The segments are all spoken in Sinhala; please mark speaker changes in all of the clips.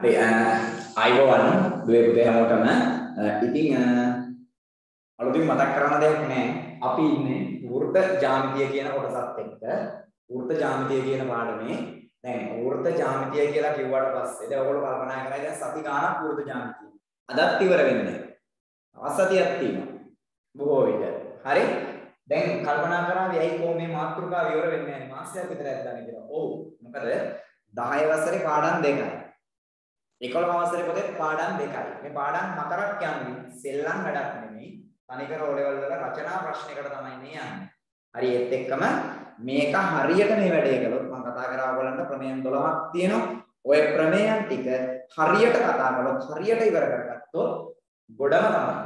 Speaker 1: හරි අයිබෝවන් දුවේ පුතේ හැමෝටම ඉතින් අලුතින් මතක් කරන්න දෙයක් නැහැ. අපි ඉන්නේ වෘත්ත ජ්‍යාමිතිය කියන කොටසත් එක්ක වෘත්ත ජ්‍යාමිතිය කියන පාඩමේ දැන් වෘත්ත ජ්‍යාමිතිය කියලා කිව්වට පස්සේ දැන් ඔයගොල්ලෝ කල්පනා කරලා දැන් සති ගාණක් වෘත්ත ජ්‍යාමිතිය. අදත් ඉවර වෙන්නේ. අවසතියක් තියෙනවා. බොහෝ විට. හරි? දැන් කල්පනා කරාවි ඇයි කොහොම මේ මාතෘකාව ඉවර වෙන්නේ නැහැ මාසයක් විතර ඇද්දානේ කියලා. ඔව්. මොකද 10 වසරේ පාඩම් දෙකයි. 11 වසරේ පොතේ පාඩම් දෙකයි. මේ පාඩම් හතරක් යන්නේ සෙල්ලම් වැඩක් නෙමෙයි. තනිකර O level වල රචනා ප්‍රශ්නයකට තමයි මේ යන්නේ. හරි ඒත් එක්කම මේක හරියට මේ වැඩේ කළොත් මම කතා කරා ඔයගලන්ට ප්‍රමේයන් 12ක් තියෙනවා. ওই ප්‍රමේයන් ටික හරියට කතා කළොත් හරියට ඉවර කරගත්තොත් ගොඩම තමයි.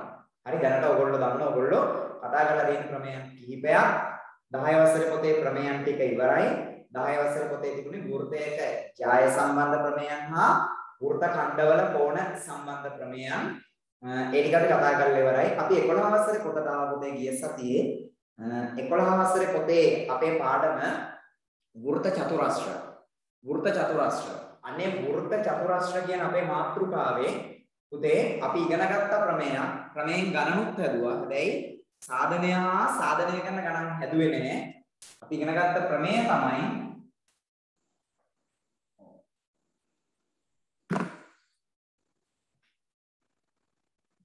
Speaker 1: හරි දැනට ඔයගොල්ලෝ දන්නවා ඔයගොල්ලෝ කතා කරලා තියෙන ප්‍රමේයන් කිහිපයක් 10 වසරේ පොතේ ප්‍රමේයන් ටික ඉවරයි. 10 වසරේ පොතේ තිබුණේ වෘත්තයක ජාය සම්බන්ධ ප්‍රමේයන් හා වෘත්ත ඛණ්ඩවල කෝණ සම්බන්ධ ප්‍රමේයන් ඒ ටික අපි කතා කරලා ඉවරයි. අපි 11 වසරේ පොත දාලා පොතේ ගිය සතියේ 11 වසරේ පොතේ අපේ පාඩම වෘත්ත චතුරස්‍ර. වෘත්ත චතුරස්‍ර. අනේ වෘත්ත චතුරස්‍ර කියන අපේ මාතෘකාවේ පුතේ අපි ඉගෙන ගත්ත ප්‍රමේය ක්‍රමයෙන් ගණනුත් හැදුවා. හැබැයි සාධනය හා සාධනය කරන ගණන් හැදුවේ නැහැ. අපි ඉගෙන ගත්ත ප්‍රමේය තමයි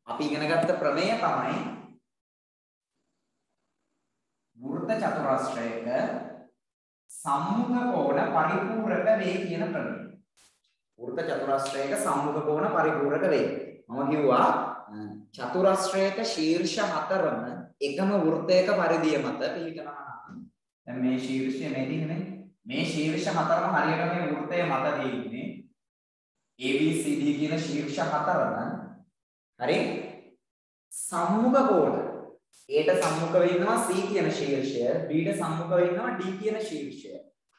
Speaker 1: අපි ඉගෙන ගත්ත ප්‍රමේය තමයි වෘත්ත චතුරස්‍රයක සම්මුඛ කෝණ පරිපූර්ණක වේ කියන ප්‍රමේය. වෘත්ත චතුරස්‍රයක සම්මුඛ කෝණ පරිපූර්ණක වේ. මම කිව්වා චතුරස්‍රයක ශීර්ෂ හතරම එකම වෘත්තයක පරිධිය මත පිහිටනවා. දැන් මේ ශීර්ෂය මේ තියෙන්නේ මේ ශීර්ෂ හතරම හරියට මේ වෘත්තය මත තියෙන්නේ. ABCD කියන ශීර්ෂ හතරම හරි? සම්මුඛ කෝණ. Aට සම්මුඛ වෙන්නවා C කියන ශීර්ෂය Bට සම්මුඛ වෙන්නවා D කියන ශීර්ෂය.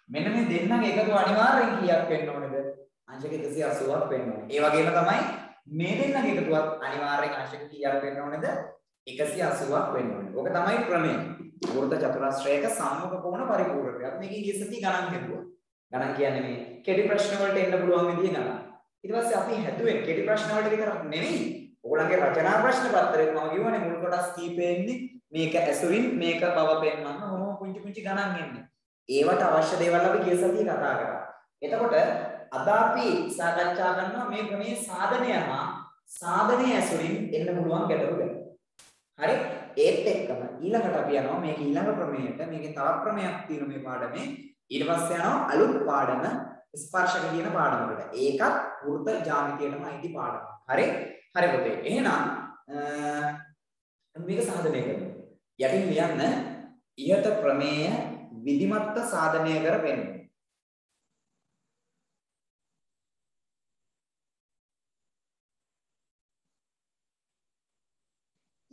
Speaker 1: මෙන්න මේ දෙන්නගේ එකතු අනිවාර්යෙන් කීයක් වෙන්න ඕනේද? අංශක 180ක් වෙන්න ඕනේ. ඒ වගේම තමයි මේ දෙන්නගේ එකතුවත් අනිවාර්යෙන් අංශක කීයක් වෙන්න ඕනේද? 180ක් වෙන්න ඕනේ. ඕක තමයි ක්‍රමය. වෘත්ත චතුරස්‍රයක සම්මුඛ කෝණ පරිපූර්ණකයක්. මේකේ ඉස්සති ගණන් කෙරුවා. ගණන් කියන්නේ මේ කෙටි ප්‍රශ්න වලට එන්න පුළුවන් විදිහේ ගණන්. ඊට පස්සේ අපි හැදුවේ කෙටි ප්‍රශ්න වලට විතරක් නෙවෙයි ඔයගොල්ලන්ගේ රචනා ප්‍රශ්න පත්‍රයේ මම කියවනේ මුල් කොටස් කීපෙන්නේ මේක ඇසුරින් මේක බව පෙන්වන්න මොනවා පුංචි පුංචි ගණන් එන්නේ. ඒවට අවශ්‍ය දේවල් අපි ගිය සතියේ කතා කරා. එතකොට අද අපි සාකච්ඡා කරනවා මේ ක්‍රමයේ සාධනය හා සාධනය ඇසුරින් එන්න පුළුවන් ගැටලු ගැන. හරි? ඒත් එක්කම ඊළඟට අපි යනවා මේක ඊළඟ ක්‍රමයට මේකේ තවත් ක්‍රමයක් තියෙනවා මේ පාඩමේ. ඊට පස්සේ යනවා අලුත් පාඩම ස්පර්ශක කියන පාඩමකට. ඒකත් වෘත්ත ජ්‍යාමිතියටම අයිති පාඩම. හරි? හරි පුතේ. එහෙනම් මේක සාධනය කරමු. යටින් ලියන්න ඉහත ප්‍රමේය විධිමත්ව සාධනය කර පෙන්වන්න.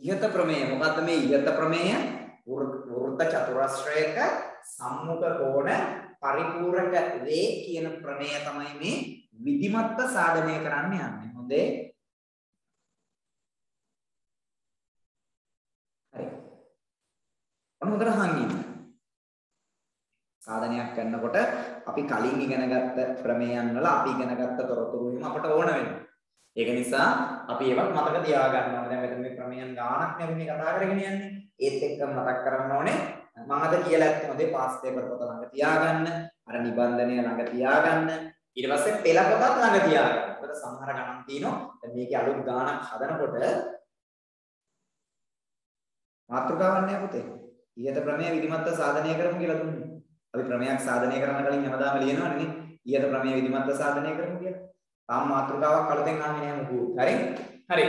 Speaker 1: ඉහත ප්‍රමේය මොකද්ද මේ ඉහත ප්‍රමේය? වෘත්ත චතුරස්‍රයක සම්මුඛ කෝණ පරිපූර්ණක වේ කියන ප්‍රමේය තමයි මේ විධිමත්ව සාධනය කරන්න යන්නේ. හොඳේ හොඳට අහන් ඉන්න. සාධනයක් කරනකොට අපි කලින් ඉගෙනගත්ත ක්‍රමයන් වල අපි ඉගෙනගත්ත තොරතුරු වලින් අපට ඕන වෙනවා. ඒක නිසා අපි ඒවත් මතක තියාගන්න ඕනේ. දැන් මෙතන මේ ක්‍රමයන් ගානක් නේ මේ කතා කරගෙන යන්නේ. ඒත් එක්ක මතක් කරගන්න ඕනේ. මම අද කියලා ඇත්තේ හොඳේ පාස් පේපර් පොත ළඟ තියාගන්න, අර නිබන්ධනය ළඟ තියාගන්න, ඊට පස්සේ පෙළ පොතත් ළඟ තියාගන්න. මොකද සමහර ගණන් තියෙනවා. දැන් මේකේ අලුත් ගානක් හදනකොට මාතෘකාවක් නෑ පුතේ. ඊයත ප්‍රමේය විධිමත්ව සාධනය කරමු කියලා දුන්නේ. අපි ප්‍රමේයක් සාධනය කරන්න කලින් හැමදාම ලියනවනේ නේ. ඊයත ප්‍රමේය විධිමත්ව සාධනය කරමු කියලා. තාම මාතෘකාවක් අලුතෙන් ආවේ නෑ මොකෝ. හරි? හරි.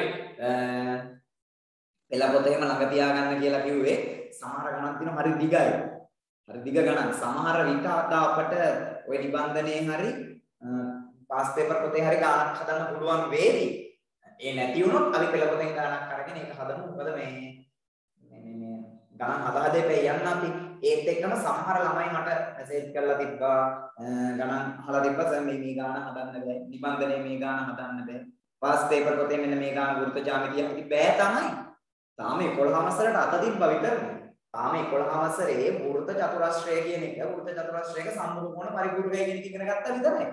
Speaker 1: පෙළ පොත එහෙම ළඟ තියාගන්න කියලා කිව්වේ සමහර ගණන් තියෙනවා හරි දිගයි. හරි දිග ගණන්. සමහර විට අද අපට ওই නිබන්ධනයේ හරි පාස් පේපර් පොතේ හරි ගණන් හදන්න පුළුවන් වේවි. ඒ නැති වුණොත් අපි පෙළ පොතෙන් ගණනක් අරගෙන ඒක හදමු. මොකද මේ ගණන් හදා දෙපේ යන්න අපි. ඒත් එක්කම සමහර ළමයි මට මැසේජ් කරලා තිබ්බා ගණන් අහලා තිබ්බා. සර් මේ මේ ගාන හදන්න බෑ. නිබන්ධනයේ මේ ගාන හදන්න බෑ. පාස් පේපර් පොතේ මෙන්න මේ ගාන වෘත්ත ජ්‍යාමිතිය අපි බෑ තමයි. තාම 11 වසරට අත තිබ්බා විතරනේ තාම 11 වසරේ වෘත්ත චතුරස්‍රය කියන එක වෘත්ත චතුරස්‍රයක සම්මුඛ කොන පරිපූර්ණය කියන එක ඉගෙන ගත්තා විතරයි.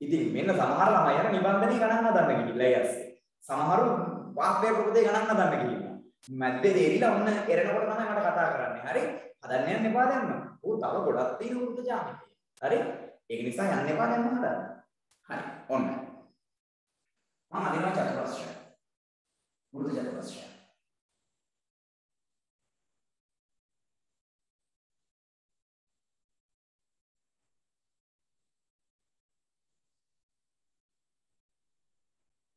Speaker 1: ඉතින් මෙන්න සමහර ළමයි අර නිබන්ධනී ගණන් හදන්න ගිහිල්ලා යස්සේ. සමහරු වාක්‍ය ප්‍රකෘතිය ගණන් හදන්න ගිහිල්ලා. මැද්දේ දෙරිලා ඔන්න එරනකොට තමයි මට කතා කරන්නේ. හරි? හදන්න යන්න එපා දැම්ම. ඌ තව ගොඩක් තියෙන වෘත්ත ජාමිතිය. හරි? ඒක නිසා යන්න එපා දැම්ම හදන්න. හරි. ඔන්න. මම අදිනවා චතුරස්‍රය. වෘත්ත චතුරස්‍රය.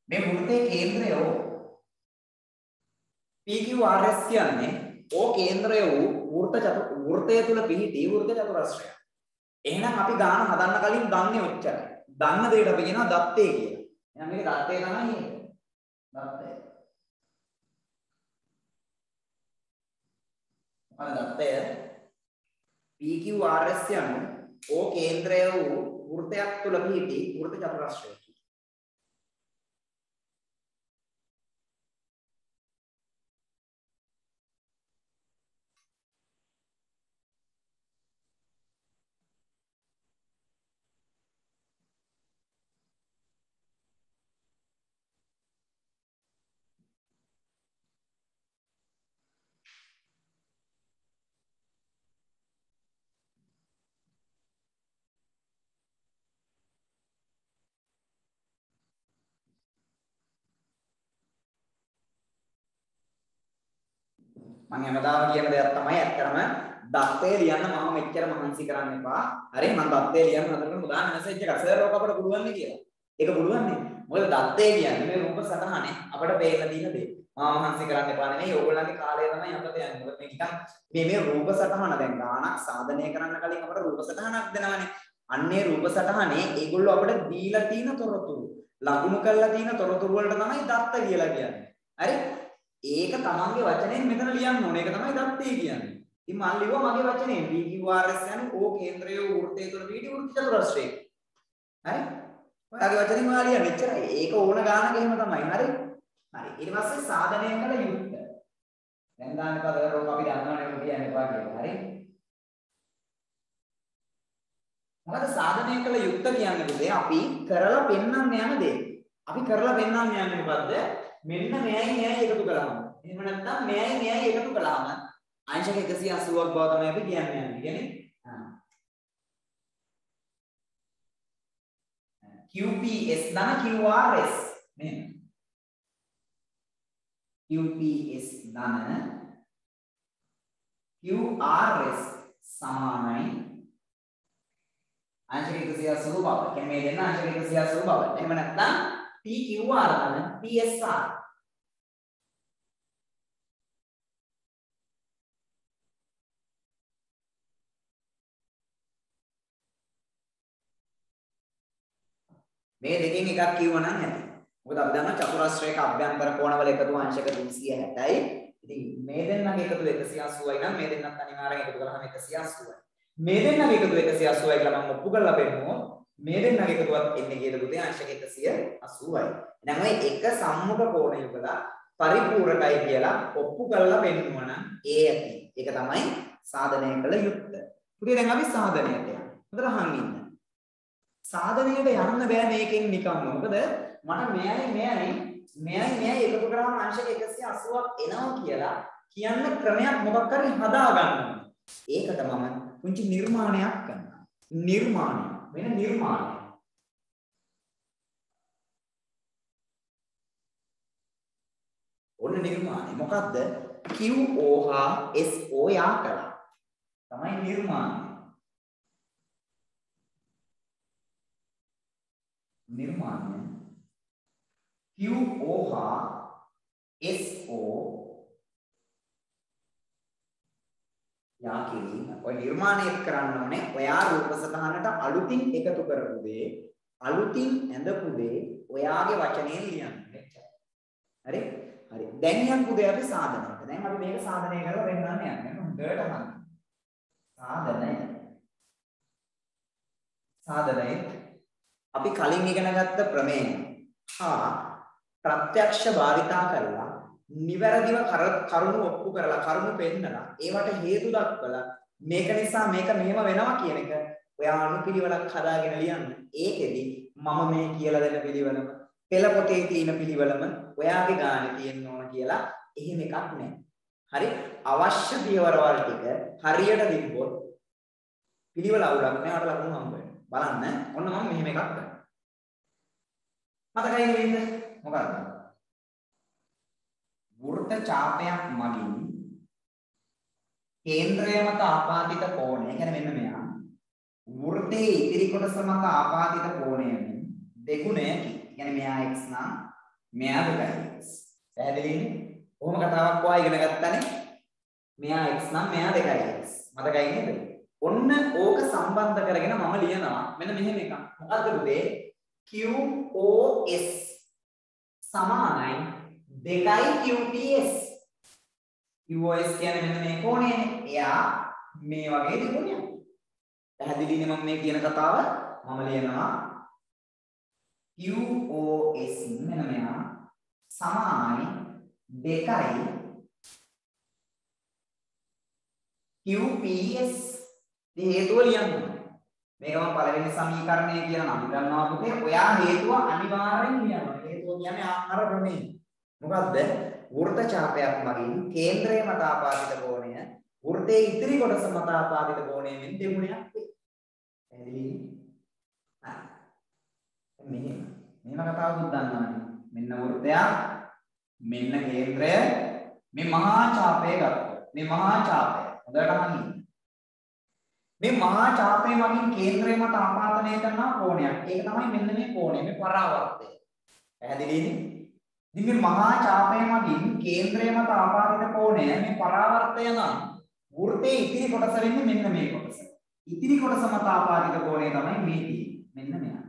Speaker 1: මේ වෘත්තයේ කේන්ද්‍රය PQRS කියන්නේ O කේන්ද්‍රය වූ වෘත්ත චතු වෘත්තය තුල පිහිටි වෘත්ත චතුරස්‍රය. එහෙනම් අපි ගාන හදන්න කලින් දන්නේ ඔච්චරයි. දන්න දෙයට අපි කියනවා දත්තේ කියලා. එහෙනම් මේක දත්තේ තමයි නේද? දත්තය. මොකද දත්තය PQRS යනු O කේන්ද්‍රය වූ වෘත්තයක් තුල පිහිටි වෘත්ත චතුරස්‍රයයි. මම හැමදාම කියන දෙයක් තමයි ඇත්තටම දත්තේ ලියන්න මම මෙච්චර මහන්සි කරන්න එපා. හරි මම දත්තේ ලියන්න හදනකොට උදාහරණ මැසේජ් එක සර් ඔක අපිට පුළුවන් නේ කියලා. ඒක පුළුවන් නේ. මොකද දත්තේ කියන්නේ මේ රූප සටහනේ අපිට පේන්න තියෙන දේ. මම මහන්සි කරන්න එපා නෙමෙයි. ඕගොල්ලන්ගේ කාලය තමයි අපිට යන්නේ. මොකද මේ නිකන් මේ මේ රූප සටහන දැන් ගානක් සාධනය කරන්න කලින් අපිට රූප සටහනක් දෙනවනේ. අන්නේ රූප සටහනේ ඒගොල්ලෝ අපිට දීලා තියෙන තොරතුරු. ලකුණු කරලා තියෙන තොරතුරු වලට තමයි දත්ත කියලා කියන්නේ. හරි? ඒක තමන්ගේ වචනයෙන් මෙතන ලියන්න ඕනේ. ඒක තමයි දත්තේ කියන්නේ. ඉතින් මම ලිව්වා මගේ වචනයෙන් PQRS යන O කේන්ද්‍රය වෘත්තය තුළ පිහිටි වෘත්ත චතුරස්‍රය. හරි? ඔයාගේ වචනෙන් ඔයා ලියන්න එච්චරයි. ඒක ඕන ගානක එහෙම තමයි. හරි? හරි. ඊට පස්සේ සාධනය කළ යුක්ත. දැන් දාන්න එපා දරෝක අපි දන්නවනේ මොකද කියන්න එපා කියලා. හරි? මොකද සාධනය කළ යුක්ත කියන්නේ පුතේ අපි කරලා පෙන්වන්න යන දේ. අපි කරලා පෙන්වන්න යන්නේ මොකද්ද? මෙන්න මෙයයි මෙයයි එකතු කළාම. එහෙම නැත්නම් මෙයයි මෙයයි එකතු කළාම අංශක 180ක් බව තමයි අපි කියන්නේ. කියන්නේ QPS ධන QRS මෙහෙම. QPS ධන QRS සමානයි අංශක 180 බව. කියන්නේ මේ දෙන්න අංශක 180 බව. එහෙම නැත්නම් PQR ධන PSR මේ දෙකෙන් එකක් කිව්වනම් ඇති. මොකද අපි දන්නවා චතුරස්‍රයක අභ්‍යන්තර කෝණවල එකතු අංශක 260යි. ඉතින් මේ දෙන්නගේ එකතු 180යි නම් මේ දෙන්නත් අනිවාර්යෙන් එකතු කරාම 180යි. මේ දෙන්නගේ එකතු 180යි කියලා මම ඔප්පු කරලා පෙන්නනවා. මේ දෙන්නගේ එකතුවත් එන්නේ කීයද පුතේ අංශක 180යි. එහෙනම් ඔය එක සම්මුඛ කෝණ යුගලා පරිපූර්ණකයි කියලා ඔප්පු කරලා පෙන්නනවා නම් ඒ ඇති. ඒක තමයි සාධනය කළ යුත්තේ. පුතේ දැන් අපි සාධනයට යනවා. හොඳට අහන් ඉන්න. සාධනයට යන්න බෑ මේකෙන් නිකම්ම. මොකද මට මෙයයි මෙයයි මෙයයි මෙයයි එකතු කරාම අංශක 180ක් එනවා කියලා කියන්න ක්‍රමයක් මොකක් හරි හදා ගන්නවා. ඒකට මම පුංචි නිර්මාණයක් කරනවා. නිර්මාණය වෙන නිර්මාණය. ඔන්න නිර්මාණය. මොකද්ද? QO හා SO යා කළා. තමයි නිර්මාණය. නිර්මාණය QO හා SO යා කිරීම. ඔය නිර්මාණය කරන්න ඕනේ ඔයා රූප සටහනට අලුතින් එකතු කරපු දේ අලුතින් ඇඳපු දේ ඔයාගේ වචනයෙන් ලියන්න. හරි? හරි. දැන් යන් පුදේ අපි සාධනයට. දැන් අපි මේක සාධනය කරලා වෙන්නන්න යන්නේ. හොඳට අහන්න. සාධනය. සාධනයේ අපි කලින් ඉගෙන ගත්ත ප්‍රමේය හා ප්‍රත්‍යක්ෂ භාවිතා කරලා නිවැරදිව කරුණු ඔප්පු කරලා කරුණු පෙන්නලා ඒවට හේතු දක්වලා මේක නිසා මේක මෙහෙම වෙනවා කියන එක ඔයා අනුපිළිවෙලක් හදාගෙන ලියන්න. ඒකෙදි මම මේ කියලා දෙන පිළිවෙලම පෙළ පොතේ තියෙන පිළිවෙලම ඔයාගේ ගානේ තියෙන්න ඕන කියලා එහෙම එකක් නැහැ. හරි? අවශ්‍ය පියවරවල් ටික හරියට තිබ්බොත් පිළිවෙල අවුලක් නෑ අර ලකුණු හම්බ වෙනවා. බලන්න. ඔන්න මම මෙහෙම එකක් කරනවා. මතකයි නේද? මොකක්ද? වෘත්ත ඡාපයක් මගින් කේන්ද්‍රය මත ආපාදිත කෝණය. ඒ කියන්නේ මෙන්න මෙයා. වෘත්තයේ ඉතිරි කොටස මත ආපාදිත කෝණයෙන් දෙගුණයකි. ඒ කියන්නේ මෙයා x නම් මෙයා දෙකයි x. පැහැදිලිනේ? කොහොම කතාවක් ඔයා ඉගෙන ගත්තානේ? මෙයා x නම් මෙයා දෙකයි x. මතකයි නේද? ඔන්න ඕක සම්බන්ධ කරගෙන මම ලියනවා මෙන්න මෙහෙම එකක්. මොකද්ද පුතේ? QOS සමානයි 2යි QPS. QOS කියන්නේ මෙන්න මේ කෝණයනේ. එයා මේ වගේ දෙගුණයක්. පැහැදිලිනේ මම මේ කියන කතාව? මම ලියනවා QOS මෙන්න මෙයා සමානයි 2යි QPS හේතුව ලියන්න මේක මම පළවෙනි සමීකරණය කියලා නම් ගන්නවා පුතේ. ඔයා හේතුව අනිවාර්යෙන් ලියනවා. හේතුව කියන්නේ ආකාර ප්‍රමේය. මොකද්ද? වෘත්ත ඡාපයක් මගින් කේන්ද්‍රය මත ආපාදිත කෝණය වෘත්තයේ ඉදිරි කොටස මත ආපාදිත කෝණයෙන් දෙගුණයක් වේ. පැහැදිලිද? හරි. මෙහෙම. මෙහෙම කතාවකුත් දන්නවනේ. මෙන්න වෘත්තයක් මෙන්න කේන්ද්‍රය මේ මහා ඡාපය ගත්තා. මේ මහා ඡාපය. හොඳට අහන්න. මේ මහා ඡාපය මගින් කේන්ද්‍රය මත ආපාදනය කරන කෝණයක්. ඒක තමයි මෙන්න මේ කෝණය. මේ පරාවර්තය. පැහැදිලිද? ඉතින් මේ මහා ඡාපය මගින් කේන්ද්‍රය මත ආපාදිත කෝණය මේ පරාවර්තය නම් වෘත්තයේ ඉතිරි කොටස වෙන්නේ මෙන්න මේ කොටස. ඉතිරි කොටස මත ආපාදිත කෝණය තමයි මේ තියෙන්නේ. මෙන්න මෙයා.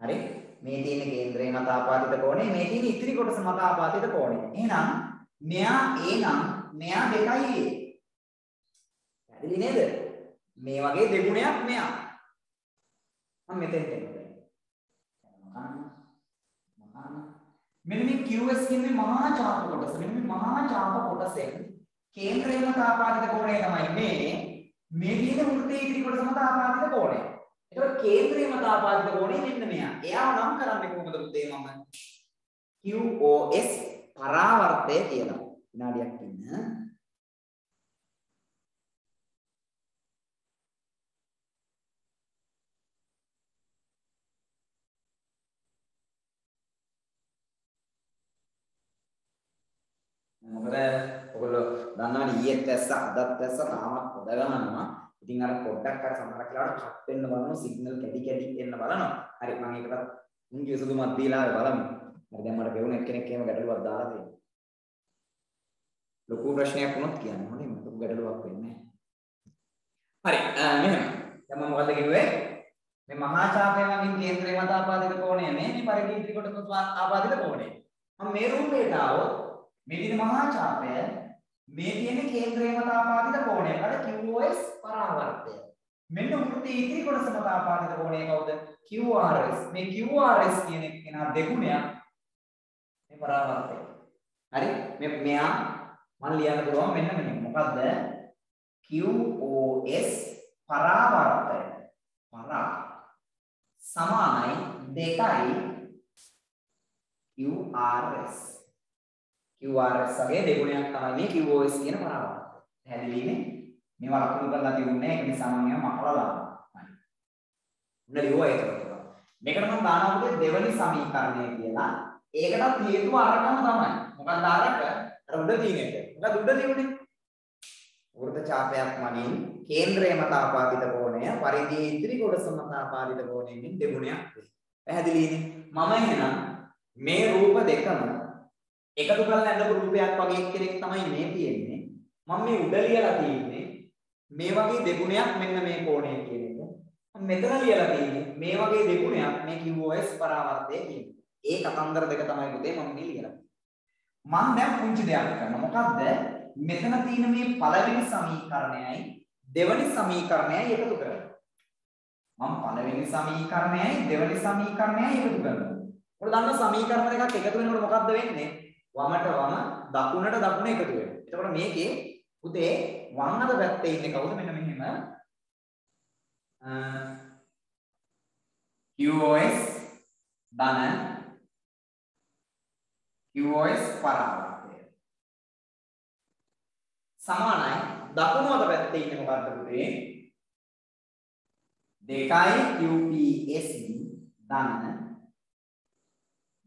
Speaker 1: හරි? මේ තියෙන කේන්ද්‍රය මත ආපාදිත කෝණය මේ තියෙන ඉතිරි කොටස මත ආපාදිත කෝණය. එහෙනම් මෙයා A නම් මෙයා දෙකයි A. පැහැදිලි නේද? මේ වගේ දෙගුණයක් මෙයා. මම මෙතෙන්ට එනවා. මෙන්න මේ QS කියන්නේ මහා චාප කොටස. මෙන්න මේ මහා චාප කොටසෙන් කේන්ද්‍රයම තාපාදිත කෝණය තමයි මේ. මේ තියෙන වෘත්තයේ ඉදිරි කොටස මත ආපාදිත කෝණය. ඒතකොට කේන්ද්‍රයම තාපාදිත කෝණය මෙන්න මෙයා. එයාව නම් කරන්නේ කොහොමද පුතේ මම? QOS පරාවර්තය කියලා. විනාඩියක් ඉන්න. මොකද ඔයගොල්ලෝ දන්නවනේ ඊයේත් ඇස්ස අදත් ඇස්ස තාමත් පොද ගන්නවා. ඉතින් අර පොඩ්ඩක් අර සමහර කාලවල කට් වෙන්න බලනවා සිග්නල් කැඩි කැඩි එන්න බලනවා. හරි මම ඒකට මුන්ගේ සුදුමත් දීලා බලමු. හරි දැන් මට ගෙවුන එක්කෙනෙක් එහෙම ගැටලුවක් දාලා තියෙනවා. ලොකු ප්‍රශ්නයක් වුණොත් කියන්න ඕනේ මට ලොකු ගැටලුවක් වෙන්නේ නැහැ. හරි මෙහෙම. දැන් මම මොකද කිව්වේ? මේ මහා ඡාපය වලින් කේන්ද්‍රය මත ආපාදිත කෝණය මේ මේ පරිදි ඉදිරි කොටස ආපාදිත කෝණය. මම මේ රූපයට આવොත් මේ තියෙන මහා ඡාපය මේ තියෙන කේන්ද්‍රය මත ආපාදිත කෝණය. අර QoS පරාවර්තය. මෙන්න වෘත්තයේ ඉදිරි කොටස මත ආපාදිත කෝණය කවුද? QRS. මේ QRS කියන කෙනා දෙගුණයක් මේ පරාවර්තය. හරි? මේ මෙයා මම ලියන්න පුළුවන් මෙන්න මෙන්න මොකද්ද? QoS පරාවර්තය. පරා සමානයි 2යි QRS. QRS වගේ දෙගුණයක් තමයි මේ QoS කියන පරාවර්තය. පැහැදිලිනේ? මේවා ලකුණු කරලා තියුන්නේ ඒක නිසා මම මේවා මකලා දානවා. හරි. උන්න ලියුවා ඒක. මේකට මම දානවා පුතේ දෙවනි සමීකරණය කියලා. ඒකටත් හේතුව අරකම තමයි. මොකක්ද අරක? අර උඩ තියෙන එක. මොකද උඩ තියුනේ? වෘත ඡාපයක් මගින් කේන්ද්‍රය මත ආපාදිත කෝණය පරිධියේ ඉදිරි කොටස මත ආපාදිත කෝණයෙන් දෙගුණයක් වේ. පැහැදිලිනේ? මම එහෙනම් මේ රූප දෙකම එකතු කරලා ඇඳපු රූපයක් වගේ කෙනෙක් තමයි මේ තියෙන්නේ. මම මේ උඩ ලියලා තියෙන්නේ මේ වගේ දෙගුණයක් මෙන්න මේ කෝණය කියන එක. මම මෙතන ලියලා තියෙන්නේ මේ වගේ දෙගුණයක් මේ QoS පරාවර්තය කියන එක. ඒ කතන්දර දෙක තමයි පුතේ මම මේ ලියලා මම දැන් පුංචි දෙයක් කරනවා. මොකද්ද? මෙතන තියෙන මේ පළවෙනි සමීකරණයයි දෙවෙනි සමීකරණයයි එකතු කරනවා. මම පළවෙනි සමීකරණයයි දෙවෙනි සමීකරණයයි එකතු කරනවා. ඔයාලා දන්න සමීකරණ දෙකක් එකතු වෙනකොට මොකද්ද වෙන්නේ? වමට වම දකුණට දකුණ එකතු වෙනවා. එතකොට මේකේ පුතේ වම් අත පැත්තේ ඉන්නේ කවුද? මෙන්න මෙහෙම. QoS ධන QoS පරාවර්තය සමානයි දකුණු අත පැත්තේ ඉන්නේ මොකද්ද පුතේ 2යි QPS ධන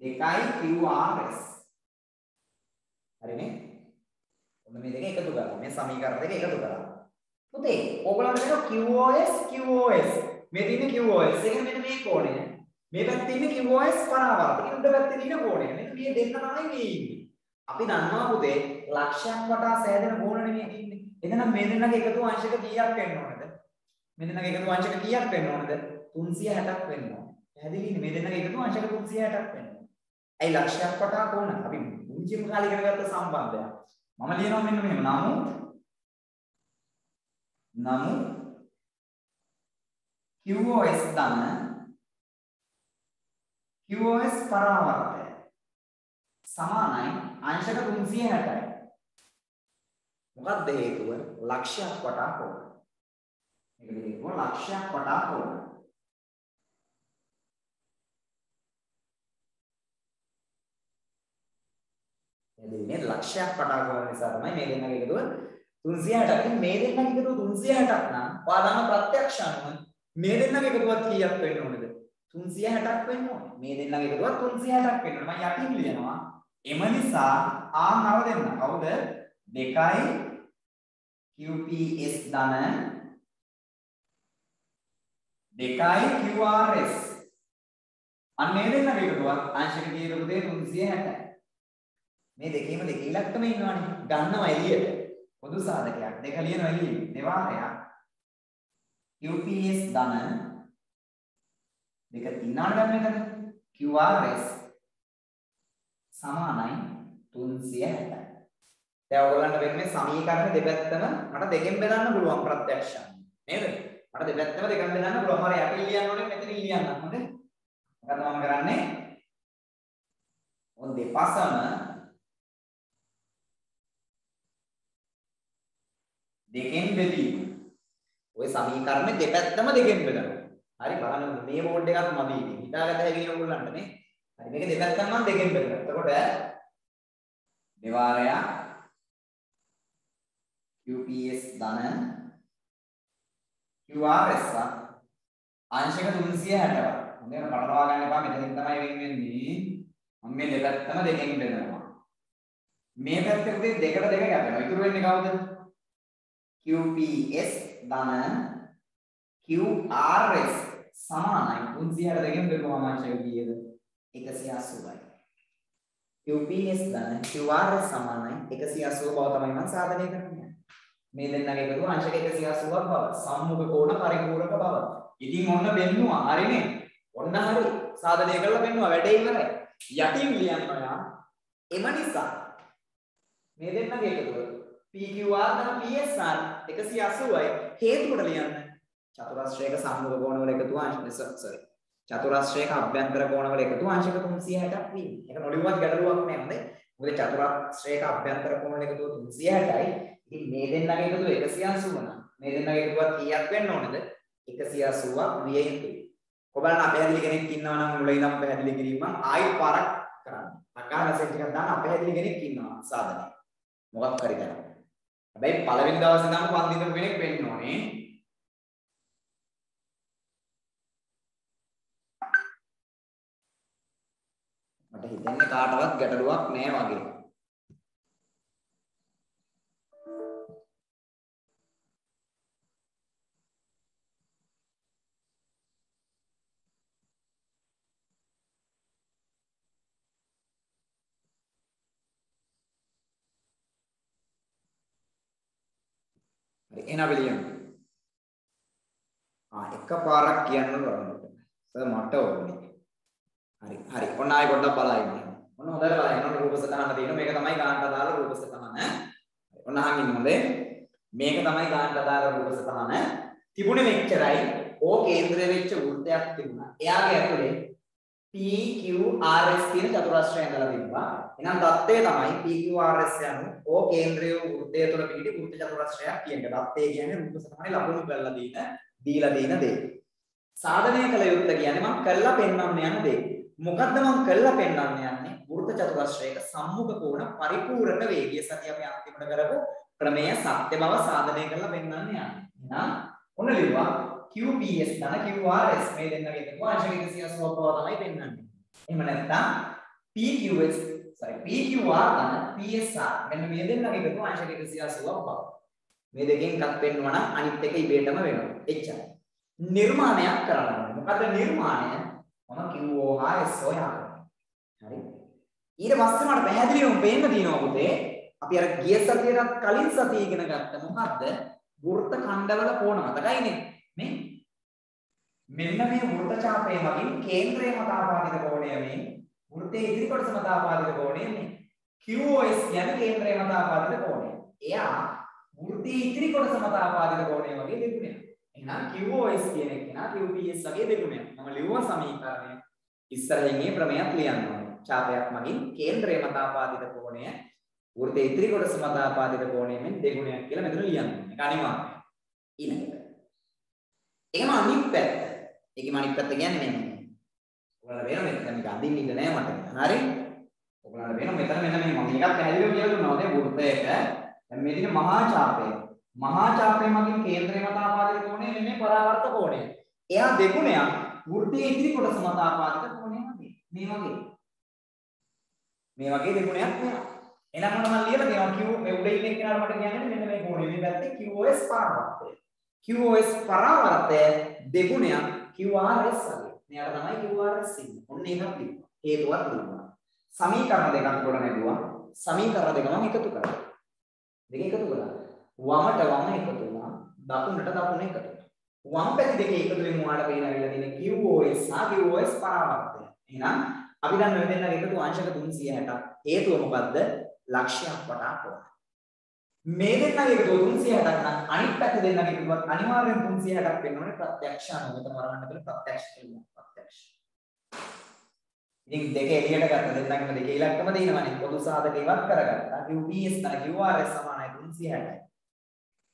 Speaker 1: 2යි QRS හරිනේ? ඔන්න මේ දෙක එකතු කරලා මේ සමීකරණ දෙක එකතු කරලා. පුතේ ඕගොල්ලන්ට මේක QoS QoS මේ තියෙන QoS එක මෙන්න මේ කෝණය. මේ පැත්තේ ඉන්නේ QoS පරාවර්තක උඩ පැත්තේ තියෙන කෝණය. මෙන්න මේ දෙන්න තමයි මේ ඉන්නේ. අපි දන්නවා පුතේ ලක්ෂයක් වටා සෑදෙන කෝණ නෙමෙයි තියෙන්නේ එහෙනම් මේ දෙන්නගේ එකතු අංශක කීයක් වෙන්න ඕනද? මේ දෙන්නගේ එකතු අංශක කීයක් වෙන්න ඕනද? 360ක් වෙන්න ඕන. පැහැදිලිනේ? මේ දෙන්නගේ එකතු අංශක 360ක් වෙන්න ඕන. ඇයි ලක්ෂයක් වටා කෝණ? අපි මුංචිම කාලේ ඉගෙන ගත්ත සම්බන්ධයක් මම ලියනවා මෙන්න මෙහෙම නමුත් නමුත් QoS ධන QoS පරාවර්තය සමානයි අංශක 360යි. මොකක්ද හේතුව? ලක්ෂයක් වටා කෝණ. මේක හේතුව ලක්ෂයක් වටා කෝණ. එදිනේ ලක්ෂයක් වටා කෝණ නිසා තමයි මේ දෙන්නගේ එකතුව 360ක්. ඉතින් මේ දෙන්නගේ එකතුව 360ක් නම් පාදාන ප්‍රත්‍යක්ෂ අනුව මේ දෙන්නගේ එකතුවත් කීයක් වෙන්න ඕනද? 360ක් වෙන්න ඕනේ. මේ දෙන්නගේ එකතුවත් 360ක් වෙන්න ඕනේ. මම යටින් ලියනවා. එම නිසා ආ නව දෙන්න. කවුද? 2යි QPS ධන 2යි QRS. අන්න මේ දෙන්නගේ එකතුවත් අංශක කීයකද 360යි. මේ දෙකේම දෙක ඉලක්කම ඉන්නවනේ. ගන්නවා එළියට. පොදු සාධකයක්. දෙක ලියනවා එළියට. දෙවාරයක්. QPS ධන දෙක තියනවනේ දැන් මෙතන. QRS සමානයි 360යි. දැන් ඔයගොල්ලන්ට වෙන්නේ සමීකරණ දෙපැත්තම මට දෙකෙන් බෙදන්න පුළුවන් ප්‍රත්‍යක්ෂයෙන්. නේද? මට දෙපැත්තම දෙකෙන් බෙදන්න පුළුවන්. මම යටින් ලියන්න ඕනේ මෙතන ලියන්න. හොඳ? මොකද මම කරන්නේ? ඔය දෙපසම දෙකෙන් බෙදීම. ওই සමීකරණ දෙපැත්තම දෙකෙන් බෙදනවා. හරි බලන්න මේ බෝඩ් එකක් මදි. හිතාගත හැකි ඔයගොල්ලන්ට නේ. හරි මේක දෙපැත්තම මම දෙකෙන් බෙදනවා. එතකොට දෙවාරයක් QPS ධන QRS අංශක 360ක්. හොඳට පටලවා ගන්න එපා මෙතනින් තමයි වෙන් වෙන්නේ. මම මේ දෙපැත්තම දෙකෙන් බෙදනවා. මේ පැත්තේ උදේ දෙකට දෙක ගැටෙනවා. ඉතුරු වෙන්නේ කවුද? QPS ධන QRS සමානයි. 360 දෙකෙන් බෙදුවම අංශක කීයද? 180යි QPS ධන QRS සමානයි. 180 බව තමයි මම සාධනය කරන්නේ. මේ දෙන්නගේ එකතු අංශක 180ක් බව සම්මුඛ කෝණ පරිපූර්ණක බව. ඉතින් ඔන්න බෙන්නුවා හරිනේ. ඔන්න හරි. සාධනය කරලා බෙන්නුවා වැඩේ ඉවරයි. යටින් ලියන්න ඔයා. එම නිසා මේ දෙන්නගේ එකතුව PQR ධන PSR 180යි හේතුවට ලියන්න චතුරස්‍රයක සම්මුඛ කෝණ වල එකතු අංශක sorry චතුරස්‍රයක අභ්‍යන්තර කෝණ වල එකතු අංශක 360ක් වීම. ඒක නොලියුවත් ගැටලුවක් නෑ හොඳේ. මොකද චතුරස්‍රයක අභ්‍යන්තර කෝණ වල එකතු 360යි. ඉතින් මේ දෙන්නගේ එකතු 180 නම් මේ දෙන්නගේ එකතුවත් කීයක් වෙන්න ඕනද? 180ක් විය යුතුයි. ඔබලන් අපහැදිලි කෙනෙක් ඉන්නවා නම් මුලින් ඉඳන් පැහැදිලි කිරීම ආයි පාරක් කරන්න. අකාරසෙන් ටිකක් දාන්න අපහැදිලි කෙනෙක් ඉන්නවා සාධනය. මොකක් හරි කරන්න. හැබැයි පළවෙනි දවසේ නම් පන්ති කරපු කෙනෙක් වෙන්න ඕනේ. මට හිතෙන්නේ කාටවත් ගැටලුවක් නෑ වගේ. හරි එහෙනම් අපි ලියමු. ආ එකපාරක් කියන්න බලන්න. සර් මට ඕනේ. හරි හරි ඔන්න ආයෙ පොඩ්ඩක් බලා ඉන්න. ඔන්න හොඳට බලා ඉන්න. ඔන්න රූප සටහන තියෙනවා. මේක තමයි ගානට අදාළ රූප සටහන. ඔන්න අහන් ඉන්න හොඳේ. මේක තමයි ගානට අදාළ රූප සටහන. තිබුණේ මෙච්චරයි. ඕ කේන්ද්‍රය වෙච්ච වෘත්තයක් තිබුණා. එයාගේ ඇතුලේ PQRS කියන චතුරස්‍රය ඇඳලා තිබ්බා. එහෙනම් தත්ත්වය තමයි PQRS යනු ඕ කේන්ද්‍රය වෘත්තය තුළ පිහිටි වෘත්ත චතුරස්‍රයක් කියන එක. தත්ත්වය කියන්නේ රූප සටහනේ ලකුණු කරලා දින දීලා තියෙන දේ. සාධනය කළ යුත්තේ කියන්නේ මම කළා පෙන්වන්න යන දේ. මොකද්ද මම කළා පෙන්වන්න යන්නේ? වෘත්ත චතුරස්‍රයක සම්මුඛ කෝණ පරිපූර්ණ වේගය සතිය අපි අන්තිමට කරපු ක්‍රමය සත්‍ය බව සාධනය කරලා පෙන්වන්න යන්නේ. එහෙනම් ඔන්න ලිව්වා QPS ධන QRS මේ දෙන්නගේ තියෙන අංශක 180 බව තමයි පෙන්වන්නේ. එහෙම නැත්නම් PQS sorry PQR ධන PSR මෙන්න මේ දෙන්නගේ එකතු අංශක 180 බව. මේ දෙකෙන් එකක් පෙන්වනවා නම් අනිත් එක ඉබේටම වෙනවා. එච්චරයි. නිර්මාණයක් කරන්න ඕනේ. මොකද නිර්මාණය මම QOR S හොයනවා. හරි. ඊට පස්සේ මට පැහැදිලිවම පේන්න තියෙනවා පුතේ අපි අර ගිය සතියේට කලින් සතියේ ඉගෙන ගත්ත මොකද්ද? වෘත්ත ඛණ්ඩවල කෝණ මතකයිනේ. මේ මෙන්න මේ වෘත්ත ඡාපය මගින් කේන්ද්‍රය මත ආපාදිත කෝණය මේ වෘත්තයේ ඉදිරි කොටස මත ආපාදිත කෝණය මේ QOS කියන්නේ කේන්ද්‍රය මත ආපාදිත කෝණය. එයා වෘත්තයේ ඉදිරි කොටස මත ආපාදිත කෝණය වගේ දෙගුණයක්. එහෙනම් QOS කියන එක නා QPS වගේ දෙගුණයක්. මම ලිව්ව සමීකරණය ඉස්සරහින් මේ ප්‍රමේයත් ලියන්න ඕනේ. ඡාපයක් මගින් කේන්ද්‍රය මත ආපාදිත කෝණය වෘත්තයේ ඉදිරි කොටස මත ආපාදිත කෝණයෙන් දෙගුණයක් කියලා මෙතන ලියන්න ඕනේ. ඒක අනිවාර්යයි. ඊළඟට. ඒකම අනිත් පැත්ත. ඒකම අනිත් පැත්ත කියන්නේ මෙන්න. ඔයාලා වෙන මෙතන මේක අඳින්න ඉන්න නෑ මට. හරි? ඔයාලා වෙන මෙතන මෙන්න මේ මම එකක් පැහැදිලිව කියලා දුන්නා. ඔතේ වෘත්තයක දැන් මේ දින මහා ඡාපය. මහා ඡාපය මගින් කේන්ද්‍රය මත ආපාදිත කෝණය මෙන්න පරාවර්ත කෝණය. එයා දෙගුණයක් වෘත්තයේ ඉදිරි කොටස මත ආපාදිත කෝණය වගේ. මේ වගේ. මේ වගේ දෙගුණයක් වෙනවා. එහෙනම් මම ලියලා දෙනවා Q මේ උඩ ඉන්න කෙනාට මට කියන්නේ මෙන්න මේ කෝණය. මේ පැත්තේ QoS පරාවර්තය. QoS පරාවර්තය දෙගුණයක් QRS වගේ. මෙයාට තමයි QRS ඉන්නේ. ඔන්න ඒකක් ලියනවා. හේතුවක් ලියනවා. සමීකරණ දෙකක් ගොඩ නැගුවා. සමීකරණ දෙක මම එකතු කරා. දෙක එකතු කළා. වමට වම එකතු වුණා. දකුණට දකුණ එකතු වුණා. වම් පැති දෙක එකතු වෙන මොහාට පේන ඇවිල්ලා තියෙන QoS සහ QoS පරාවර්තය. එහෙනම් අපි දන්න ඔය දෙන්නගේ එකතු අංශක 360ක්. හේතුව මොකද්ද? ලක්ෂයක් වටා කොන. මේ දෙන්නගේ එකතු 360ක් නම් අනිත් පැත්ත දෙන්නගේ එකතුවත් අනිවාර්යෙන් 360ක් වෙන්න ඕනේ ප්‍රත්‍යක්ෂ අනුමත වරහන් කියලා ප්‍රත්‍යක්ෂ කියනවා. ප්‍රත්‍යක්ෂ. ඉතින් දෙක එළියට ගත්ත දෙන්නගේම දෙකේ ඉලක්කම තියෙනවානේ. පොදු සාධක ඉවත් කරගත්තා. QPS තන QRS සමානයි 360යි.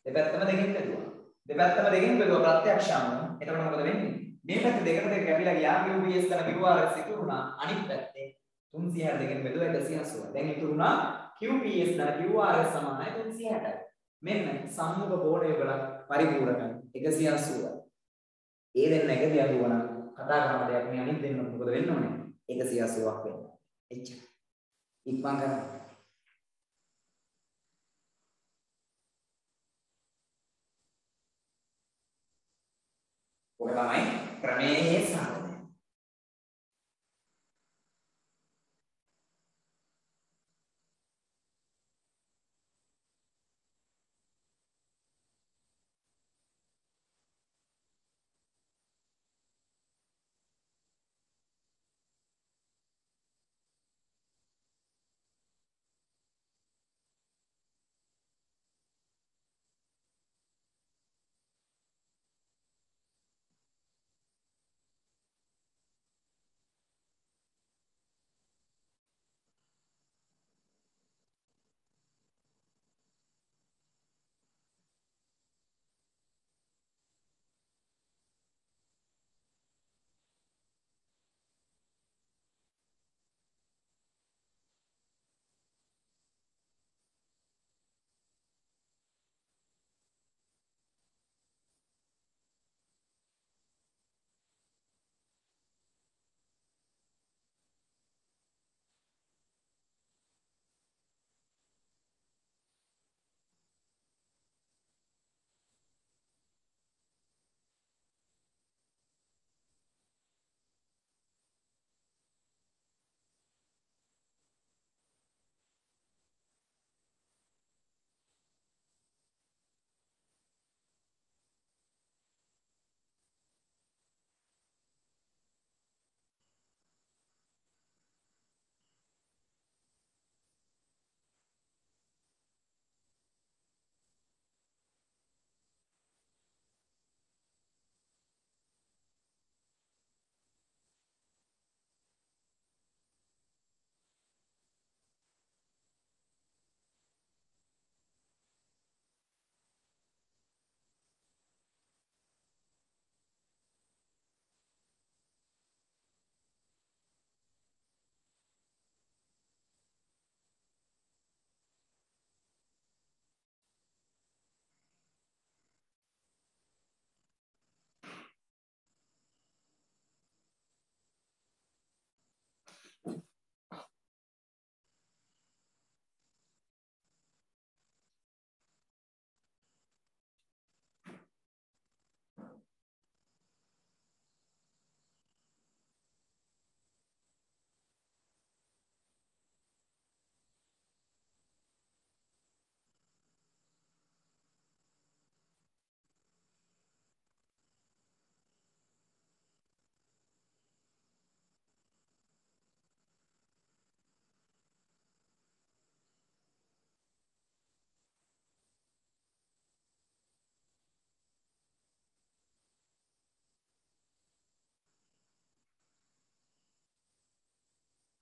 Speaker 1: දෙපැත්තම දෙකෙන් බෙදුවා. දෙපැත්තම දෙකෙන් බෙදුවා ප්‍රත්‍යක්ෂ අනුව. එතකොට මොකද වෙන්නේ? මේ පැත්ත දෙකට දෙක කැපිලා ගියා QPS තන QRS ඉතුරු වුණා. අනිත් පැත්තේ 360 දෙකෙන් බෙදුවා 180. දැන් ඉතුරු වුණා QPS තන QRS සමානයි 360යි. මෙන්න සම්මුඛ කෝණය වල පරිපූර්ණකම් 180. ඒ දෙන්න එක දිහා නම් කතා කරන දෙයක් මේ අනිත් දෙන්න මොකද වෙන්න ඕනේ? 180ක් වෙන්න. එච්චර. ඉක්මන් කරන්න. ඔක තමයි ක්‍රමයේ සාධනය.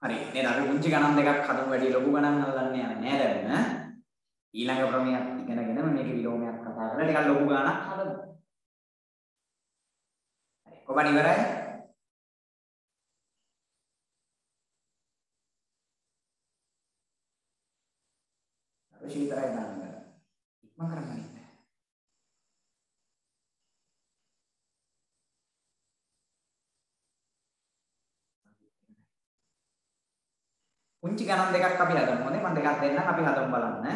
Speaker 1: හරි නේද? අපි පුංචි ගණන් දෙකක් හදමු වැඩි ලොකු ගණන් අල්ලන්න යන්නේ නෑ දැන් ඊළඟ ක්‍රමයක් ඉගෙනගෙන මේක විලෝමයක් කතා කරලා ටිකක් ලොකු ගණනක් හදමු. හරි කොබන් ඉවරයි. අපි ශීතරයි දාන්න ඉක්මන් කරන්න පුංචි ගණන් දෙකක් අපි හදමු. හොඳේ මම දෙකක් දෙන්නම් අපි හදමු බලන්න.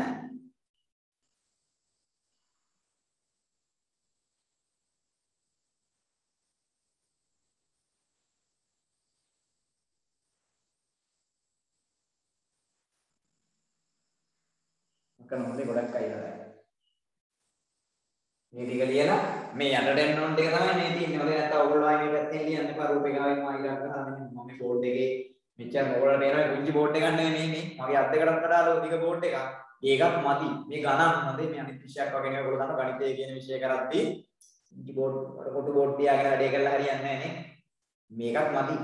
Speaker 1: මොකද හොඳේ ගොඩක් අය ඉවරයි. මේ ටික ලියලා මේ යටට එන්න ඕන ටික තමයි මේ තියෙන්නේ. හොඳේ නැත්නම් ඔයගොල්ලෝ ආයේ මේ පැත්තෙන් ලියන්න එපා රූපිකාවෙන් ආයෙ ඉලක්ක හදන්න. මම මේ බෝඩ් එකේ මෙච්චර ඔයගොල්ලෝ පේනවා පුංචි බෝඩ් එකක් නෙවෙයි මේ මේ. මගේ අත් දෙකටම වඩා ලෝතික බෝඩ් එකක්. ඒකත් මදි. මේ ගණන් හොඳේ මේ අනිත් විෂයක් වගේ නෙවෙයි ඔයගොල්ලෝ දන්න ගණිතය කියන විෂය කරද්දී පුංචි බෝඩ් කොටු බෝඩ් තියාගෙන වැඩේ කරලා හරියන්නේ නැහැ නේ. මේකත් මදි.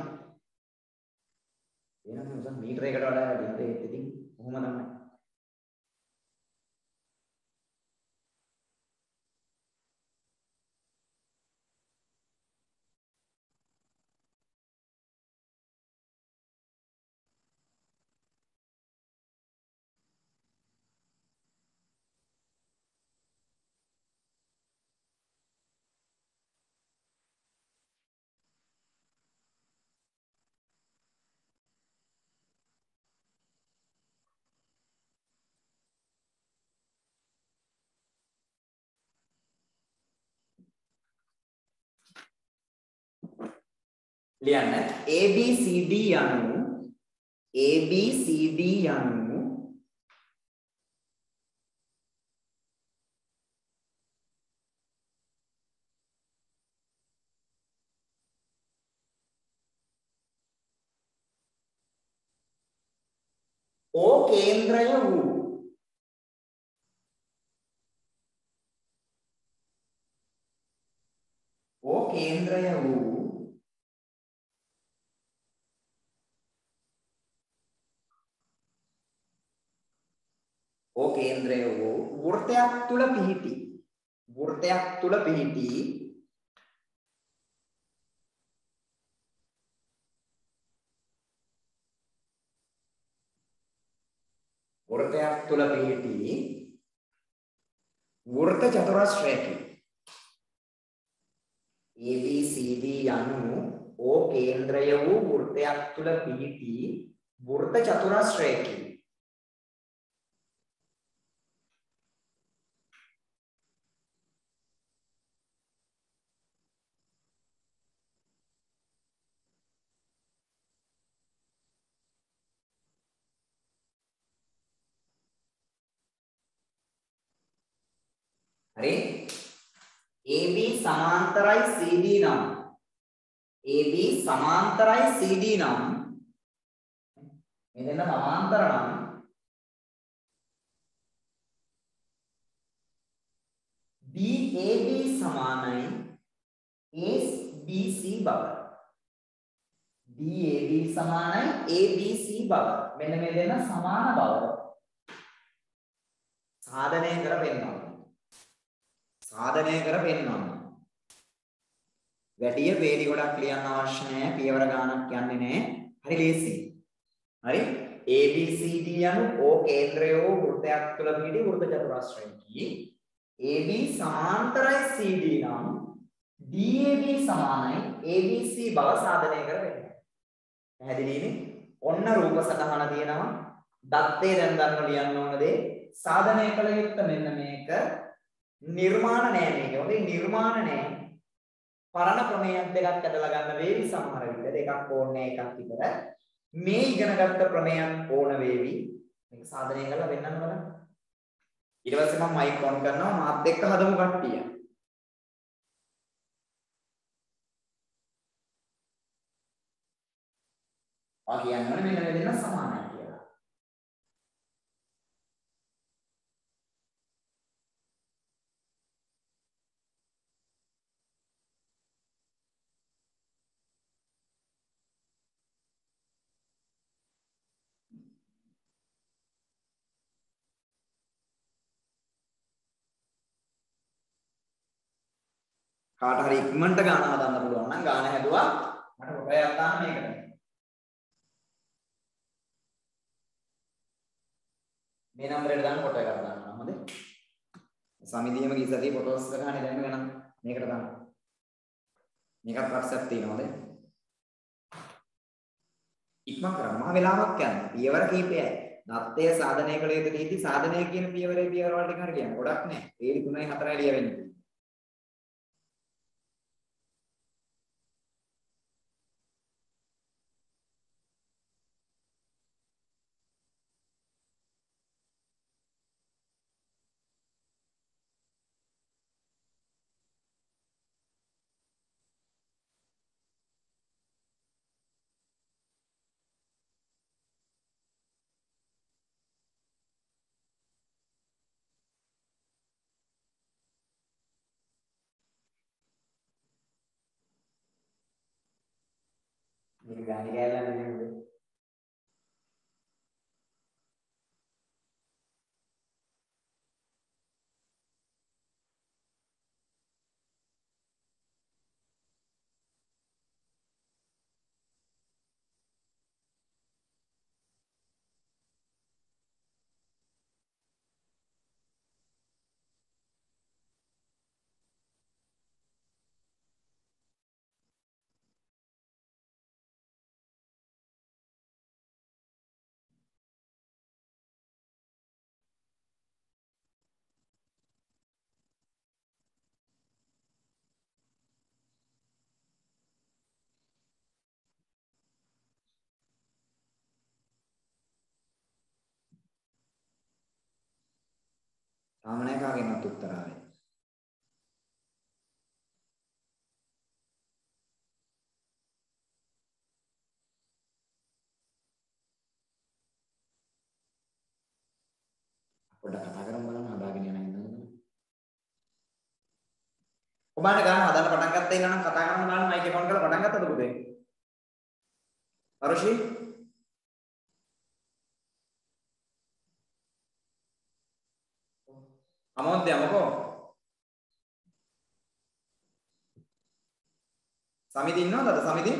Speaker 1: එහෙනම් උසන් මීටරයකට වඩා වැඩි. ඒත් ඉතින් කොහොම තමයි. ලියන්න. ABCD යනු ABCD යනු ඕ කේන්ද්‍රය වූ ඕ කේන්ද්‍රය වූ ඕ කේන්ද්‍රය වූ වෘත්තයක් තුල පිහිටි වෘත්තයක් තුල පිහිටි වෘත්තයක් තුල පිහිටි වෘත්ත චතුරස්‍රයකි ABCD යනු ඕ කේන්ද්‍රය වූ වෘත්තයක් තුල පිහිටි වෘත්ත චතුරස්‍රයකි හරි? AB සමාන්තරයි CD නම්. AB සමාන්තරයි CD නම්. මේ දෙන්න සමාන්තර නම්. BAB සමානයි ABC බව. BAB සමානයි ABC බව. මෙන්න මේ දෙන්න සමාන බව. සාධනය කර පෙන්වනවා සාධනය කර පෙන්වන්න. වැඩිය වේලි ගොඩක් ලියන්න අවශ්‍ය නැහැ. පියවර ගානක් යන්නේ නැහැ. හරි ලේසි. හරි? ABCD යනු O කේන්ද්‍රයෝ වෘත්තයක් තුල පිහිටි වෘත්ත චතුරස්‍රයකි. AB සමාන්තරයි CD නම් DAB සමානයි ABC බව සාධනය කර පෙන්නනවා. පැහැදිලිනේ? ඔන්න රූප සටහන තියෙනවා. දත්තේ දැන් ගන්න ලියන්න ඕන දේ සාධනය කළ යුත්තේ මෙන්න මේක නිර්මාණ නෑ මේක. හොඳේ නිර්මාණ නෑ. පරණ ක්‍රමයක් දෙකක් ඇදලා ගන්න වේවි සමහර විට දෙකක් ඕනේ එකක් විතර. මේ ඉගෙනගත්ත ක්‍රමයක් ඕන වේවි. මේක සාධනය කරලා වෙන්නන්න බලන්න. ඊට පස්සේ මම මයික් ඔන් කරනවා මාත් එක්ක හදමු කට්ටිය. ආ කියන්නේ මෙන්න මේ දෙන්න සමානයි කියලා. කාට හරි ඉක්මනට ගාන හදන්න පුළුවන් නම් ගාන හැදුවා මට කොටයක් දාන්න මේකට. මේ නම්බරේට දාන්න කොට එකක් දාන්න හොඳයි. සමිතියම ගිසදී ෆොටෝස් ගහන්නේ දැන් ගණන් මේකට දාන්න. මේකත් WhatsApp තියෙනවා හොඳයි. ඉක්මන් කරා මහ වෙලාවක් යනවා. පියවර කීපයයි. දත්තය සාධනය කළ යුතු නීති සාධනය කියන පියවරේ පියවර වලට හරි කියන්නේ. ගොඩක් නෑ. ඒ 3යි 4යි ලියවෙන්නේ. මේක ගානි කෑල්ලක් නෙමෙයි. තාම නැහැ කාගෙන්වත් උත්තර ආවේ. පොඩ්ඩක් කතා කරමු බලන්න හදාගෙන යන ඉන්නවද? ඔබාට ගන්න හදන්න පටන් ගත්තා ඉන්නම් කතා කරන්න බලන්න මයික් එක ඔන් කරලා පටන් ගත්තද පුතේ? අරුෂි අමෝද්‍ය මොකෝ? සමිති ඉන්නවද අද සමිති?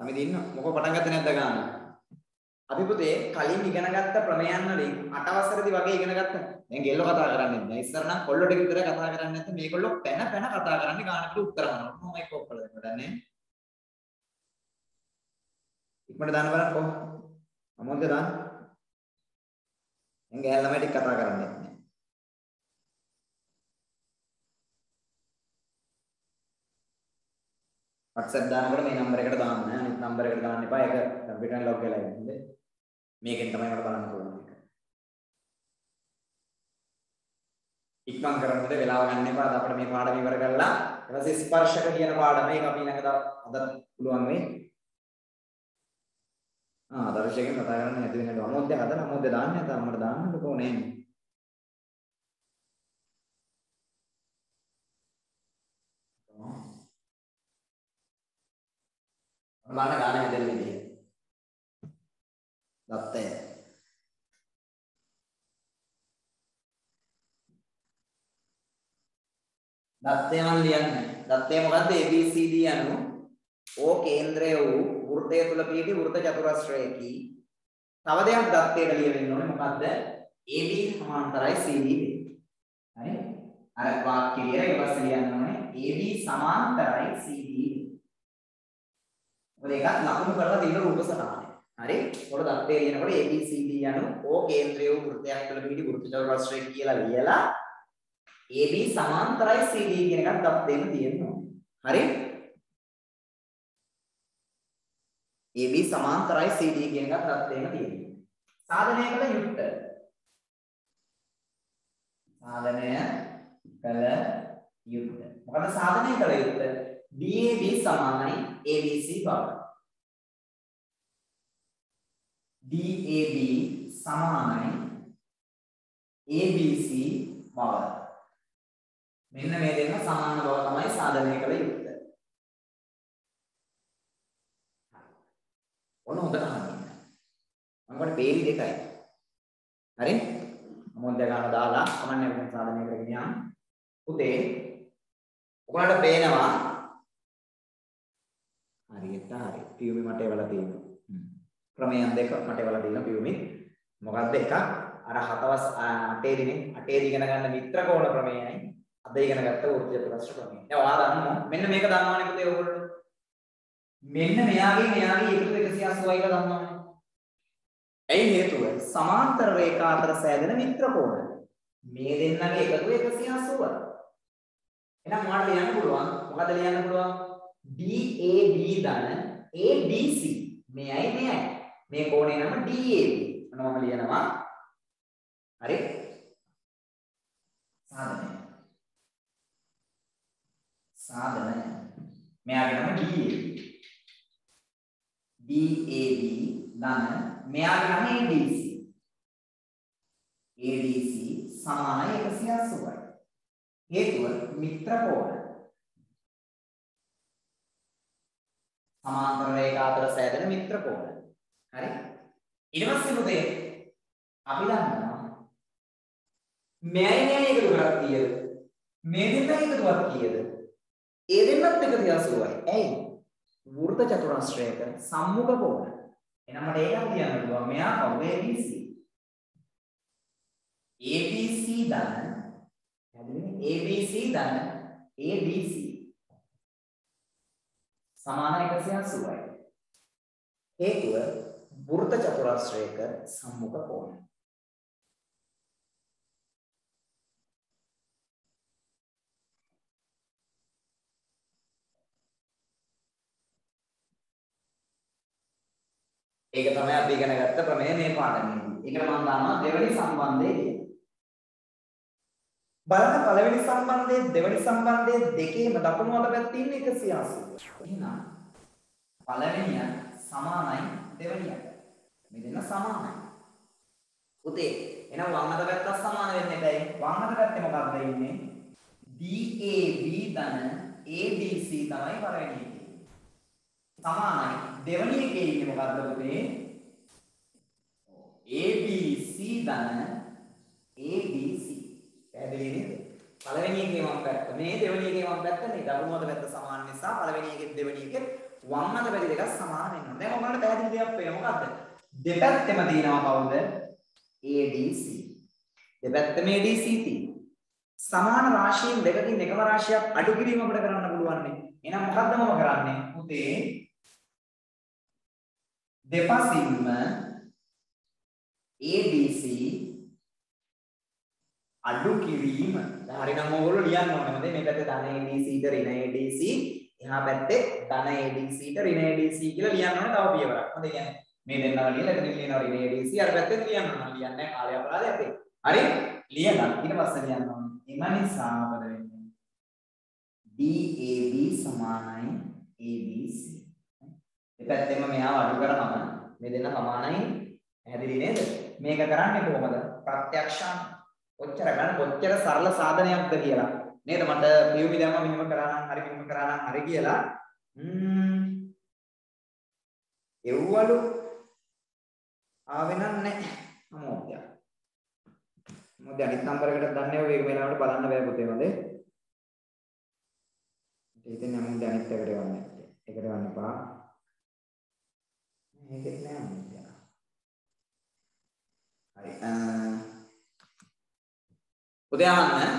Speaker 1: සමිති ඉන්න මොකෝ පටන් ගත්තේ නැද්ද ගන්න? අපි පුතේ කලින් ඉගෙන ගත්ත ප්‍රමේයන් වලින් අට අවසරේදී වගේ ඉගෙන ගත්ත. දැන් ගෙල්ලෝ කතා කරන්නේ නැහැ. ඉස්සර නම් කොල්ලෝ ටික විතරයි කතා කරන්නේ නැත්නම් මේගොල්ලෝ පැන පැන කතා කරන්නේ ගානකට උත්තර කරනවා. මම ඒක ඔක්කොල දෙන්න දන්නේ. ඉක්මනට දාන්න බලන්න කොහොමද? අමෝද්ද දාන්න. දැන් ගෑල් ළමයි ටික කතා කරන්නේ නැහැ. WhatsApp දානකොට මේ නම්බර එකට දාන්න. අනිත් නම්බර එකට දාන්න එපා. ඒක කම්පියුටරෙන් ලොග් වෙලා ඉන්නේ. මේකෙන් තමයි මට බලන්න පුළුවන් එක. ඉක්මන් කරන්නද වෙලාව ගන්න එපා. අද අපිට මේ පාඩම ඉවර කරලා ඊට පස්සේ ස්පර්ශක කියන පාඩම ඒක අපි ළඟ අද පුළුවන් වෙයි. ආ දර්ශකයෙන් කතා කරන්න නැති වෙනවා. අමෝද්ද හදන අමෝද්ද දාන්න නැත අම්මට දාන්න ඕනේ. බලන්න ගාන හැදෙන්නේ විදිය. දත්තය. දත්තය මන් ලියන්නේ. දත්තය මොකද්ද? ABCD අනු O කේන්ද්‍රය වූ වෘත්තය තුල පිහිටි වෘත්ත චතුරස්‍රයකි. තව දෙයක් දත්තයට ලියවෙන්න ඕනේ මොකද්ද? AB සමාන්තරයි CD හරි? අර වාක්‍ය විතර ඊට පස්සේ ලියන්න ඕනේ AB සමාන්තරයි CD මොකද ඒකත් ලකුණු කරලා තියෙන රූප සටහනයි. හරි? පොඩ දත්තේ ලියනකොට ABCD යනු O කේන්ද්‍රය වූ වෘත්තයක් තුළ පිහිටි වෘත්ත චතුරස්‍රය කියලා ලියලා AB සමාන්තරයි CD කියන එකත් දත්තේම තියෙනවා. හරි? AB සමාන්තරයි CD කියන එකත් දත්තේම තියෙනවා. සාධනය කළ යුක්ත. සාධනය කළ යුක්ත. මොකද සාධනය කළ යුක්ත? DAB සමානයි ABC බව. DAB සමානයි ABC බව. මෙන්න මේ දෙන්න සමාන බව තමයි සාධනය කළ යුත්තේ. ඔන්න හොඳට අහන්න. මම කොට පේලි දෙකයි. හරි? මොන්ද ගන්න දාලා සමන්නේ වෙන සාධනය කරගෙන යන්න. පුතේ ඔයාලට පේනවා හරියට හරි. පියුමි මට එවලා තියෙනවා. ක්‍රමයන් දෙක මට එවලා තියෙනවා පියුමි. මොකක්ද එකක් අර හතවස් අටේ දිනේ අටේ ඉගෙන ගන්න මිත්‍ර කෝණ ක්‍රමයයි අද ඉගෙන ගත්ත වෘත්ති චතුරස්‍ර ක්‍රමය. දැන් ඔයා දන්නවා මෙන්න මේක දන්නවනේ පුතේ ඔයගොල්ලෝ. මෙන්න මෙයාගේ මෙයාගේ එකතු 180යි කියලා දන්නවනේ. ඇයි හේතුව? සමාන්තර රේඛා අතර සෑදෙන මිත්‍ර කෝණ. මේ දෙන්නගේ එකතුව 180යි. එහෙනම් ඔයාලට ලියන්න පුළුවන්. මොකද ලියන්න පුළුවන්? DAB ධන ABC. මෙයයි මෙයයි. මේ කෝණේ නම DAB. මොනවම ලියනවා? හරි? සාධනය. සාධනය. මෙයාගේ නම DAB. DAB ධන මෙයාගේ නම ADC. ADC සමානයි 180යි. හේතුව මිත්‍ර කෝණ. සමාන්තර රේඛා අතර සෑදෙන මිත්‍ර කෝණ. හරි? ඊට පස්සේ පුතේ අපි දන්නවා මෙයයි මෙයයි එකතු කරක් කීයද? මේ දෙන්න එකතුවක් කීයද? ඒ දෙන්නත් 180යි. ඇයි? වෘත්ත චතුරස්‍රයක සම්මුඛ කෝණ. එහෙනම් මට ඒකම කියන්න පුළුවන් මෙයා කවුද ABC? ABC දන්න හැදෙන්නේ ABC දන්න ADC සමාන 180යි. හේතුව වෘත්ත චතුරස්‍රයක සම්මුඛ කෝණ. ඒක තමයි අපි ඉගෙන ගත්ත ප්‍රමේය මේ පාඩමේදී. ඒකට මම දානවා දෙවෙනි සම්බන්ධය කියලා. බලන්න පළවෙනි සම්බන්ධයේ දෙවෙනි සම්බන්ධයේ දෙකේම දකුණු අත පැත්තේ ඉන්නේ 180. එහෙනම් පළවෙනිය සමානයි දෙවෙනියට. මේ දෙන්න සමානයි. පුතේ එහෙනම් වම් අත පැත්තත් සමාන වෙන්නේ බැයි. වම් අත පැත්තේ මොකක්ද ඉන්නේ? DAB ධන ABC තමයි පළවෙනි එකේ. සමානයි. දෙවෙනි එකේ ඉන්නේ මොකද්ද පුතේ? ABC ධන ABC. පැහැදිලි නේද? පළවෙනි එකේ වම් පැත්ත මේ දෙවෙනි එකේ වම් පැත්ත නේ දකුණු අත පැත්ත සමාන නිසා පළවෙනි එකේ දෙවෙනි එකේ වම් අත පැති දෙකක් සමාන වෙනවා. දැන් ඔයාලට පැහැදිලි දෙයක් පේනවා මොකද්ද? දෙපැත්තෙම තියෙනවා කවුද? ADC. දෙපැත්තෙම ADC තියෙනවා. සමාන රාශීන් දෙකකින් එකම රාශියක් අඩු කිරීම අපිට කරන්න පුළුවන් නේ. එහෙනම් මොකද්ද මම කරන්නේ? පුතේ දෙපසින්ම ABC අඩු කිරීම. දැන් හරිනම් ඕගොල්ලෝ ලියන්න ඕනේ. මොකද මේ පැත්තේ ධන ABC ඊට ඍණ ADC, එහා පැත්තේ ධන ADC ඊට ඍණ ADC කියලා ලියන්න ඕනේ තව පියවරක්. හොඳ කියන්නේ මේ දෙන්නම ලියලා එතන ලියනවා ඍණ ADC අර පැත්තෙන් ලියන්න ඕන. ලියන්නේ නැහැ කාලය අපරාධයක් ඒක. හරි? ලියලා ඊට පස්සේ ලියන්න ඕනේ. එම නිසා මොකද වෙන්නේ? DAB සමානයි ABC. දෙපැත්තෙම මෙයාව අඩු කරනම මේ දෙන්න සමානයි. පැහැදිලි නේද? මේක කරන්නේ කොහොමද? ප්‍රත්‍යක්ෂාන. කොච්චර ගන්න කොච්චර සරල සාධනයක්ද කියලා. නේද? මට පියුමි දැම්ම මෙහෙම කරා නම් හරි මෙහෙම කරා නම් හරි කියලා. ම්ම්. එව්වලු ආවෙ නැහැ. මොකද? මොකද අනිත් නම්බර එකට දන්නේ නැහැ මේක වෙනවට බලන්න බෑ පුතේ මන්ද. ඉතින් නම් දැන් අනිත් එකට යවන්න. එකට යවන්න එපා. මේකෙත් නෑ මොකද. හරි. පුතේ අහන්න.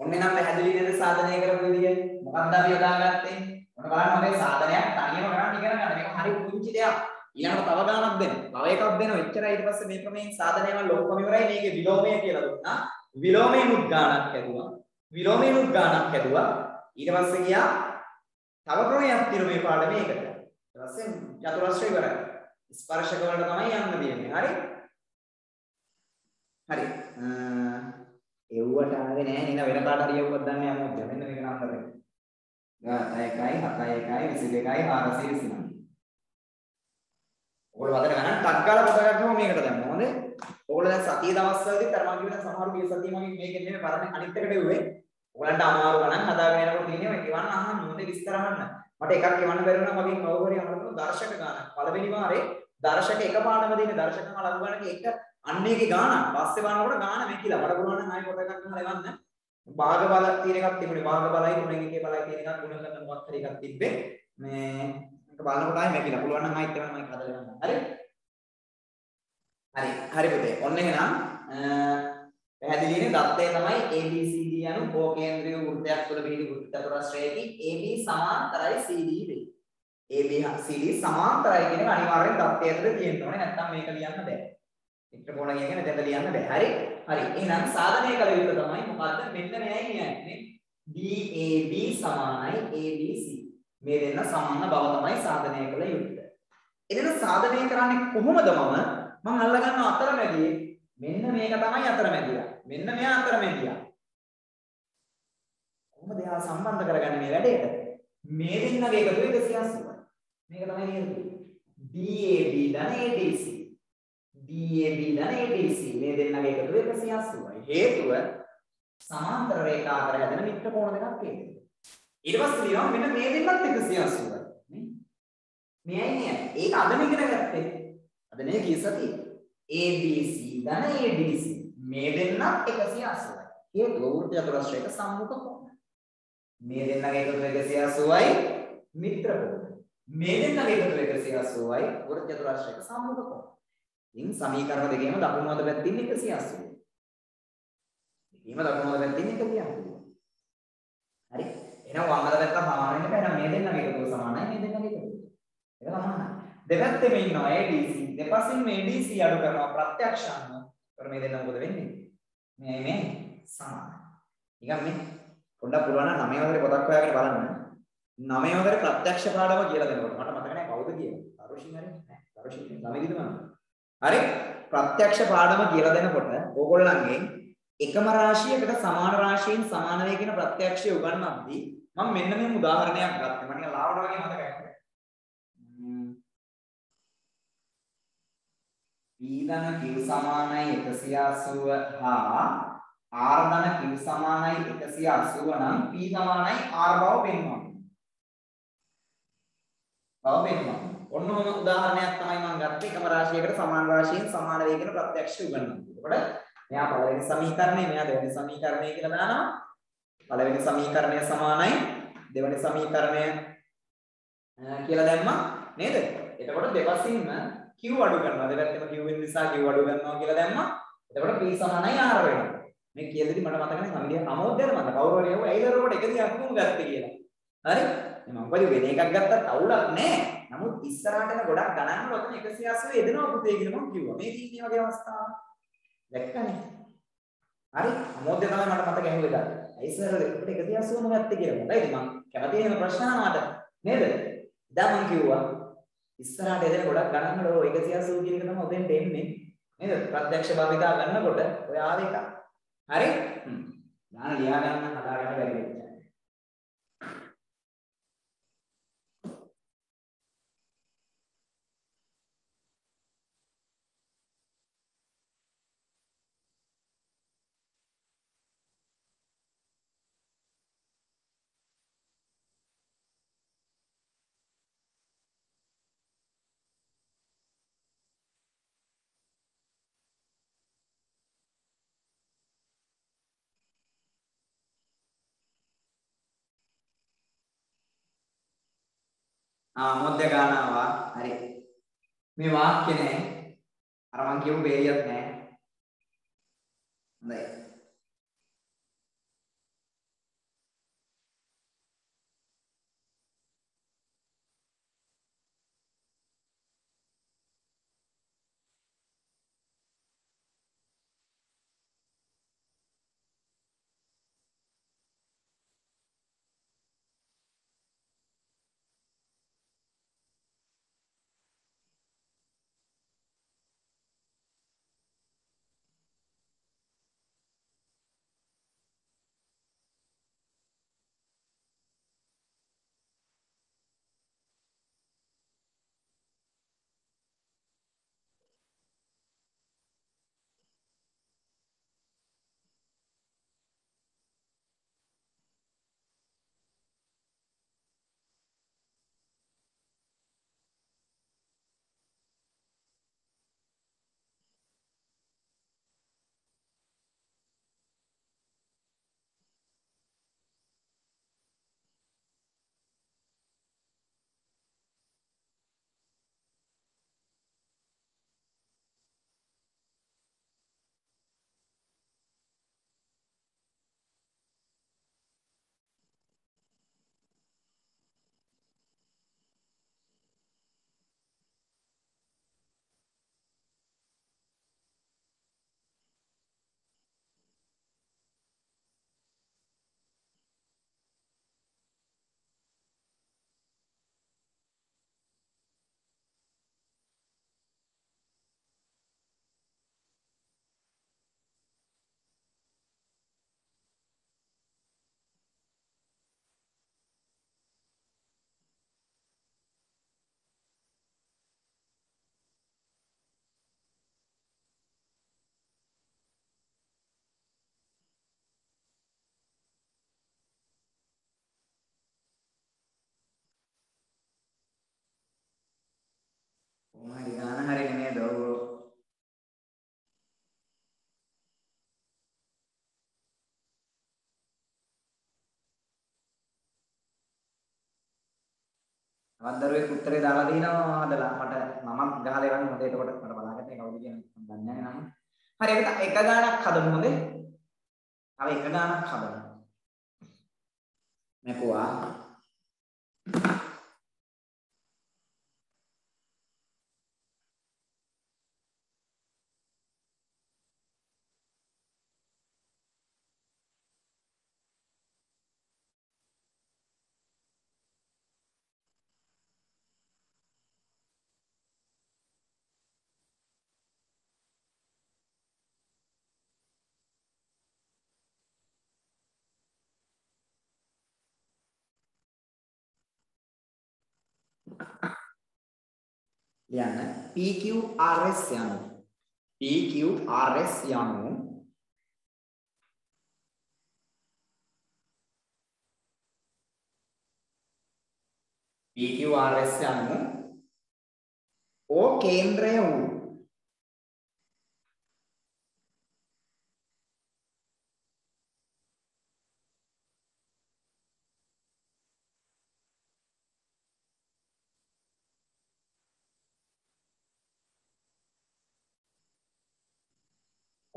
Speaker 1: ඔන්නේ නම් පැහැදිලි නේද සාධනය කරපු විදිය? මොකක්ද අපි යොදාගත්තේ? ඔන්න බලන්න ඔතේ සාධනයක් තනියම කරන්න ඉගෙන ගන්න. මේක හරි පුංචි දෙයක්. ඊළඟට තව ගානක් දෙන්න. තව එකක් දෙනවා. එච්චරයි ඊට පස්සේ මේ ක්‍රමයෙන් සාධනයවල ඔක්කොම ඉවරයි. මේකේ විලෝමය කියලා දුන්නා. විලෝමයෙන්ුත් ගානක් හැදුවා. විලෝමයෙන්ුත් ගානක් හැදුවා. ඊට පස්සේ ගියා තව ක්‍රමයක් තියෙනවා මේ පාඩමේ එකට. ඊට පස්සේ චතුරස්‍රය ඉවරයි. ස්පර්ශක වලට තමයි යන්න දෙන්නේ. හරි? හරි. එව්වට ආවේ නෑ නේද වෙන කාට හරි එව්වක් දන්නේ නැහැ මොකද මෙන්න මේක නම්බර එක. 1යි 7යි 1යි 22යි 429. ඔයගොල්ලෝ වදන ගණන් ටක් ගාලා පොත ගන්නකො මේකට දැම්ම හොඳේ. ඔයගොල්ලෝ දැන් සතිය දවස්වලදී අර මම කියන සමහර ගිය සතිය මම මේකෙන් නෙමෙයි පරණ අනිත් එකට එව්වේ. ඔයගලන්ට අමාරු ගණන් හදාගෙන යනකොට තියෙනවා එවන්න අහන්න හොඳ විස්තර අහන්න. මට එකක් එවන්න බැරි වුණා මගෙන් කවුරු හරි අහන්න දර්ශක ගානක්. පළවෙනි වාරේ දර්ශක එක පාඩම දෙන්නේ දර්ශකම ලඝු ගණක එක අන්න ඒකේ ගානක්. පස්සේ බලනකොට ගාන මේකිලා. මට පුළුවන් නම් ආයෙ පොත එකක් ගහලා එවන්න. භාග බලක් තියෙන එකක් තිබුණේ. භාග බලයි තුනෙන් එකේ බලයි තියෙන එකක් ගුණ කරන මොකක් හරි එකක් තිබ්බේ. මේ මේක බලනකොට ආයෙ මේකිලා. පුළුවන් නම් ආයෙත් එවන්න මම හදලා ගන්නම්. හරි? හරි. හරි පුතේ. ඔන්න එහෙනම් පැහැදිලිනේ දත්තය තමයි ABCD යනු කෝකේන්ද්‍රීය වෘත්තයක් තුළ පිහිටි වෘත්ත චතුරස්‍රයේදී AB සමාන්තරයි CD වෙයි. AB CD සමාන්තරයි කියන එක අනිවාර්යෙන් දත්තය ඇතුළේ තියෙන්න ඕනේ නැත්නම් මේක ලියන්න බෑ. චිත්‍රකෝණ කියන එක මෙතන ලියන්න බෑ. හරි? හරි. එහෙනම් සාධනය කළ යුතු තමයි මොකද්ද? මෙන්න මෙයයි මෙයයි. DAB සමානයි ABC. මේ දෙන්න සමාන බව තමයි සාධනය කළ යුත්තේ. එදින සාධනය කරන්නේ කොහොමද මම? මම අල්ලගන්න අතරමැදියේ මෙන්න මේක තමයි අතරමැදියා. මෙන්න මෙයා අතරමැදියා. කොහොමද එයා සම්බන්ධ කරගන්නේ මේ වැඩේට? මේ දෙන්නගේ එකතු 180යි. මේක තමයි නියම DAB ධන ADC. DAB ධන ADC මේ දෙන්නගේ එකතු 180යි. හේතුව සමාන්තර රේඛා අතර හැදෙන මිත්‍ර කෝණ දෙකක් ඒක. ඊට පස්සේ ලියනවා මෙන්න මේ දෙන්නත් 180යි. නේ? මෙයයි මෙයයි. ඒක අද ඉගෙන ගත්තේ. අද නේ කීසතියි. ABC ධන ADC මේ දෙන්නත් 180යි. හේතුව වෘත්ත චතුරස්‍රයක සම්මුඛ කෝණ. මේ දෙන්නගේ එකතු 180යි මිත්‍ර කෝණ. මේ දෙන්නගේ එකතු 180යි වෘත්ත චතුරස්‍රයක සම්මුඛ කෝණ. ඉතින් සමීකරණ දෙකේම දකුණු අත පැත්තෙන් 180. දෙකේම දකුණු අත පැත්තෙන් 180. හරි. එහෙනම් වම් අත පැත්ත සමාන වෙන්න බෑ. එහෙනම් මේ දෙන්නගේ එකතුව සමානයි මේ දෙන්නගේ එකතුව. ඒක සමානයි. දෙපැත්තෙම ඉන්නවා ADC දෙපසින් මේ ADC අඩු කරනවා ප්‍රත්‍යක්ෂාන්ව. ඒතර මේ දෙන්න මොකද වෙන්නේ? මේ මේ සමානයි. නිකන් මේ පොඩ්ඩක් පුළුවන් නම් නවය වගේ පොතක් හොයාගෙන බලන්න. නවය වගේ ප්‍රත්‍යක්ෂ පාඩම කියලා දෙනකොට මට මතක නැහැ කවුද කියලා. තරුෂින් හරි නෑ. තරුෂින් ළමයිදිද මම. හරි? ප්‍රත්‍යක්ෂ පාඩම කියලා දෙනකොට ඕගොල්ලන්ගෙන් එකම රාශියකට සමාන රාශීන් සමාන වේ කියන ප්‍රත්‍යක්ෂය උගන්වද්දී මම මෙන්න මේ උදාහරණයක් ගත්තා. මම නිකන් ලාවට වගේ මතකයි. P ධන Q සමානයි 180 හා R ධන Q සමානයි 180 නම් P සමානයි R බව පෙන්වනවා. බව පෙන්වනවා. ඔන්න ඔය උදාහරණයක් තමයි මම ගත්තේ එකම රාශියකට සමාන රාශීන් සමාන වේ කියන ප්‍රත්‍යක්ෂ උගන්වනවා. එතකොට මෙයා පළවෙනි සමීකරණය මෙයා දෙවෙනි සමීකරණය කියලා දානවා. පළවෙනි සමීකරණය සමානයි දෙවෙනි සමීකරණය කියලා දැම්මා නේද? එතකොට දෙපසින්ම Q අඩු කරනවා. දෙපැත්තෙම Q වෙන නිසා Q අඩු කරනවා කියලා දැම්මා. එතකොට P සමානයි R වෙනවා. මේ කියලාදී මට මතක නැහැ සමිලිය අමෝද්දේද මන්ද කවුරු හරි යවුවා ඇයිද රොබට එක දිහා අකුණු ගත්තේ කියලා. හරි? මම මොකද වෙන එකක් ගත්තත් අවුලක් නැහැ. නමුත් ඉස්සරහට යන ගොඩක් ගණන් වල ඔතන 180 එදෙනවා පුතේ කියලා මම කිව්වා. මේ තියෙන වගේ අවස්ථාවක්. දැක්කනේ. හරි? අමෝද්දේ තමයි මට මතක ඇහුවේ දා. ඇයි සර් එකට 180ම ගත්තේ කියලා. හොඳයි මම කැමති එහෙම ප්‍රශ්න අහනවාට නේද? ඉදා මම කිව්වා ඉස්සරහට එදෙන ගොඩක් ගණන් වල ඔය 180 කියන එක තමයි ඔතෙන්ට එන්නේ. නේද? ප්‍රත්‍යක්ෂ භාවිතා ගන්නකොට ඔය ආව එක. හරි? හ්ම්. දාන ලියා ගන්න හදාගන්න බැරි වෙච්චා. ආ මොද්ද ගන්නවා හරි. මේ වාක්‍ය නෑ. අර මං කියපු බේරියක් නෑ. හොඳයි. අවන්දරුවේ උත්තරේ දාලා දිනවා හදලා මට මමත් ගහලා ඉවරනේ හොඳ එතකොට මට බලාගන්න කවුද කියන්නේ මම දන්නේ නැහැ නම. හරි ඒක එක ගානක් හදමු හොඳේ. තව එක ගානක් හදමු. මෙකුවා ලියන්න PQRS යනු. PQRS යනු. PQRS යනු. ඕ කේන්ද්‍රය වූ.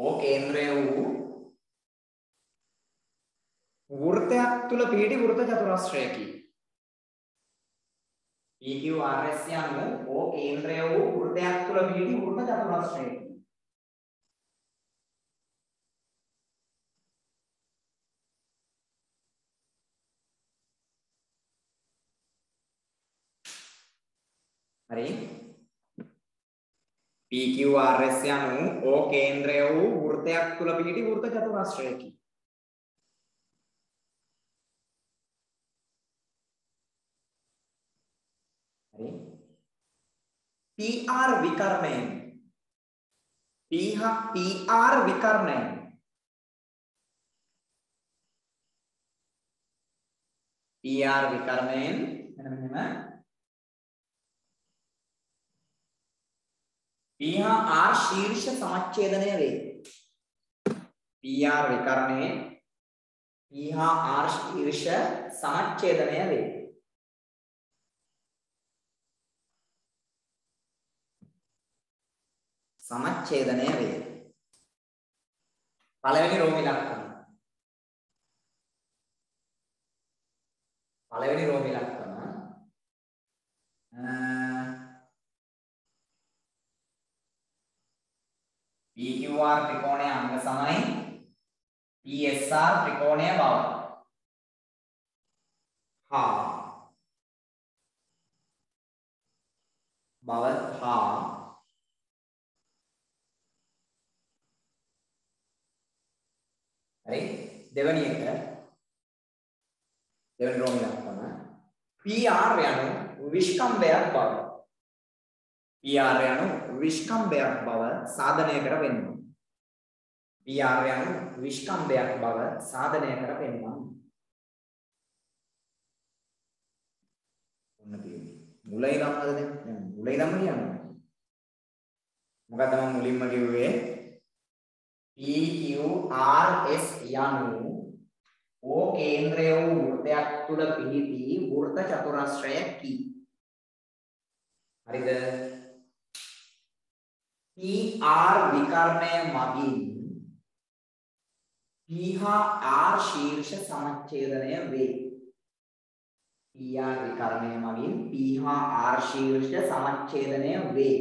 Speaker 1: ඕ කේන්ද්‍රය වූ වෘත්තයක් තුල පිහිටි වෘත්ත චතුරස්‍රයකි. PQRS යනු ඕ කේන්ද්‍රය වූ වෘත්තයක් තුල පිහිටි වෘත්ත චතුරස්‍රයකි. හරි PQRS යනු ඕ කේන්ද්‍රය වූ වෘත්තයක් තුල පිහිටි වෘත්ත චතුරස්‍රයකි. හරි PR විකර්ණයෙන් PH PR විකර්ණයෙන් PR විකර්ණයෙන් මෙන්න මෙහෙම PR ශීර්ෂ සමච්ඡේදනය වේ. PR විකරණයේ PR ශීර්ෂ සමච්ඡේදනය වේ. සමච්ඡේදනය වේ. පළවෙනි රෝමි ලක්ෂණ. පළවෙනි රෝමි ලක්ෂණ PQR ත්‍රිකෝණය අංග සමයි PSR ත්‍රිකෝණය බව. හා බව හා හරි දෙවැනි එක දෙවැනි රෝමි ලක්ෂණ PR යනු විස්කම්බයක් බව. PR යනු විස්කම්බයක් බව සාධනය කර පෙන්වනවා. PR යනු විස්කම්බයක් බව සාධනය කර පෙන්වනවා. ඔන්න තියෙන්නේ. මුලයි ධම්මද දැන් මුලයි ධම්ම කියන්නේ. මොකද මම මුලින්ම කිව්වේ PQRS යනු ඕ කේන්ද්‍රය වූ වෘත්තයක් තුල පිහිටි වෘත්ත චතුරස්‍රයකි. හරිද? PR විකර්ණය මගින් PH R ශීර්ෂ සමච්ඡේදනය වේ. PR විකර්ණය මගින් PH R ශීර්ෂ සමච්ඡේදනය වේ.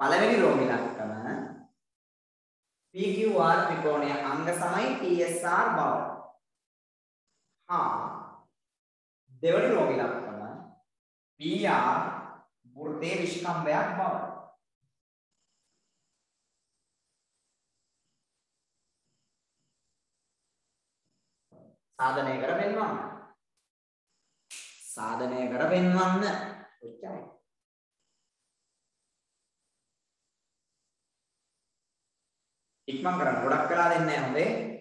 Speaker 1: පළවෙනි රෝමි ලක්ෂණ PQR ත්‍රිකෝණය අංග සමයි PSR බව. හා දෙවනි රෝමි ලක්ෂණ PR වෘත්තයේ විස්කම්භයක් බව. සාධනය කර පෙන්වන්න. සාධනය කර පෙන්වන්න. ඔච්චරයි. ඉක්මන් කරන්න ගොඩක් වෙලා දෙන්නේ නැහැ හොඳේ.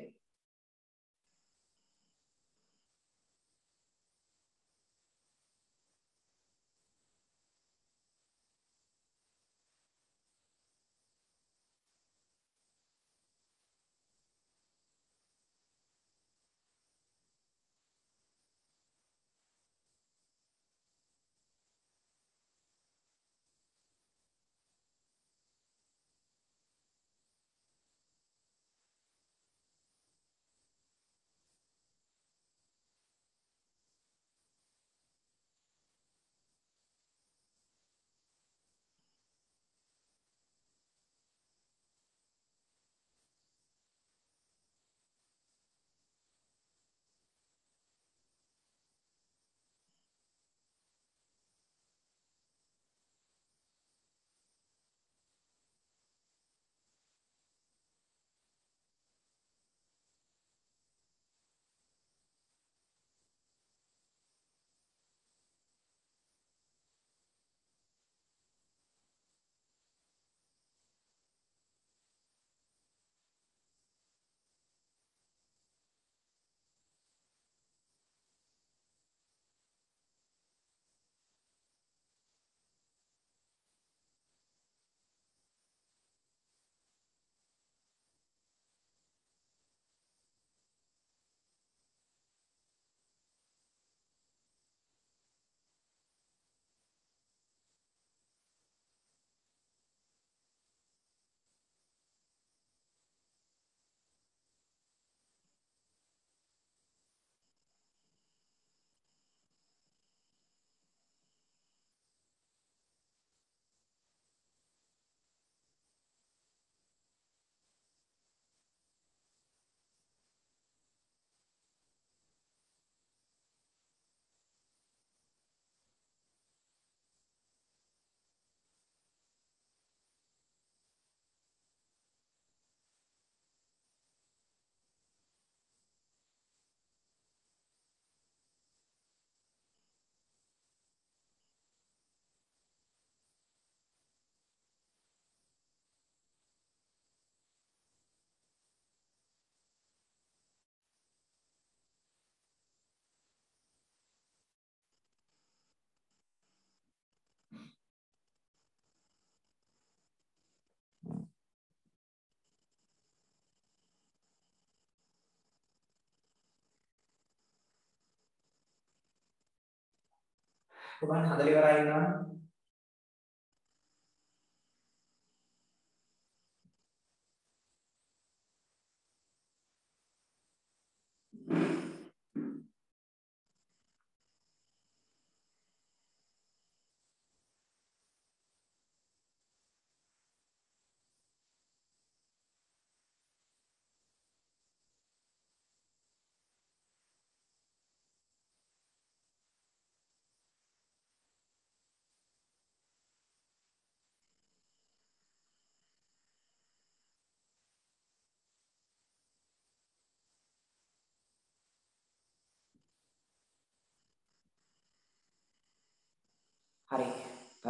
Speaker 1: කොහොමද හදලා ඉවරයි ඉන්නවනේ. හරි.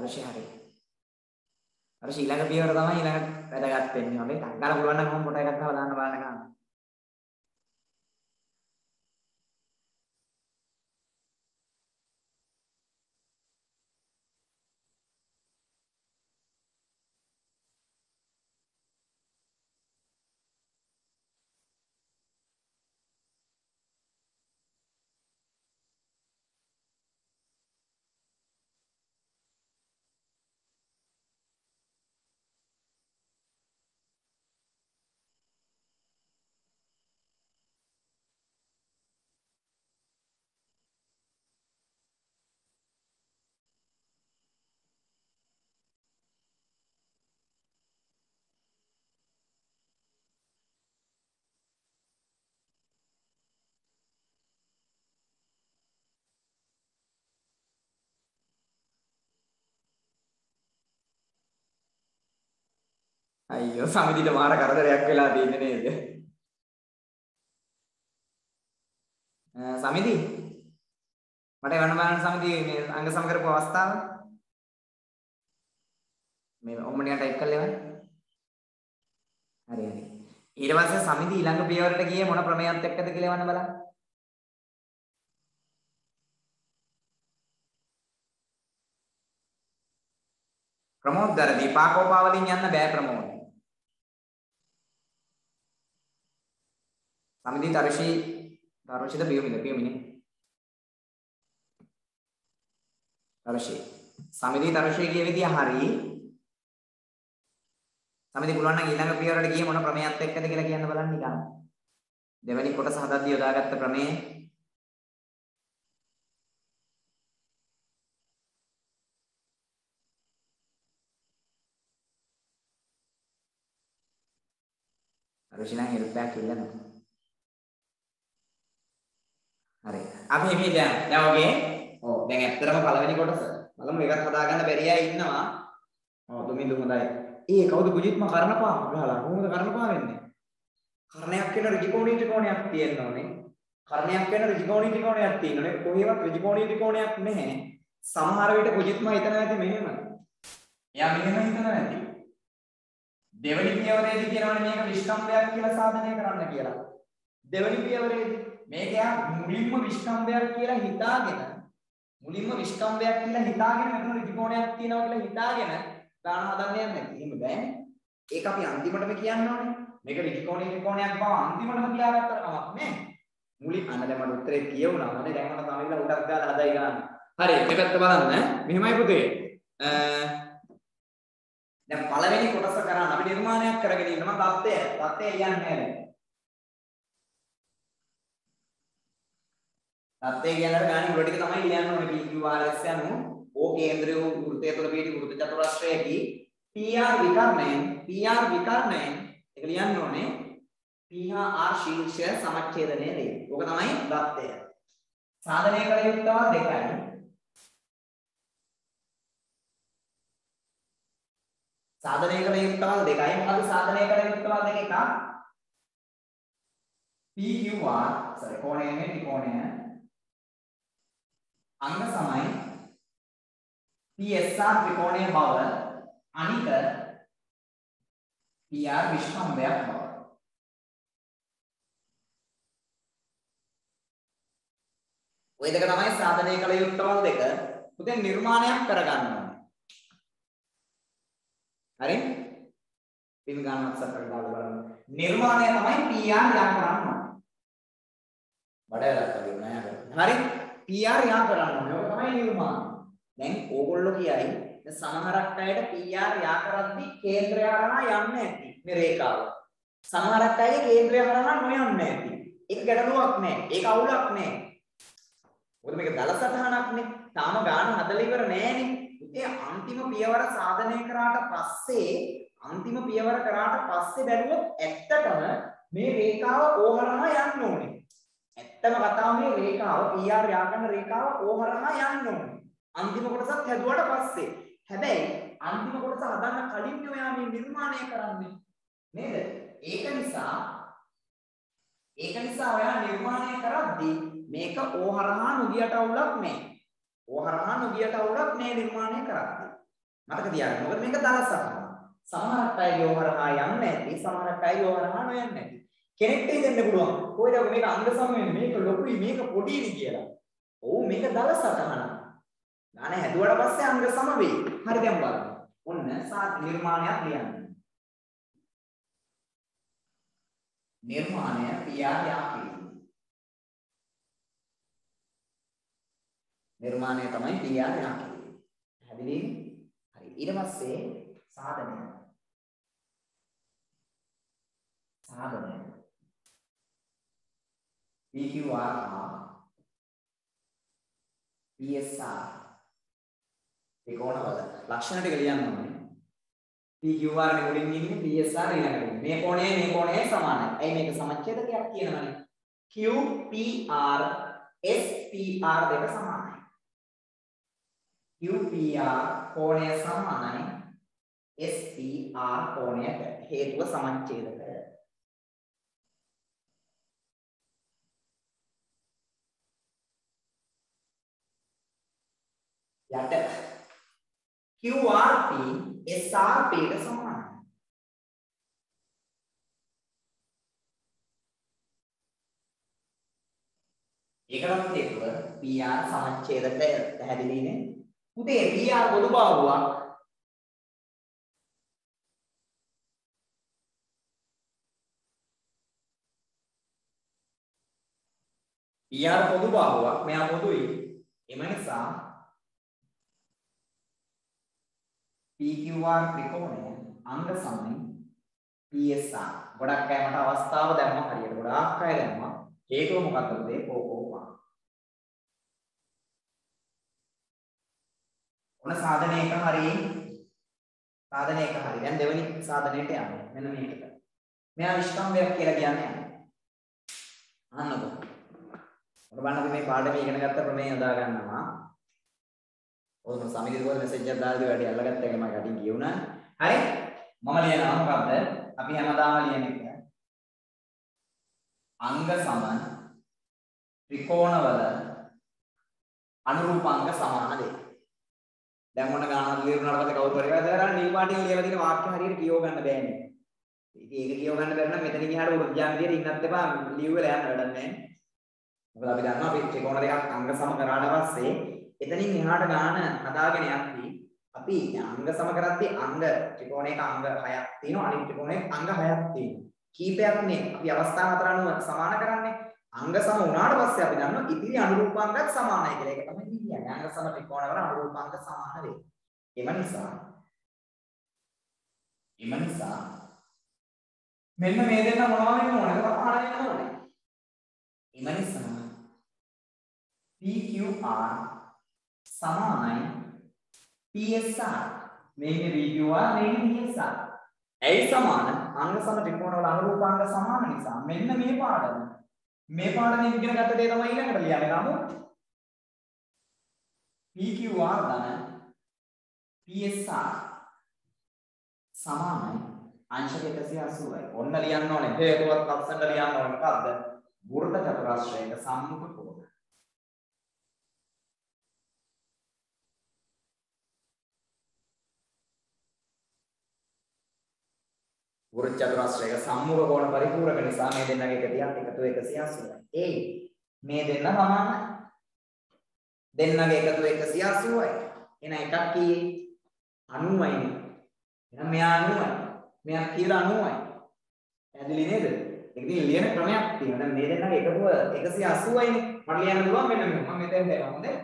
Speaker 1: පරිශය හරි. අර ඊළඟ පියවර තමයි ඊළඟ වැදගත් වෙන්නේ. හොඳයි. ටංගාලා පුළුවන් නම් කොහොම ෆොටෝ එකක් ගහලා දාන්න බලන්න ගන්න. අයියෝ සමිතිට මාර කරදරයක් වෙලා තියෙන්නේ නේද? සමිති මට එවන්න බලන්න සමිති මේ අංග සම කරපු අවස්ථාව මේ ඔම්මනියා ටයිප් කරලා එවන්න. හරි හරි. ඊට පස්සේ සමිති ඊළඟ පියවරට ගියේ මොන ප්‍රමේයත් එක්කද කියලා එවන්න බලන්න. ප්‍රමෝදර දීපාකෝපාවලින් යන්න බෑ ප්‍රමෝද. සමිති තරුෂි තරුෂිද පියුමිද පියුමිනේ. තරුෂි. සමිති තරුෂි කිය විදිය හරි. සමිති පුළුවන් නම් ඊළඟ පියවරට ගියේ මොන ප්‍රමේයත් එක්කද කියලා කියන්න බලන්න නිකන්. දෙවැනි කොටස හදද්දී යොදාගත්ත ප්‍රමේය රුෂිනා හෙල්ප් බෑක් ඉල්ලනවා. හරි. අපි මේ දැන් දැන් ඔගේ ඔව් දැන් ඇත්තටම පළවෙනි කොටස බලමු එකක් හදාගන්න බැරි අය ඉන්නවා. ඔව් දුමින්දු හොඳයි. ඒ කවුද කුජිත්ම කරනපා ගහලා කොහොමද කරනපා වෙන්නේ? කරණයක් වෙන ඍජුකෝණී ත්‍රිකෝණයක් තියෙන්න ඕනේ. කරණයක් වෙන ඍජුකෝණී ත්‍රිකෝණයක් තියෙන්න ඕනේ. කොහේවත් ඍජුකෝණී ත්‍රිකෝණයක් නැහැ. සමහර විට කුජිත්ම හිතනවා ඇති මෙහෙම. එයා මෙහෙම හිතනවා ඇති. දෙවනි පියවරේදී කියනවනේ මේක විස්කම්භයක් කියලා සාධනය කරන්න කියලා. දෙවනි පියවරේදී මේක යා මුලින්ම විස්කම්භයක් කියලා හිතාගෙන මුලින්ම විස්කම්භයක් කියලා හිතාගෙන මෙතන ඍජුකෝණයක් තියෙනවා කියලා හිතාගෙන ගාන හදන්න යන්නේ නැති. එහෙම බෑනේ. ඒක අපි අන්තිමටම කියන්න ඕනේ. මේක ඍජුකෝණී ත්‍රිකෝණයක් බව අන්තිමටම කියාගත්තට කමක් නෑ. මුලින් අන්න දැන් මට උත්තරේ කියවුණා. මම දැන් මම තමයි උඩක් දාලා හදයි ගන්න. හරි මේ පැත්ත බලන්න. මෙහෙමයි පුතේ. දැන් පළවෙනි කොටස කරන් අපි නිර්මාණයක් කරගෙන ඉන්නවා தත්ත්වය. தත්ත්වය කියන්නේ නැහැ. தත්ත්වය කියන්නේ ගානේ මුල ටික තමයි ලියන්න ඕනේ PQRS යනු O කේන්ද්‍රීය වෘත්තය තුළ පිහිටි වෘත්ත චතුරස්‍රයේදී PR විකර්ණයෙන් PR විකර්ණයෙන් ඒක ලියන්න ඕනේ P හා R ශීර්ෂය සමච්ඡේදනය වේ. ඕක තමයි தත්ත්වය. සාධනය කළ යුත්තව දෙකයි. සාධනය කළ යුත්තවල් දෙකයි මොකද සාධනය කළ යුත්තවල් දෙක එකක් PQR sorry කෝණය නෙමෙයි ත්‍රිකෝණය අංග සමයි PSR ත්‍රිකෝණය බව අනික PR විශ්කම්භයක් බව ওই දෙක තමයි සාධනය කළ යුත්තවල් දෙක පුතේ නිර්මාණයක් කරගන්න ඕනේ හරි? පින් ගන්නත් සැපට දාලා බලන්න. නිර්මාණය තමයි PR යා කරන්න ඕනේ. බඩයලක් වගේ නෑ හරි? PR යා කරන්න ඕනේ. ඔක තමයි නිර්මාණය. දැන් ඕගොල්ලෝ කියයි සමහරක් අයට PR යා කරද්දි කේන්ද්‍රය හරහා යන්නේ නැති මේ රේඛාව. සමහරක් අයගේ කේන්ද්‍රය හරහා නොයන්නේ නැති. ඒක ගැටලුවක් නෑ. ඒක අවුලක් නෑ. මොකද මේක දල සටහනක්නේ. තාම ගාන හදලා ඉවර නෑනේ. ඉතින් අන්තිම පියවර සාධනය කරාට පස්සේ අන්තිම පියවර කරාට පස්සේ බැලුවොත් ඇත්තටම මේ රේඛාව ඕහරහා යන්න ඕනේ. ඇත්තම කතාව මේ රේඛාව PR යාගන්න රේඛාව ඕහරහා යන්න ඕනේ. අන්තිම කොටසත් හැදුවට පස්සේ. හැබැයි අන්තිම කොටස හදන්න කලින් ඔයා මේ නිර්මාණය කරන්නේ. නේද? ඒක නිසා ඒක නිසා ඔයා නිර්මාණය කරද්දී මේක ඕහරහා නුගියට අවුලක් නෑ. ඕහරහා නුගියට අවුලක් නෑ නිර්මාණය කරද්දී. මතක තියාගන්න. මොකද මේක දලසක්. සමහරක් අය යෝහරහා යන්නේ නැති සමහරක් අය යෝහරහා නොයන්නේ නැති කෙනෙක්ට හිතෙන්න පුළුවන් කොයිද මේක අංග සමයෙන් මේක ලොකුයි මේක පොඩියි කියලා. ඔව් මේක දල සටහන ගාන හැදුවට පස්සේ අංග සම වෙයි. හරි දැන් බලන්න. ඔන්න සාත් නිර්මාණයක් ලියන්න. නිර්මාණය පියා යාකි නිර්මාණය තමයි පියා යාකි හැදිලි හරි. ඊට පස්සේ සාධනය. සාධනය. PQR හා PSR ත්‍රිකෝණවල ලක්ෂණ ටික ලියන්න ඕනේ PQR නේ මුලින් ඉන්නේ PSR ඊළඟට මේ කෝණය මේ කෝණය සමානයි. ඇයි මේක සමච්ඡේදකයක් කියනවනේ. QPR SPR දෙක සමානයි. QPR කෝණය සමානයි SPR කෝණයට හේතුව සමච්ඡේදකය. යට QRP SRPට සමානයි. ඒකටත් හේතුව PR සමච්ඡේදකය පැහැදිලිනේ. පුතේ PR පොදු බාහුවක් PR පොදු බාහුවක් මෙයා පොදුයි. එම නිසා PQR ත්‍රිකෝණය අංග සමයි PSR. ගොඩක් අය මට අවස්ථාව දැම්මා හරියට. ගොඩාක් අය දැම්මා. හේතුව මොකක්ද උදේ? කෝකෝපා. ඔන්න සාධනයක හරියි. සාධනයක හරි. දැන් දෙවෙනි සාධනයට යන්නේ. මෙන්න මේකට. මෙයා විස්කම්භයක් කියලා කියන්නේ. අහන්නකෝ. ඔන්න බලන්න අපි මේ පාඩමේ ඉගෙන ගත්ත ප්‍රමේය යොදා ගන්නවා. ඔය සමිතිය දුවල මෙසේජ් එකක් දාලා වැඩි අල්ලගත්ත එක මම කටින් කියුණා. හරි? මම ලියනවා මොකද්ද? අපි හැමදාම ලියන එක. අංග සම ත්‍රිකෝණවල අනුරූපාංග සමාන වේ. දැන් මොන ගානක් ලියුණාට පස්සේ කවුරු හරි වැදගත් කරන්නේ නිල් පාටින් ලියලා තියෙන වාක්‍ය හරියට කියව ගන්න බෑනේ. ඉතින් ඒක කියව ගන්න බැරි නම් මෙතනින් එහාට උර්ජා විදියට ඉන්නත් එපා ලියුවල යන්න වැඩක් නැහැ. මොකද අපි දන්නවා අපි ත්‍රිකෝණ දෙකක් අංග සම කරාට පස්සේ එතනින් එහාට ගාන හදාගෙන යද්දී අපි අංග සම කරද්දී අංග ත්‍රිකෝණයක අංග 6ක් තියෙනවා අනිත් ත්‍රිකෝණයක අංග 6ක් තියෙනවා. කීපයක් නේ අපි අවස්ථා හතර අනුව සමාන කරන්නේ. අංග සම වුණාට පස්සේ අපි දන්නවා ඉතිරි අනුරූපාංගත් සමානයි කියලා. ඒක තමයි කියන්නේ. අංග සම ත්‍රිකෝණවල අනුරූපාංග සමාන වේ. එම නිසා එම නිසා මෙන්න මේ දෙන්න මොනවා වෙන්න ඕනද? පහළ වෙන්න ඕනේ. එම නිසා PQR සමානයි PSR. මේකේ PQR මේකේ PSR. ඇයි සමාන? අංග සම ත්‍රිකෝණවල අනුරූපාංග සමාන නිසා මෙන්න මේ පාඩම. මේ පාඩමෙන් ඉගෙන ගත්ත දේ තමයි ඊළඟට ලියන්නේ. නමුත් PQR ධන PSR සමානයි අංශක 180යි. ඔන්න ලියන්න ඕනේ. හේතුවත් ලක්ෂණ ලියන්න ඕනේ. මොකද්ද? වෘත්ත චතුරස්‍රයක සම්මුඛ කෝණ. වෘත්ත චතුරස්‍රයක සම්මුඛ කෝණ පරිපූර්ණක නිසා මේ දෙන්නගේ එකතියක් එකතු 180යි. ඒ මේ දෙන්න සමානයි. දෙන්නගේ එකතු 180යි. එන එකක් කීයේ 90යි. එහෙනම් මෙයා 90යි. මෙයා කියලා 90යි. පැහැදිලි නේද? ඒක ඉතින් ලියන ක්‍රමයක් තියෙනවා. දැන් මේ දෙන්නගේ එකතුව 180යිනේ. මට ලියන්න පුළුවන් මෙන්න මෙහෙම. මම මෙතෙන් දෙනවා හොඳේ.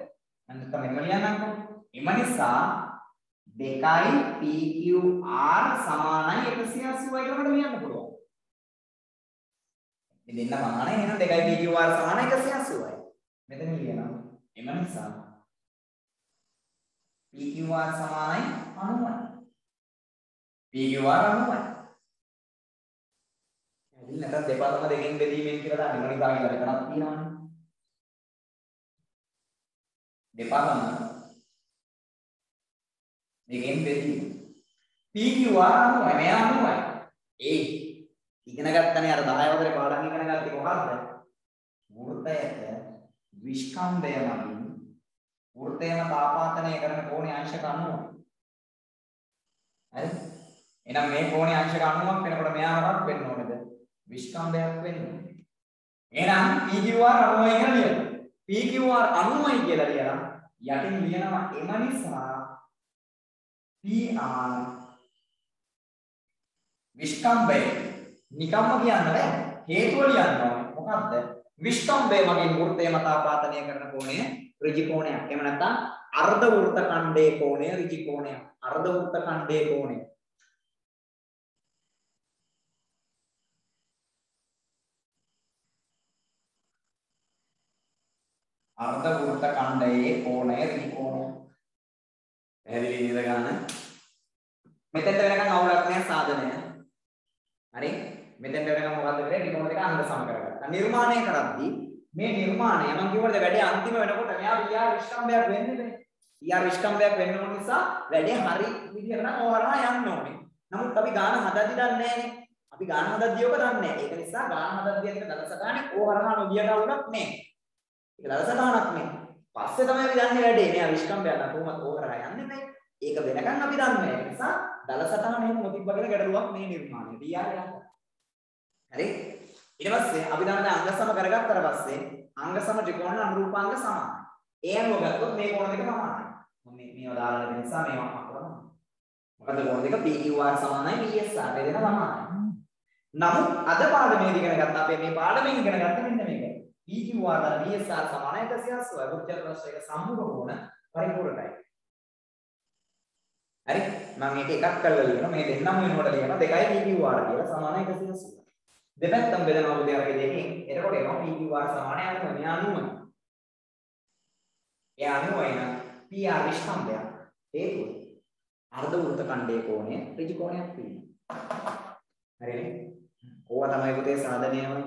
Speaker 1: මම තමයි මෙහෙම ලියන්නම්කෝ. එම නිසා 2යි PQR සමානයි 180යි කියලා මට ලියන්න පුළුවන්. මේ දෙන්න සමානයි එහෙනම් 2යි PQR සමානයි 180යි. මෙතන ලියනවා. එම නිසා PQR සමානයි 90යි. PQR 90යි. ඉතින් නැත්නම් දෙපාරම දෙකෙන් බෙදීමෙන් කියලා දාන්න මොනිකා කියලා එකක් තියෙනවනේ. දෙපාරම දෙකෙන් බෙදීම. PQR 90යි මෙයා 90යි. ඒ ඉගෙන ගත්තනේ අර 10 වදේ පාඩම් ඉගෙන ගත්තේ කොහොමද? වෘත්තයට විස්කම්භය මගින් වෘත්තයම තාපාතනය කරන කෝණේ අංශක 90. හරි? එහෙනම් මේ කෝණේ අංශක 90ක් වෙනකොට මෙයා මොකක් වෙන්න ඕනද? විස්කම්භයක් වෙන්න ඕනේ. එහෙනම් PQR 90යි කියලා ලියන්න. PQR 90යි කියලා ලියලා යටින් ලියනවා එම නිසා PR විස්කම්භය නිකම්ම කියන්න බෑ. හේතුව ලියන්න ඕනේ. මොකද්ද? විස්කම්භය මගින් වෘත්තය මත ආපාතනය කරන කෝණය ඍජු කෝණයක්. එහෙම නැත්නම් අර්ධ වෘත්ත ඛණ්ඩයේ කෝණය ඍජු කෝණයක්. අර්ධ වෘත්ත ඛණ්ඩයේ කෝණය. අර්ධ වෘත්ත ඛණ්ඩයේ කෝණය ඍජු කෝණය පැහැදිලි නේද ගන්න මෙතෙන්ට වෙනකන් අවුලක් නැහැ සාධනය. හරි? මෙතෙන්ට වෙනකන් මොකද්ද කරේ? ත්‍රිකෝණ දෙක අංග සම කරගත්තා. නිර්මාණය කරද්දී මේ නිර්මාණය මම කිව්වද වැඩේ අන්තිම වෙනකොට මෙයා VR විස්කම්භයක් වෙන්නේ නැහැ VR විස්කම්භයක් වෙන්න ඕන නිසා වැඩේ හරි විදිහට නම් ඕවරහා යන්න ඕනේ. නමුත් අපි ගාන හදද්දි දන්නේ නැහනේ අපි ගාන හදද්දි ඔක දන්නේ නැහැ. ඒක නිසා ගාන හදද්දි අදින දලසටහනේ ඕවරහා නොගිය කවුලක් නැහැ. ඒක දලසටහනක් නේ පස්සේ තමයි අපි දන්නේ වැඩේ. මෙයා විස්කම්භයක් නම් කොහොමද ඕවරහා යන්නේ නැහැ. ඒක වෙනකන් අපි දන්නේ නැහැ. ඒ නිසා දලසටහන එහෙම නොතිබ්බගෙන ගැටලුවක් මේ නිර්මාණය VR යනවා හරි ඊට පස්සේ අපි දන්න අංග සම කරගත්තට පස්සේ අංග සම ත්‍රිකෝණ අනුරූපාංග සමානයි. ඒ අනුව ගත්තොත් මේ කෝණ දෙක සමානයි. මම මේ මේවා දාලා දෙන නිසා මේවා මම කරනවා. මොකද කෝණ දෙක PQR සමානයි PSR මේ දෙක සමානයි. නමුත් අද පාඩමේදී ඉගෙන ගත්ත අපේ මේ පාඩමෙන් ඉගෙන ගත්ත මෙන්න මේක. PQR දර PSR සමානයි 180යි. වෘත්තය ප්‍රශ්නයක සම්මුඛ කෝණ පරිපූර්ණයි. හරි මම මේක එකක් කරලා ලියනවා. මේ දෙන්නම වෙනකොට ලියනවා. 2යි PQR කියලා සමානයි 180. දෙපැත්තම බෙදනවා උදේ අරගෙන දෙකෙන් එතකොට එනවා PQR සමාන 90 මෙයා 90 එයා 90 එන PR විස්කම්භය හේතුව අර්ධ වෘත්ත ඛණ්ඩයේ කෝණය ඍජු කෝණයක් තියෙනවා. හරිනේ? ඕවා තමයි පුතේ සාධනය වනේ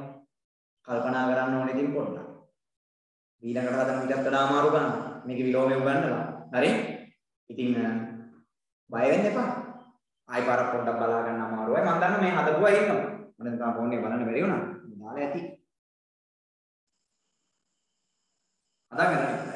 Speaker 1: කල්පනා කරන්න ඕනේ ඉතින් පොඩ්ඩක්. ඊළඟට හදන ඊටත් වඩා අමාරු ගන්න. මේක විලෝමය උගන්නලා හරි? ඉතින් බය වෙන්න එපා ආයි පාරක් පොඩ්ඩක් බලා ගන්න අමාරුයි මම දන්නවා මේ හදපුවා ඉන්නවා මට නිකන් ෆෝන් එක බලන්න බැරි වුණා. දාලා ඇති. අදාගෙන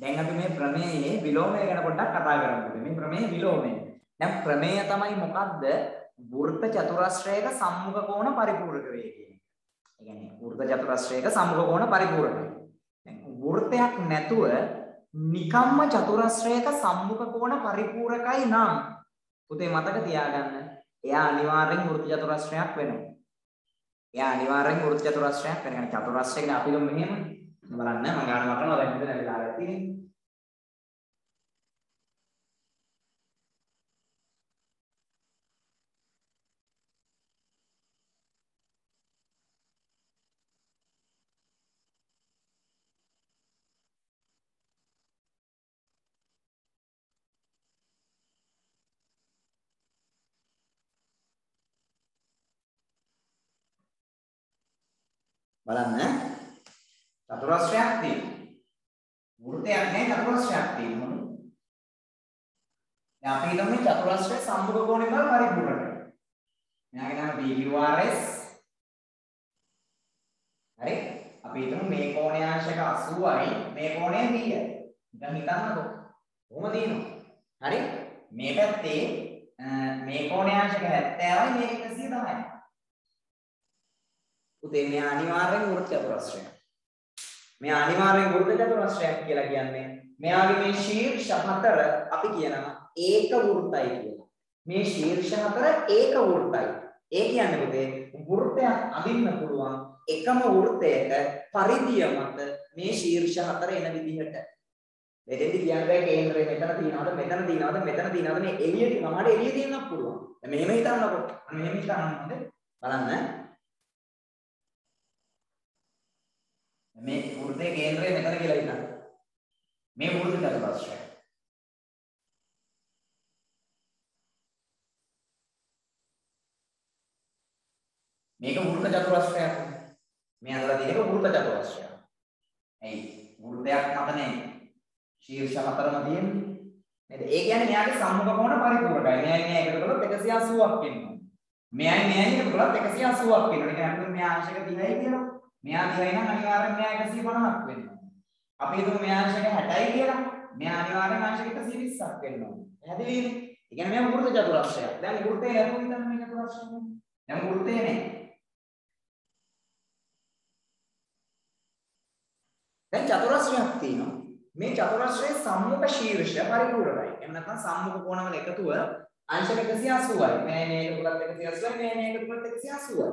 Speaker 1: දැන් අපි මේ ප්‍රමේයයේ විලෝමය ගැන පොඩ්ඩක් කතා කරමු. මේ ප්‍රමේය විලෝමය. දැන් ප්‍රමේය තමයි මොකද්ද? වෘත්ත චතුරස්‍රයක සම්මුඛ කෝණ පරිපූර්ණක වේ කියන එක. ඒ කියන්නේ වෘත්ත චතුරස්‍රයක සම්මුඛ කෝණ පරිපූර්ණකයි. දැන් වෘත්තයක් නැතුව නිකම්ම චතුරස්‍රයක සම්මුඛ කෝණ පරිපූර්ණකයි නම් පුතේ මතක තියාගන්න. එයා අනිවාර්යෙන් වෘත්ත චතුරස්‍රයක් වෙනවා. එයා අනිවාර්යෙන් වෘත්ත චතුරස්‍රයක් වෙනවා. චතුරස්‍රය කියන්නේ අපි ගමු මෙහෙම. බලන්න මම ගන්න මතනවා දැන් මෙතන වෙලාවක් තියෙන්නේ. බලන්න චතුරස්‍රයක් තියෙනවා. වෘත්තයක් නෑ චතුරස්‍රයක් තියෙනවා. දැන් අපි හිතමු මේ චතුරස්‍රය සම්මුඛ කෝණයෙන් බල පරිපූර්ණයි. මෙයාගේ නම PQRS. හරි? අපි හිතමු මේ කෝණයාංශක 80යි මේ කෝණය 100යි. දැන් හිතන්නකෝ. කොහොම තියෙනවා? හරි? මේ පැත්තේ මේ කෝණයාංශක 70යි මේක 110යි. උදේ මේ අනිවාර්යෙන් වෘත්ත චතුරස්‍රයක්. මේ අනිවාර්යෙන් වෘත්ත චතුරස්‍රයක් කියලා කියන්නේ මෙයාගේ මේ ශීර්ෂ හතර අපි කියනවා ඒක වෘත්තයි කියලා. මේ ශීර්ෂ හතර ඒක වෘත්තයි. ඒ කියන්නේ පුතේ වෘත්තයක් අඳින්න පුළුවන් එකම වෘත්තයක පරිධිය මත මේ ශීර්ෂ හතර එන විදිහට. මෙතෙන්දි කියන්න බෑ කේන්දරය මෙතන තියනවද මෙතන තියනවද මෙතන තියනවද මේ එළියට මමඩ එළිය තියෙන්නත් පුළුවන්. දැන් මෙහෙම හිතන්නකො. මෙහෙම හිතන්න බලන්න මේ වෘත්තයේ කේන්ද්‍රය මෙතන කියලා හිතන්න. මේ වෘත්ත චතුරස්‍රය. මේක වෘත්ත චතුරස්‍රයක්. මේ අඳලා තියෙන එක වෘත්ත චතුරස්‍රයක්. එයි වෘත්තයක් මතනේ ශීර්ෂ හතරම තියෙන්නේ. නේද? ඒ කියන්නේ මෙයාගේ සම්මුඛ කෝණ පරිපූර්ණයි. මෙයයි මෙයයි එකතු කළොත් 180ක් වෙනවා. මෙයයි මෙයයි එකතු කළොත් 180ක් වෙනවා. ඒ කියන්නේ අපිට මෙයා අංශක 30යි කියලා. මෙයා 30යි නම් අනිවාර්යෙන් මෙයා 150ක් වෙනවා. අපි හිතමු මෙයා අංශක 60යි කියලා. මෙයා අනිවාර්යෙන් අංශක 120ක් වෙනවා. පැහැදිලිද? ඒ කියන්නේ මෙයා වෘත්ත චතුරස්‍රයක්. දැන් වෘත්තේ නැතුව හිතන්න මේ චතුරස්‍රය. දැන් වෘත්තේ නේ. දැන් චතුරස්‍රයක් තියෙනවා. මේ චතුරස්‍රයේ සම්මුඛ ශීර්ෂ පරිපූර්ණයි. එහෙම නැත්නම් සම්මුඛ කෝණවල එකතුව අංශක 180යි. මේ මේ එකතු කරත් 180යි, මේ මේ එකතු කරත් 180යි.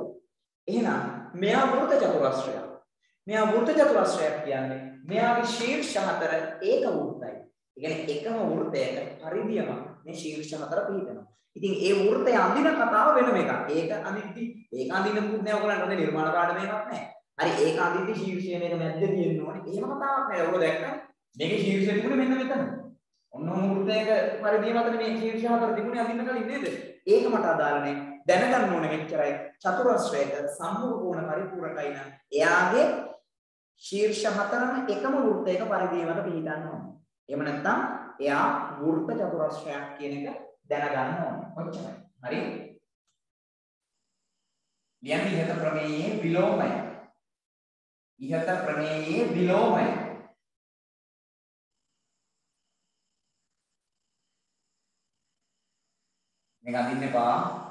Speaker 1: එහෙනම් මෙයා වෘත චතුරස්‍රයක්. මෙයා වෘත චතුරස්‍රයක් කියන්නේ මෙයාගේ ශීර්ෂ හතර ඒක වෘත්තයි. ඒ කියන්නේ එකම වෘතයක පරිධියම මේ ශීර්ෂ හතර පිහිටනවා. ඉතින් ඒ වෘතය අඳින කතාව වෙනම එකක්. ඒක අඳිද්දි ඒක අඳින්න පුත් නෑ ඔයගලන්ට හොඳ නිර්මාණ පාඩමක් නෑ. හරි ඒක අඳිද්දි ශීර්ෂය මේක මැද්ද තියෙන්න ඕනේ. එහෙම කතාවක් නෑ. ඔයගොල්ලෝ දැක්කම මේකේ ශීර්ෂය තිබුණේ මෙන්න මෙතන. ඔන්න වෘතයක පරිධිය මතනේ මේ ශීර්ෂ හතර තිබුණේ අඳින්න කලින් නේද? ඒක මට අදාළ නෑ. දැනගන්න ඕනේ මෙච්චරයි චතුරස්‍රයක සම්මුඛ කෝණ පරිපූර්ණකයි නම් එයාගේ ශීර්ෂ හතරම එකම වෘත්තයක පරිධිය මත පිහිටන්න ඕනේ. එහෙම නැත්නම් එයා වෘත්ත චතුරස්‍රයක් කියන එක දැනගන්න ඕනේ. ඔච්චරයි. හරි? ලියන්න ඉහත ප්‍රමේයයේ විලෝමය. ඉහත ප්‍රමේයයේ විලෝමය. මේක අදින්න එපා.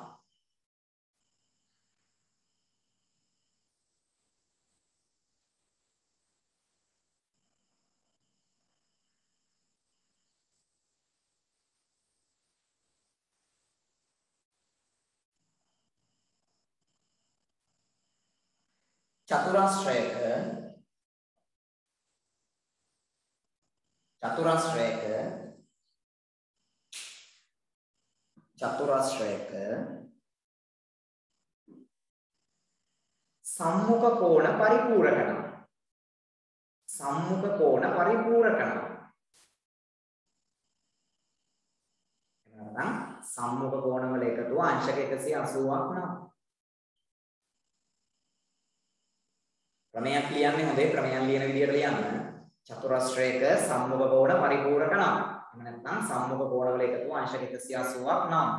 Speaker 1: චතුරස්‍රයක චතුරස්‍රයක චතුරස්‍රයක සම්මුඛ කෝණ පරිපූර්ණ කරනවා සම්මුඛ කෝණ පරිපූර්ණ කරනවා එහෙනම් සම්මුඛ කෝණ වල එකතුව අංශක 180ක් නම් ක්‍රමයක් ලියන්නේ හොඳේ ක්‍රමයන් ලියන විදිහට ලියන්න. චතුරස්‍රයක සම්මුඛ කෝණ පරිපූර්ණක නම්. එහෙම නැත්නම් සම්මුඛ කෝණ වල එකතුව අංශක 180ක් නම්.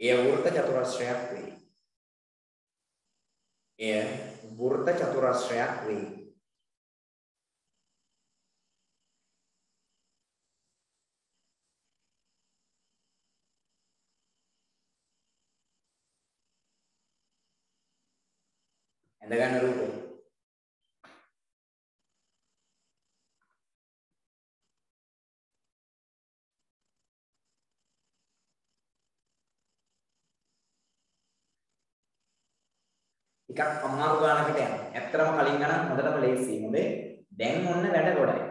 Speaker 1: එය වෘත්ත චතුරස්‍රයක් වේ. එය වෘත්ත චතුරස්‍රයක් වේ. ඇඳ ගන්න රූපය. ටිකක් අමාරු ගානකට යනවා. ඇත්තටම කලින් ගණන් හොඳටම ලේසියි. හොඳේ. දැන් ඔන්න වැඩ ගොඩයි.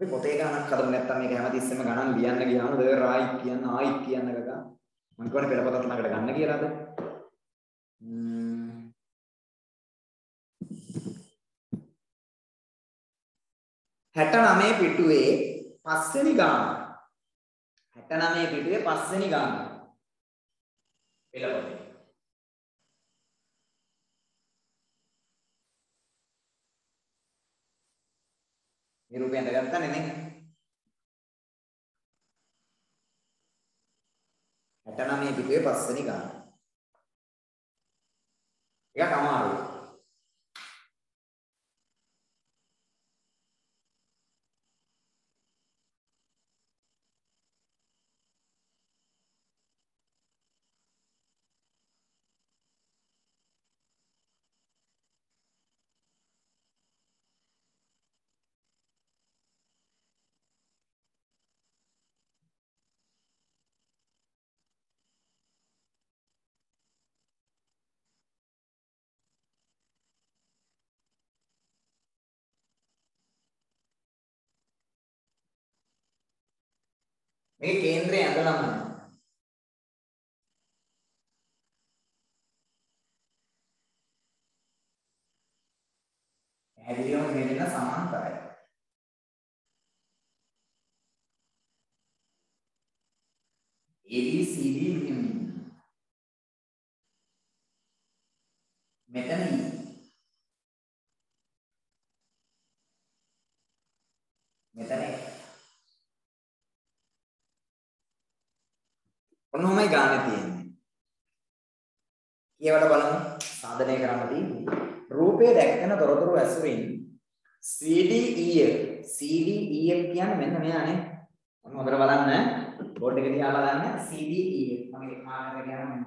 Speaker 1: අපි පොතේ ගණනක් හදමු නැත්තම් මේක හැමතිස්සෙම ගණන් ලියන්න ගියාම ද රායි කියන්න ආයි කියන්න ගගා. මම කියන්නේ පෙරපතත් ළඟට ගන්න කියලාද? හැටනමේ පිටුවේ පස්වෙනි ගාන. හැටනමේ පිටුවේ පස්වෙනි ගාන. පෙළපොතේ මේ රූපය අඳගත්තනේ නේ 69 පිටුවේ පස්වෙනි ගාන. ඒක අමාරුයි. මේක කේන්ද්‍රය ඇඳලම පැහැදිලිවම මේ දෙන්න සමාන්තරයි. ABCD මෙහෙම මෙතන E. මෙතන F. ඔන්නෝමයි ගානේ තියෙන්නේ. කියවට බලමු සාධනය කරන්න තියෙන්නේ. රූපයේ දැක්කන තොරතුරු ඇසුරින් CDEF CDEF කියන්නේ මෙන්න මෙයානේ. ඔන්න හොඳට බලන්න. බෝඩ් එක දිහා බලන්න CDEF මගේ මාකර් එක යනවා මෙන්න.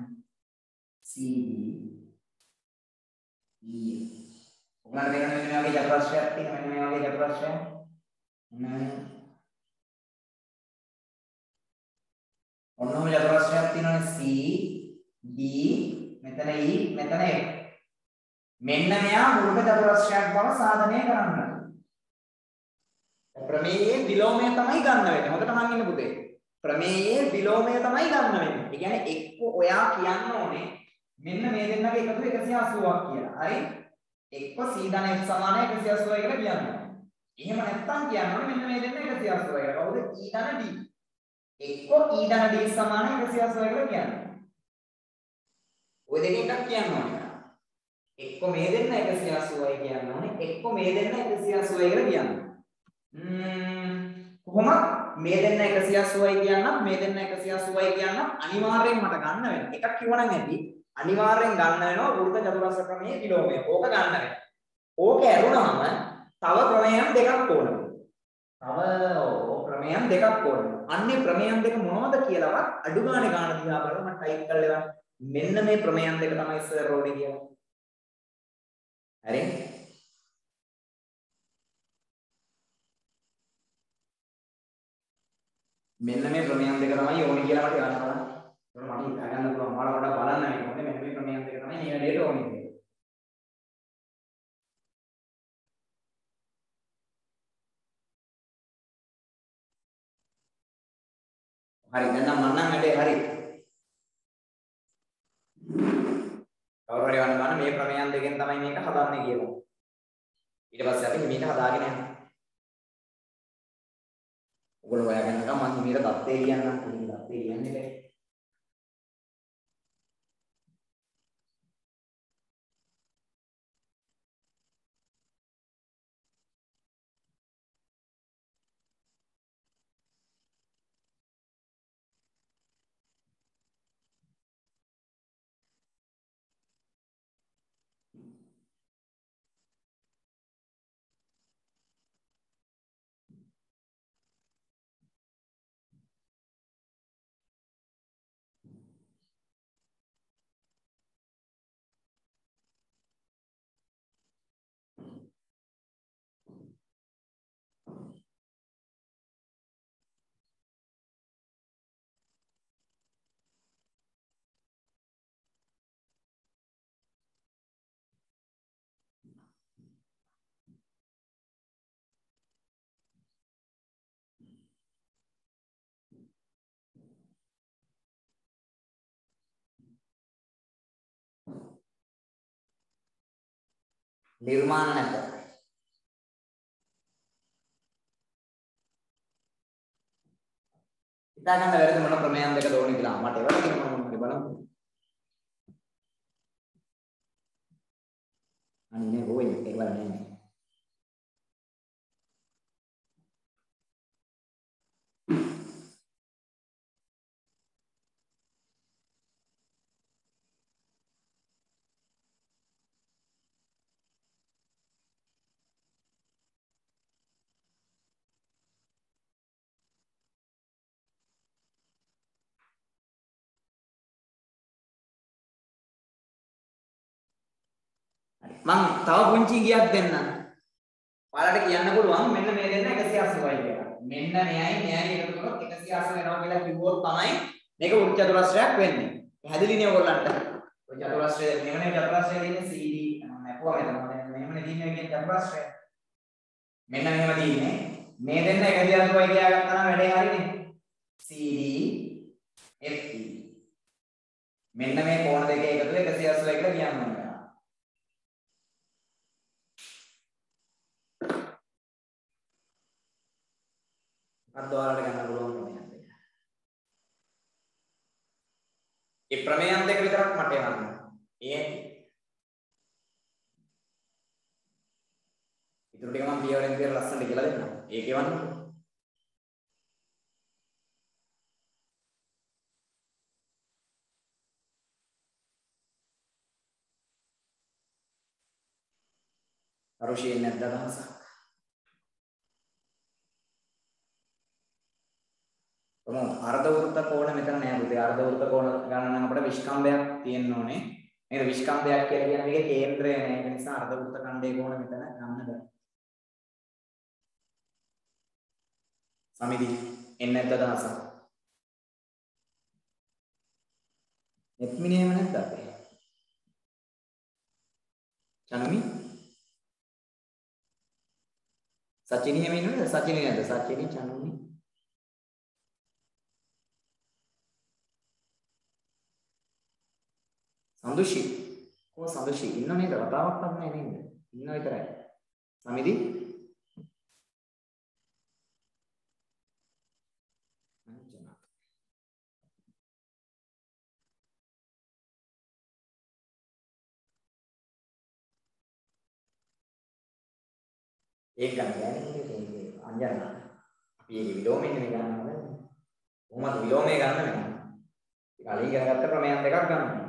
Speaker 1: CDEF. ඔයාලට දෙන්න මෙන්න මේ වගේ චතුරස්‍රයක් තියෙනවා මෙන්න මේ වගේ චතුරස්‍රයක්. මෙන්න ඔන්නෝම චතුරස්‍රයක් තියෙනවානේ C D මෙතන E මෙතන F. මෙන්න මෙයා මූලික චතුරස්‍රයක් බව සාධනය කරන්න. ප්‍රමේයයේ විලෝමය තමයි ගන්න වෙන්නේ. හොඳට මං ඉන්න පුතේ. ප්‍රමේයයේ විලෝමය තමයි ගන්න වෙන්නේ. ඒ කියන්නේ එක්ක ඔයා කියන්න ඕනේ මෙන්න මේ දෙන්නගේ එකතු 180ක් කියලා. හරි? එක්ක C ධන F සමාන 180යි කියලා කියන්න. එහෙම නැත්තම් කියන්න ඕනේ මෙන්න මේ දෙන්න 180 කියලා. කවුද? E ධන D. එක්ක E ධන D සමාන 180 කියලා කියන්නේ. ওই දෙකෙන් එකක් කියන්න ඕනේ. එක්ක මේ දෙන්න 180යි කියන්න ඕනේ. එක්ක මේ දෙන්න 180යි කියලා කියන්නේ. ම්ම් කොහොමද මේ දෙන්න 180යි කියන්නත් මේ දෙන්න 180යි කියන්නත් අනිවාර්යෙන් මට ගන්න වෙනවා. එකක් කිව්වනම් ඇති. අනිවාර්යෙන් ගන්න වෙනවා වෘත්ත චතුරස්‍ර ක්‍රමයේ විලෝමය. ඕක ගන්න වෙනවා. ඕක ඇරුණාම තව ක්‍රමයන් දෙකක් ඕන. තව ප්‍රමේයන් දෙකක් ඕන. අන්නේ ප්‍රමේයන් දෙක මොනවද කියලාවත් අඩු ගානේ ගන්න දිහා බලලා මම ටයිප් කරලා මෙන්න මේ ප්‍රමේයන් දෙක තමයි සර් රෝඩේ කියන්නේ. හරි? මෙන්න මේ ප්‍රමේයන් දෙක තමයි ඕනේ කියලා මට ගන්න බලන්න. ඒක මට හිතා ගන්න පුළුවන්. ඔයාලා පොඩ්ඩක් හරි දැන් නම් මන්නම් වැඩේ හරි. කවුරු හරි වන්න ගන්න මේ ප්‍රමේයන් දෙකෙන් තමයි මේක හදන්නේ කියලා. ඊට පස්සේ අපි මේක හදාගෙන යනවා. ඔයගොල්ලෝ හොයාගන්නකම් මම මේක தත්ත්වය කියන්නම්. මේක தත්ත්වය කියන්නේ නිර්මාණ නැත. හිතා ගන්න වැරදි මොන ක්‍රමයන්ද ඕනේ කියලා මට ඒවල කියන මොනවද බලමු. අනේ ඕයි ඒවල නෑ. මම තව පුංචි ගියක් දෙන්නම්. ඔයාලට කියන්න පුළුවන් මෙන්න මේ දෙන්න 180යි කියලා. මෙන්න මෙයයි මෙයයි එකතු කරොත් 180 වෙනවා කියලා කිව්වොත් තමයි මේක වෘත්ත චතුරස්‍රයක් වෙන්නේ. පැහැදිලිනේ ඔයගොල්ලන්ට? ඔය චතුරස්‍රය මෙවනේ චතුරස්‍රය තියෙන්නේ CD නැපුවා මෙතන. මෙහෙමනේ තියෙන්නේ කියන චතුරස්‍රය. මෙන්න මෙහෙම තියෙන්නේ. මේ දෙන්න 180යි කියලා ගත්තා නම් වැඩේ හරිනේ. CD FE. මෙන්න මේ කෝණ දෙකේ එකතු 180 කියලා කියන්න ඕනේ. අර ඔයාලට ගන්න පුළුවන් ප්‍රමේයන් දෙක. ඒ ප්‍රමේයන් දෙක විතරක් මට එවන්න. ඒ ඇති. ඉතුරු ටික මම පියවරෙන් පියවර ලස්සනට කියලා දෙන්නම්. ඒක එවන්න. අරුෂියෙන් නැද්ද අදහසක්? අර්ධ වෘත්ත කෝණ මෙතන නෑ පුතේ අර්ධ වෘත්ත කෝණ ගන්න නම් අපිට විස්කම්භයක් තියෙන්න ඕනේ. නේද? විස්කම්භයක් කියලා කියන්නේ මේකේ කේන්ද්‍රය නෑ. ඒ නිසා අර්ධ වෘත්ත ඛණ්ඩයේ කෝණ මෙතන ගන්න බෑ. සමිති එන්න නැද්ද දහස එත්මිනේම නැද්ද අපේ? චනුමි සචිනි එහෙම ඉන්නවද? සචිනි නැද්ද? සචිනි චනුමි සඳුෂි. කොහොම සඳුෂි? ඉන්න නේද කතාවක් නැහැ නේද ඉන්න. විතරයි. සමිදි ඒක ගන්න බෑනේ අංජනා අපි ඒක විලෝමයෙන් නෙමෙයි ගන්නවද කොහොමද විලෝමයේ ගන්න වෙන්නේ? කලින් ඉගෙන ගත්ත ක්‍රමයන් දෙකක් ගන්නවා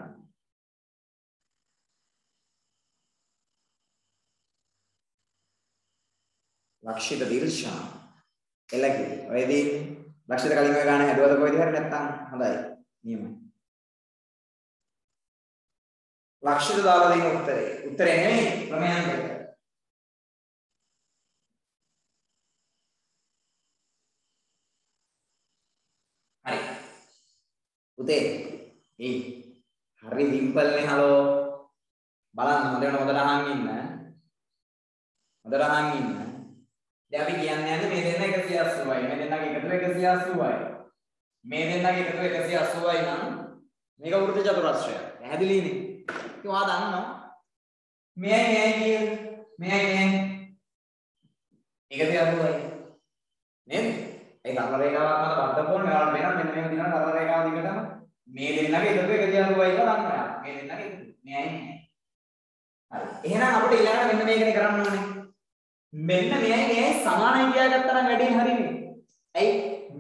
Speaker 1: ලක්ෂිත දිර්ෂා එලකි ඔයදී ලක්ෂිත කලින් ඔය ගාන හැදුවද කොයිද හරි නැත්තම් හොඳයි. නියමයි. ලක්ෂිත දාලා දෙන උත්තරේ. උත්තරේ නෙමෙයි ප්‍රමේයන් දෙක හරි. උතේ ඒ හරි සිම්පල් නේ හලෝ බලන්න හොඳට හොඳට අහන් ඉන්න? හොඳට අහන් ඉන්න? දැන් අපි කියන්නේ යන්නේ මේ දෙන්න 180යි. මේ දෙන්නගේ එකතු 180යි. මේ දෙන්නගේ එකතු 180යි නම් මේක වෘත්ත චතුරස්‍රයක්. පැහැදිලිනේ? ඒක ඔයා දන්නවා. මෙයයි මෙයයි කියන්නේ. මෙයයි මෙයයි. 180යි. නේද? ඒ ධර්ම රේඛාවක් මත බද්ධ කොන මෙයාලට වෙනත් මෙන්න මේක දිනන ධර්ම රේඛාව දිගටම මේ දෙන්නගේ එකතු 180යි කියලා දන්නවා. මේ දෙන්නගේ එකතු. මෙයයි මෙයයි. හරි. එහෙනම් අපිට ඊළඟට මෙන්න මේකනේ කරන්න ඕනේ. මෙන්න මෙයයි මෙයයි සමානයි කියාගත්තා නම් වැඩේ හරිනේ. ඇයි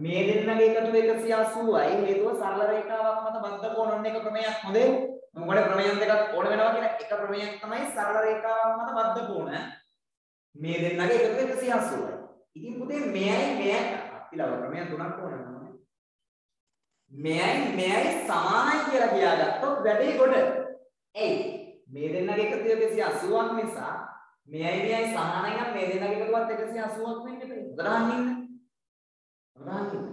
Speaker 1: මේ දෙන්නගේ එකතු 180යි හේතුව සරල රේඛාවක් මත බද්ධ කෝණ ඔන්න එක ක්‍රමයක් හොඳේ. මොකද ක්‍රමයන් දෙකක් ඕන වෙනවා කියන එක ක්‍රමයක් තමයි සරල රේඛාවක් මත බද්ධ කෝණ. මේ දෙන්නගේ එකතු 180යි. ඉතින් පුතේ මෙයයි මෙයයි ඊළඟ ක්‍රමයන් තුනක් ඕන වෙනවා. මෙයයි මෙයයි සමානයි කියලා කියාගත්තොත් වැඩේ ගොඩ. ඇයි මේ දෙන්නගේ එකතු 180ක් නිසා මෙයයි මෙයයි සමානයි නම් මේ දෙන්නගේ එකතුවත් 180ක් වෙන්න එපා. උදාහරණ ඉන්න. උදාහරණ ඉන්න.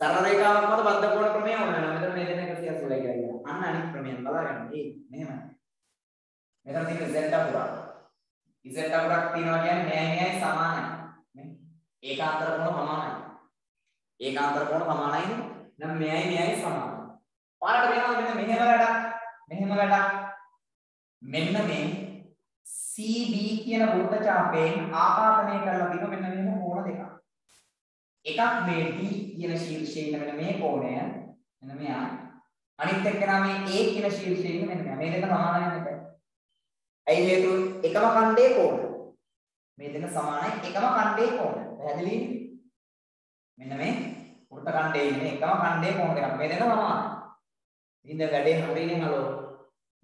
Speaker 1: සරල රේඛාවක් මත බද්ධ කෝණ ක්‍රමය ඕන වෙනවා. මෙතන මේ දෙන්න 180යි කියලා කියනවා. අන්න අනිත් ක්‍රමයෙන් බලාගන්න. ඒ මෙහෙමයි. මෙතන තියෙන z අකුරක්. z අකුරක් තියෙනවා කියන්නේ මෙයයි මෙයයි සමානයි. නේ? ඒකාන්තර කෝණ සමානයි. ඒකාන්තර කෝණ සමානයි නම් මෙයයි මෙයයි සමානයි. ඔයාලට වෙනවා මෙන්න මෙහෙම වැඩක්. මෙහෙම වැඩක් මෙන්න මේ CD කියන වෘත්ත චාපයෙන් ආපාදනය කරලා දින මෙන්න මේ කෝණ දෙකක්. එකක් මේ D කියන ශීර්ෂයේ ඉන්න මෙන්න මේ කෝණය මෙන්න මෙයා. අනිත් එක්කෙනා මේ A කියන ශීර්ෂයේ ඉන්න මෙන්න මෙයා. මේ දෙක සමානයි නේද? ඇයි හේතුව එකම ඛණ්ඩයේ කෝණ. මේ දෙක සමානයි එකම ඛණ්ඩයේ කෝණ. පැහැදිලිද? මෙන්න මේ වෘත්ත ඛණ්ඩයේ ඉන්නේ එකම ඛණ්ඩයේ කෝණ දෙකක්. මේ දෙක සමානයි. ඉතින් දැන් වැඩේ හරියනේ හලෝ.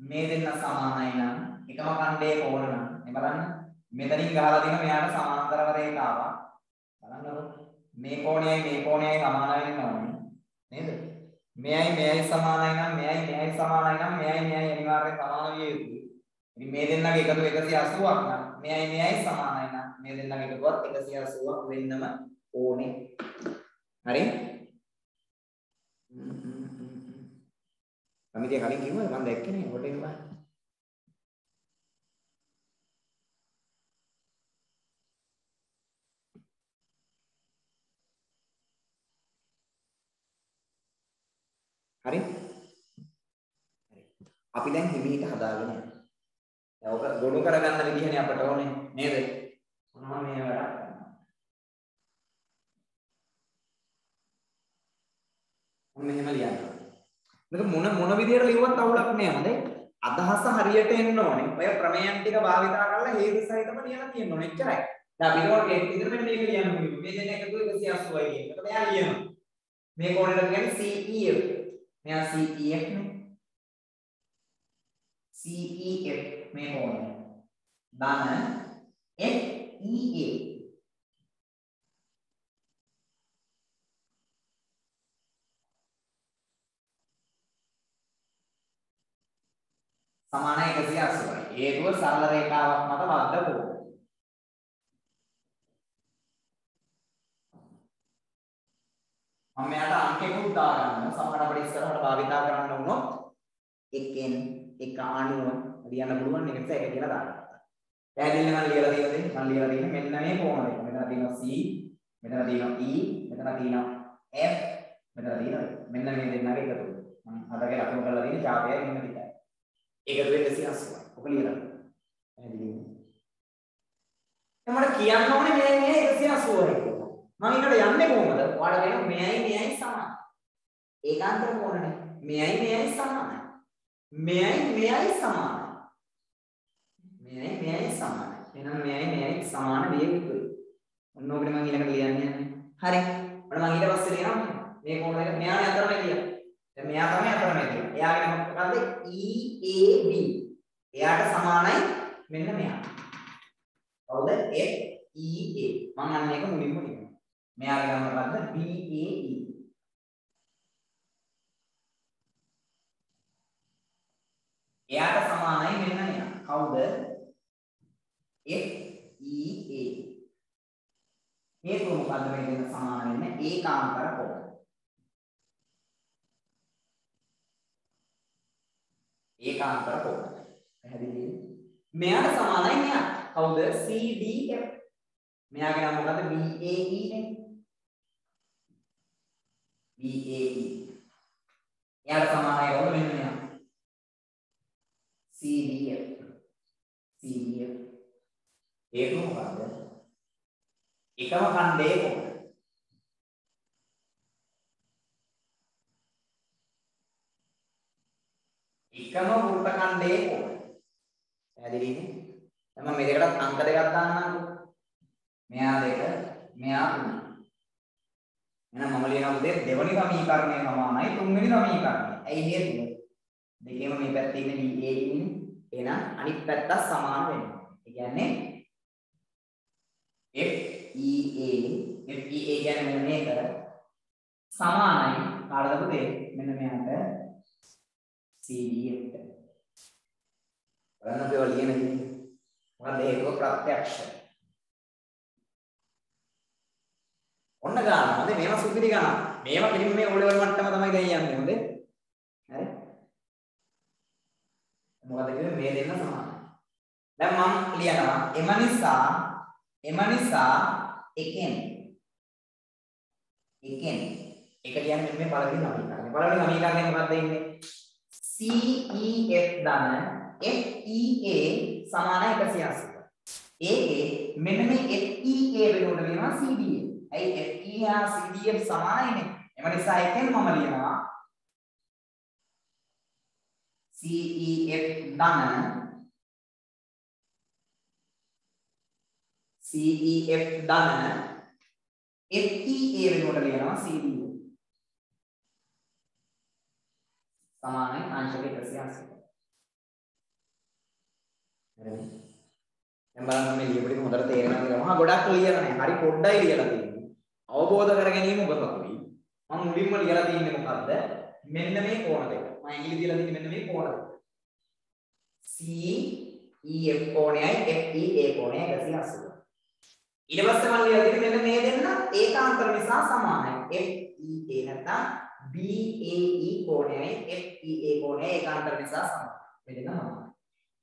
Speaker 1: මේ දෙන්න සමානයි නම් එකම ඛණ්ඩයේ කෝණ නම් මේ බලන්න. මෙතනින් ගහලා දින මෙයාට සමාන්තරව රේඛාවක්. බලන්නකො. මේ කෝණයයි මේ කෝණයයි සමාන වෙන්න ඕනේ. නේද? මෙයයි මෙයයි සමානයි නම් මෙයයි මෙයයි සමානයි නම් මෙයයි මෙයයි අනිවාර්යෙන් සමාන විය යුතුයි. ඉතින් මේ දෙන්නගේ එකතු 180ක් නම් මෙයයි මෙයයි සමානයි නම් මේ දෙන්නගේ එකතුවත් 180ක් වෙන්නම ඕනේ. හරි? සමිතිය කලින් කිව්වද මම දැක්කේ නේ කොට එන්න බෑ. හරි? හරි. අපි දැන් හිමීට හදාගෙන යනවා. දැන් ඔක ගොනු කරගන්න විදිහනේ අපට ඕනේ නේද? මොනවා මේ වැඩක් කරනවා. ඔන්න එහෙම ලියන්න. මේක මොන මොන විදිහට ලියුවත් අවුලක් නෑ හොඳේ. අදහස හරියට එන්න ඕනේ. ඔය ප්‍රමේයන් ටික භාවිතා කරලා හේතු සහිතව ලියලා තියෙන්න ඕනේ. එච්චරයි. දැන් අපි නෝට් එක විතර මෙන්න මේක ලියන්න ඕනේ. මේ දෙන්න එකතු 180යි කියන එක. මෙයා ලියනවා. මේ කෝණයට කියන්නේ CEF. මෙයා CEF නේ. CEF මේ කෝණය. ධන FEA සමානයි 180යි. හේතුව සරල රේඛාවක් මත වද්ද කෝණ. මම මෙයාට අංකෙකුත් දාගන්නවා. සමහර අපිට ඉස්සරහට භාවිතා කරන්න වුණොත් එකෙන් එක අණුව ලියන්න පුළුවන් එක නිසා එක කියලා දාගන්නවා. පැහැදිලි මම ලියලා තියෙන්නේ මම ලියලා තියෙන්නේ මෙන්න මේ කොහොමද එක. මෙතන තියෙනවා C, මෙතන තියෙනවා E, මෙතන තියෙනවා F, මෙතන තියෙනවා මෙන්න මේ දෙන්නගේ එකතු. මම හදගෙන ලකුණු කරලා තියෙන්නේ ඡාපය මෙන්න පිටයි. එකතු වෙන්නේ 180යි. ඔක ලියලා. පැහැදිලිද? මට කියන්න ඕනේ මේ මේ 180යි කියලා. මම ඊට යන්නේ කොහොමද? ඔයාලා කියන මෙයයි මෙයයි සමාන. ඒකාන්තර කොහොමද? මෙයයි මෙයයි සමානයි. මෙයයි මෙයයි සමානයි. මෙයයි මෙයයි සමානයි. එහෙනම් මෙයයි මෙයයි සමාන විය යුතුයි. ඔන්න ඔකට මම ඊළඟට ලියන්නේ. හරි. ඔන්න මම ඊට පස්සේ ලියනවා. මේ කොහොමද? මෙයානේ අතරමැද කියලා. දැන් මෙයා තමයි අතරමැද කියලා. එයාගේ නම මොකද්ද? EAB. එයාට සමානයි මෙන්න මෙයා. කවුද? FEA. මම අන්න ඒක මුලින්ම ලියනවා. මෙයාගේ නම මොකද්ද? BAE. එයාට සමානයි මෙන්න මෙයා. කවුද? FEA. හේතුව මොකද්ද මේ දෙන්න සමාන වෙන්නේ? ඒකාන්තර කෝණ. ඒකාන්තර කෝණ. පැහැදිලිද? මෙයාට සමානයි මෙයා. කවුද? CDF. මෙයාගේ නම මොකද්ද? BAE නේ. BAE. එයාට සමානයි කවුද? මෙන්න මෙයා. CDF. CDF. ඒක මොකද්ද? එකම ඛණ්ඩයේ කොහොමද? එකම වෘත්ත ඛණ්ඩයේ කොහොමද? පැහැදිලිද? දැන් මම මේ දෙකටත් අංක දෙකක් දාන්නම්කෝ. මෙයා දෙක, මෙයා තුන. එහෙනම් මම ලියනවා උදේ දෙවනි සමීකරණය සමානයි තුන්වෙනි සමීකරණය. ඇයි හේතුව? දෙකේම මේ පැත්තේ ඉන්නේ DA ඉන්නේ. එහෙනම් අනිත් පැත්තත් සමාන වෙනවා. ඒ කියන්නේ FEA FEA කියන්නේ මෙන්න මේක සමානයි කාටද පුතේ? මෙන්න මෙයාට CDF ට. බලන්න අපි ඔය ලියන දේ. මොකද හේතුව ප්‍රත්‍යක්ෂ. ඔන්න ගන්න. හොඳ මේවා සුපිරි ගන්න. මේවා පිළිම මේ O level මට්ටම තමයි දැන් යන්නේ. හොඳේ. හරි. මොකද කිව්වේ මේ දෙන්න සමානයි. දැන් මම ලියනවා එම නිසා එම නිසා එකෙන් එකෙන් එක කියන්නේ මේ පළවෙනි සමීකරණය. පළවෙනි සමීකරණය මොකක්ද ඉන්නේ? CEF ධන FEA සමාන 180. ඒකේ මෙන්න මේ FEA වෙනුවට ලියනවා CDA. ඇයි FEA හා CDF සමානයිනේ. එම නිසා එකෙන් මම ලියනවා CEF ධන CEF ධන FEA වෙනුවට ලියනවා CDA. සමානයි අංශක 180. හරිද? දැන් බලන්න මේ ලියපුවේදී හොඳට තේරෙනවා කියලා. මහා ගොඩක් ලියලා නැහැ. හරි පොඩ්ඩයි ලියලා තියෙන්නේ. අවබෝධ කර ගැනීම උපසතුයි. මම මුලින්ම ලියලා තියෙන්නේ මොකද්ද? මෙන්න මේ කෝණ දෙක. මම ඉංග්‍රීසි ලියලා තියෙන්නේ මෙන්න මේ කෝණ දෙක. CEF කෝණයයි FEA කෝණයයි 180. ඊට පස්සේ මම ලියලා තියෙන්නේ මෙන්න මේ දෙන්න ඒකාන්තර නිසා සමානයි. FEA නැත්නම් BAE කෝණයයි FEA කෝණයයි ඒකාන්තර නිසා සමානයි. මේ දෙන්න සමානයි.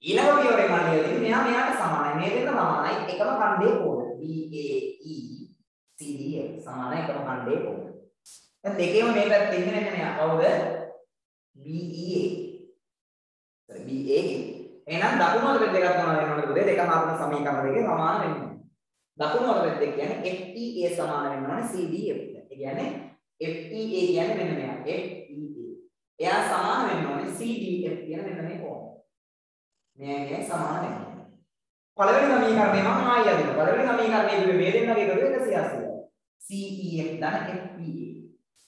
Speaker 1: ඊළඟ පියවරේ මම ලියලා තියෙන්නේ මෙයා මෙයාට සමානයි. මේ දෙන්න සමානයි. එකම ඛණ්ඩයේ කෝණ. BAE CDF සමාන එකම ඛණ්ඩයේ කෝණ. දැන් දෙකේම මේ පැත්තේ ඉන්නේ මෙන්න මෙයා. කවුද? BEA. sorry BAE. එහෙනම් දකුණු අත දෙකක් මොනවද වෙනවද පුතේ? දෙකම ආත්ම සමීකරණ දෙකේ සමාන වෙනවා. දකුණු අත දෙක කියන්නේ FEA සමාන වෙනවනේ CDF. ඒ කියන්නේ FEA කියන්නේ මෙන්න මෙයා. FEA. එයා සමාන වෙනවනේ CDF කියන මෙන්න මේ කෝණ. මේකේ සමාන වෙනවා. පළවෙනි සමීකරණය මම ආයෙ අදිනවා. පළවෙනි සමීකරණය කිව්වේ මේ දෙන්නගේ එකතු 180යි. CEF ධන FEA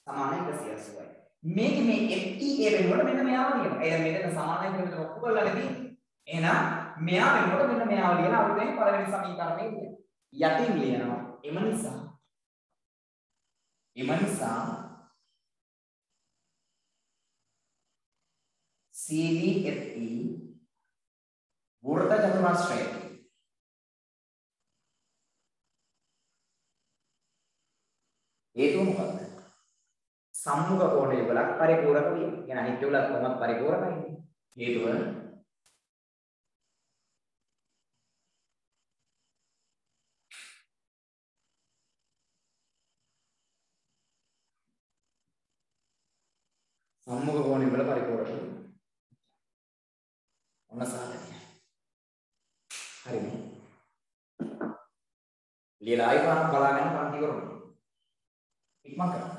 Speaker 1: සමාන 180යි. මේක මේ FEA වෙනකොට මෙන්න මෙයාව ලියනවා. ඒ දැන් මෙතන සමානයි කියන එක ඔක්කොම කරලා තියෙන්නේ. එහෙනම් මෙයා වෙනකොට මෙන්න මෙයාව ලියන අලුතෙන් පළවෙනි සමීකරණය ලියනවා. යටින් ලියනවා. එම නිසා එම නිසා CDFE වෘත්ත චතුරස්‍රය හේතුව මොකක්ද? සම්මුඛ කෝණ යුගලක් පරිපූර්ණක වීම. කියන අනිත් යුගලක් කොහොමද පරිපූර්ණකයි? හේතුව සම්මුඛ කෝණ යුගල පරිපූර්ණක වීම. ඔන්න සාධනය. හරිනේ. ලියලා ආයි පාරක් බලාගෙන පන්ති කරමු. ඉක්මන් කරන්න.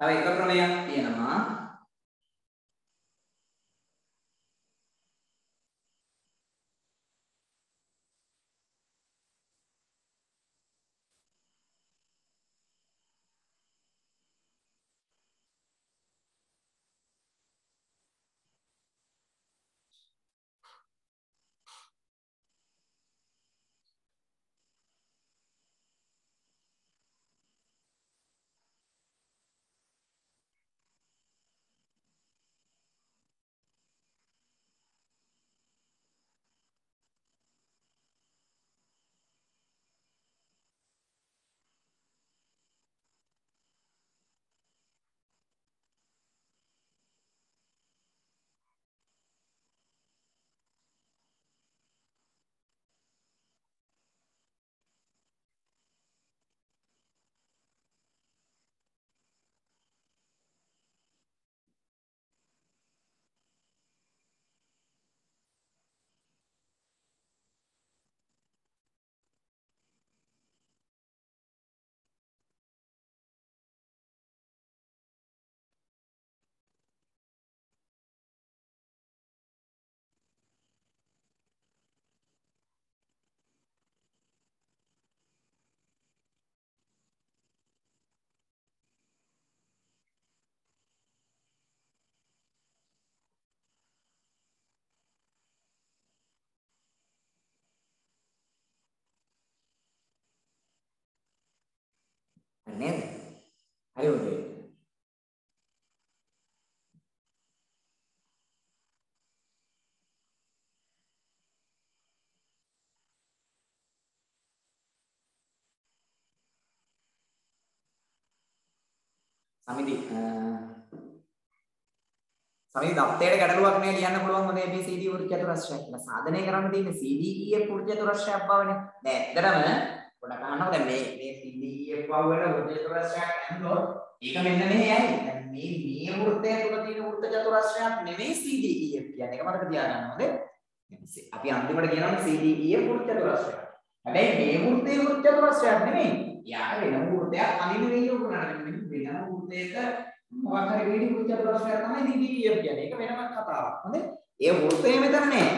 Speaker 1: තව එක ක්‍රමයක් තියෙනවා. හරි නේද? හරි උදේ. සමිති සමිති දත්තයට ගැටලුවක් නෑ ලියන්න පුළුවන් මොකද ABCD වෘත්ත චතුරස්‍රයක් කියලා. සාධනය කරන්න තියෙන්නේ CDE වෘත්ත චතුරස්‍රයක් බවනේ. දැන් ඇත්තටම පොඩක් අහන්නකො දැන් මේ මේ CDE පව වෙන වෘත්ත චතුරස්‍රයක් ඇන්නොත් ඒක මෙන්න මෙහෙයයි. දැන් මේ මේ වෘත්තය තුල තියෙන වෘත්ත චතුරස්‍රයක් නෙමෙයි CDE කියන්නේ. ඒක මතක තියාගන්න ඕනේ. අපි අන්තිමට කියනවා CDE වෘත්ත චතුරස්‍රයක්. හැබැයි මේ වෘත්තේ වෘත්ත චතුරස්‍රයක් නෙමෙයි. යාට වෙනම වෘත්තයක් අඳින වෙයි උගුණා. වෙනම වෘත්තයක මොකක් හරි වෙඩි වෘත්ත චතුරස්‍රයක් තමයි CDE කියන්නේ. ඒක වෙනම කතාවක්. හොඳේ? ඒ වෘත්තය මෙතන නෑ.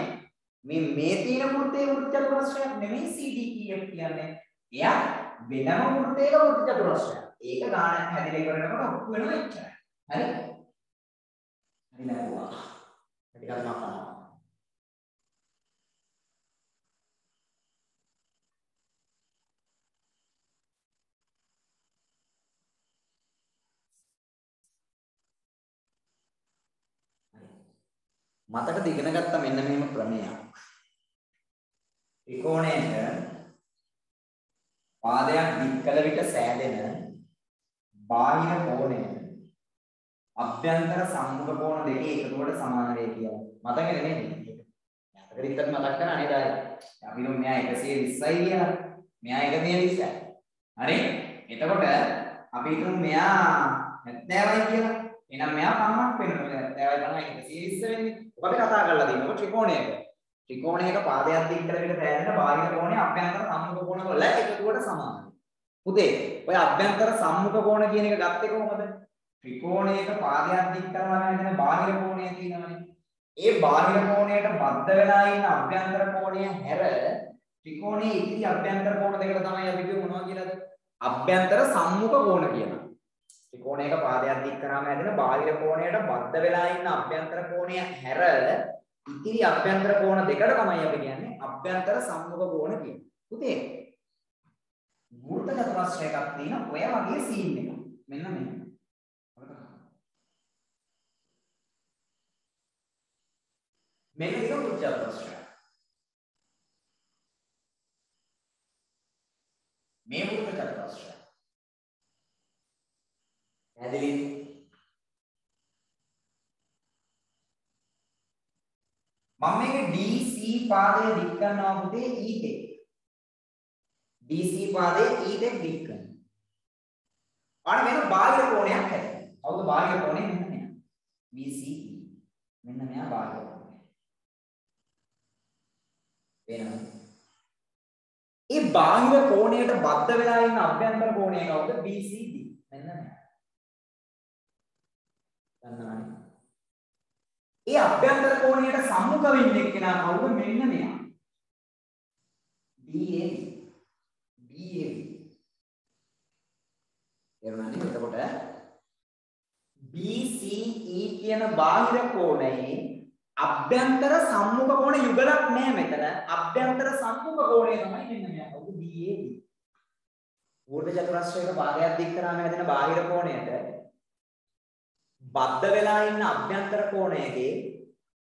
Speaker 1: මේ මේ තියෙන වෘත්තේ වෘත්ත චතුරස්‍රයක් නෙමෙයි CDE කියන්නේ. එයා වෙනම වෘත්තයක වෘත්ත චතුරස්‍රයක්. ඒක ගානක් හැදිලා ඉවරනකොට ඔප්පු වෙනවා එච්චරයි. හරි? හරි නැතුවා. ටිකක් මකනවා. මතකද ඉගෙන ගත්ත මෙන්න මෙහෙම ක්‍රමයක්. ත්‍රිකෝණයක පාදයක් දික් කළ විට සෑදෙන බාහිර කෝණය අභ්‍යන්තර සම්මුඛ කෝණ දෙකේ එකතුවට සමාන වේ කියලා. මතකද නේද? මතකද ඉතින් මතක් කරා නේද? අපි නම් මෙයා 120යි කියලා. මෙයා 120යි. හරි? එතකොට අපි හිතමු මෙයා 70යි කියලා. එහෙනම් මෙයා 50ක් වෙනවා. 70යි 50යි 120 වෙන්නේ. ඔක අපි කතා කරලා තියෙනවා ත්‍රිකෝණයක. ත්‍රිකෝණයක පාදයක් දික් කරගෙන පෑදෙන බාහිර කෝණය අභ්‍යන්තර සම්මුඛ කෝණ වල එකතුවට සමානයි. පුතේ ඔය අභ්‍යන්තර සම්මුඛ කෝණ කියන එක ගත්තේ කොහොමද? ත්‍රිකෝණයක පාදයක් දික් කරනවා කියන බාහිර කෝණය තියෙනවනේ. ඒ බාහිර කෝණයට බද්ධ වෙලා ඉන්න අභ්‍යන්තර කෝණය හැර ත්‍රිකෝණයේ ඉතිරි අභ්‍යන්තර කෝණ දෙකට තමයි අපි කියමු මොනවා කියලාද? අභ්‍යන්තර සම්මුඛ කෝණ කියනවා. ත්‍රිකෝණයක පාදයක් දික් කරාම හැදෙන බාහිර කෝණයට බද්ධ වෙලා ඉන්න අභ්‍යන්තර කෝණය හැර ඉතිරි අභ්‍යන්තර කෝණ දෙකට තමයි අපි කියන්නේ අභ්‍යන්තර සම්මුඛ කෝණ කියන්නේ. පුතේ වෘත්ත චතුරස්‍රයකක් තියෙන ඔය වගේ සීන් එකක්. මෙන්න මෙන්න. මේක එක වෘත්ත චතුරස්‍රයක්. මේ වෘත්ත චතුරස්‍රයක්. පැහැදිලිද? මම මේක DC පාදය දික් කරනවා පුතේ e ඊටේ. DC පාදයේ e ඊටෙක් දික් කරනවා. අන්න මෙන්න බාහිර කෝණයක් හැදෙනවා. කවුද බාහිර කෝණය මෙන්න මෙයා. BCE. මෙන්න මෙයා බාහිර කෝණය. වෙනවා. ඒ බාහිර කෝණයට බද්ධ වෙලා ඉන්න අභ්‍යන්තර කෝණය කවුද? BCD. මෙන්න මෙයා. දන්නවනේ. ඒ අභ්‍යන්තර කෝණයට සම්මුඛ වෙන්නේ කෙනා කවුද? මෙන්න මෙයා. DAB. BAB. එරණනේ එතකොට BCE කියන බාහිර කෝණයේ අභ්‍යන්තර සම්මුඛ කෝණ යුගලක් නෑ මෙතන. අභ්‍යන්තර සම්මුඛ කෝණය තමයි මෙන්න මෙයා. කවුද BAB. වෘත්ත චතුරස්‍රයක භාගයක් දික් කරාම හැදෙන බාහිර කෝණයට බද්ධ වෙලා ඉන්න අභ්‍යන්තර කෝණයගේ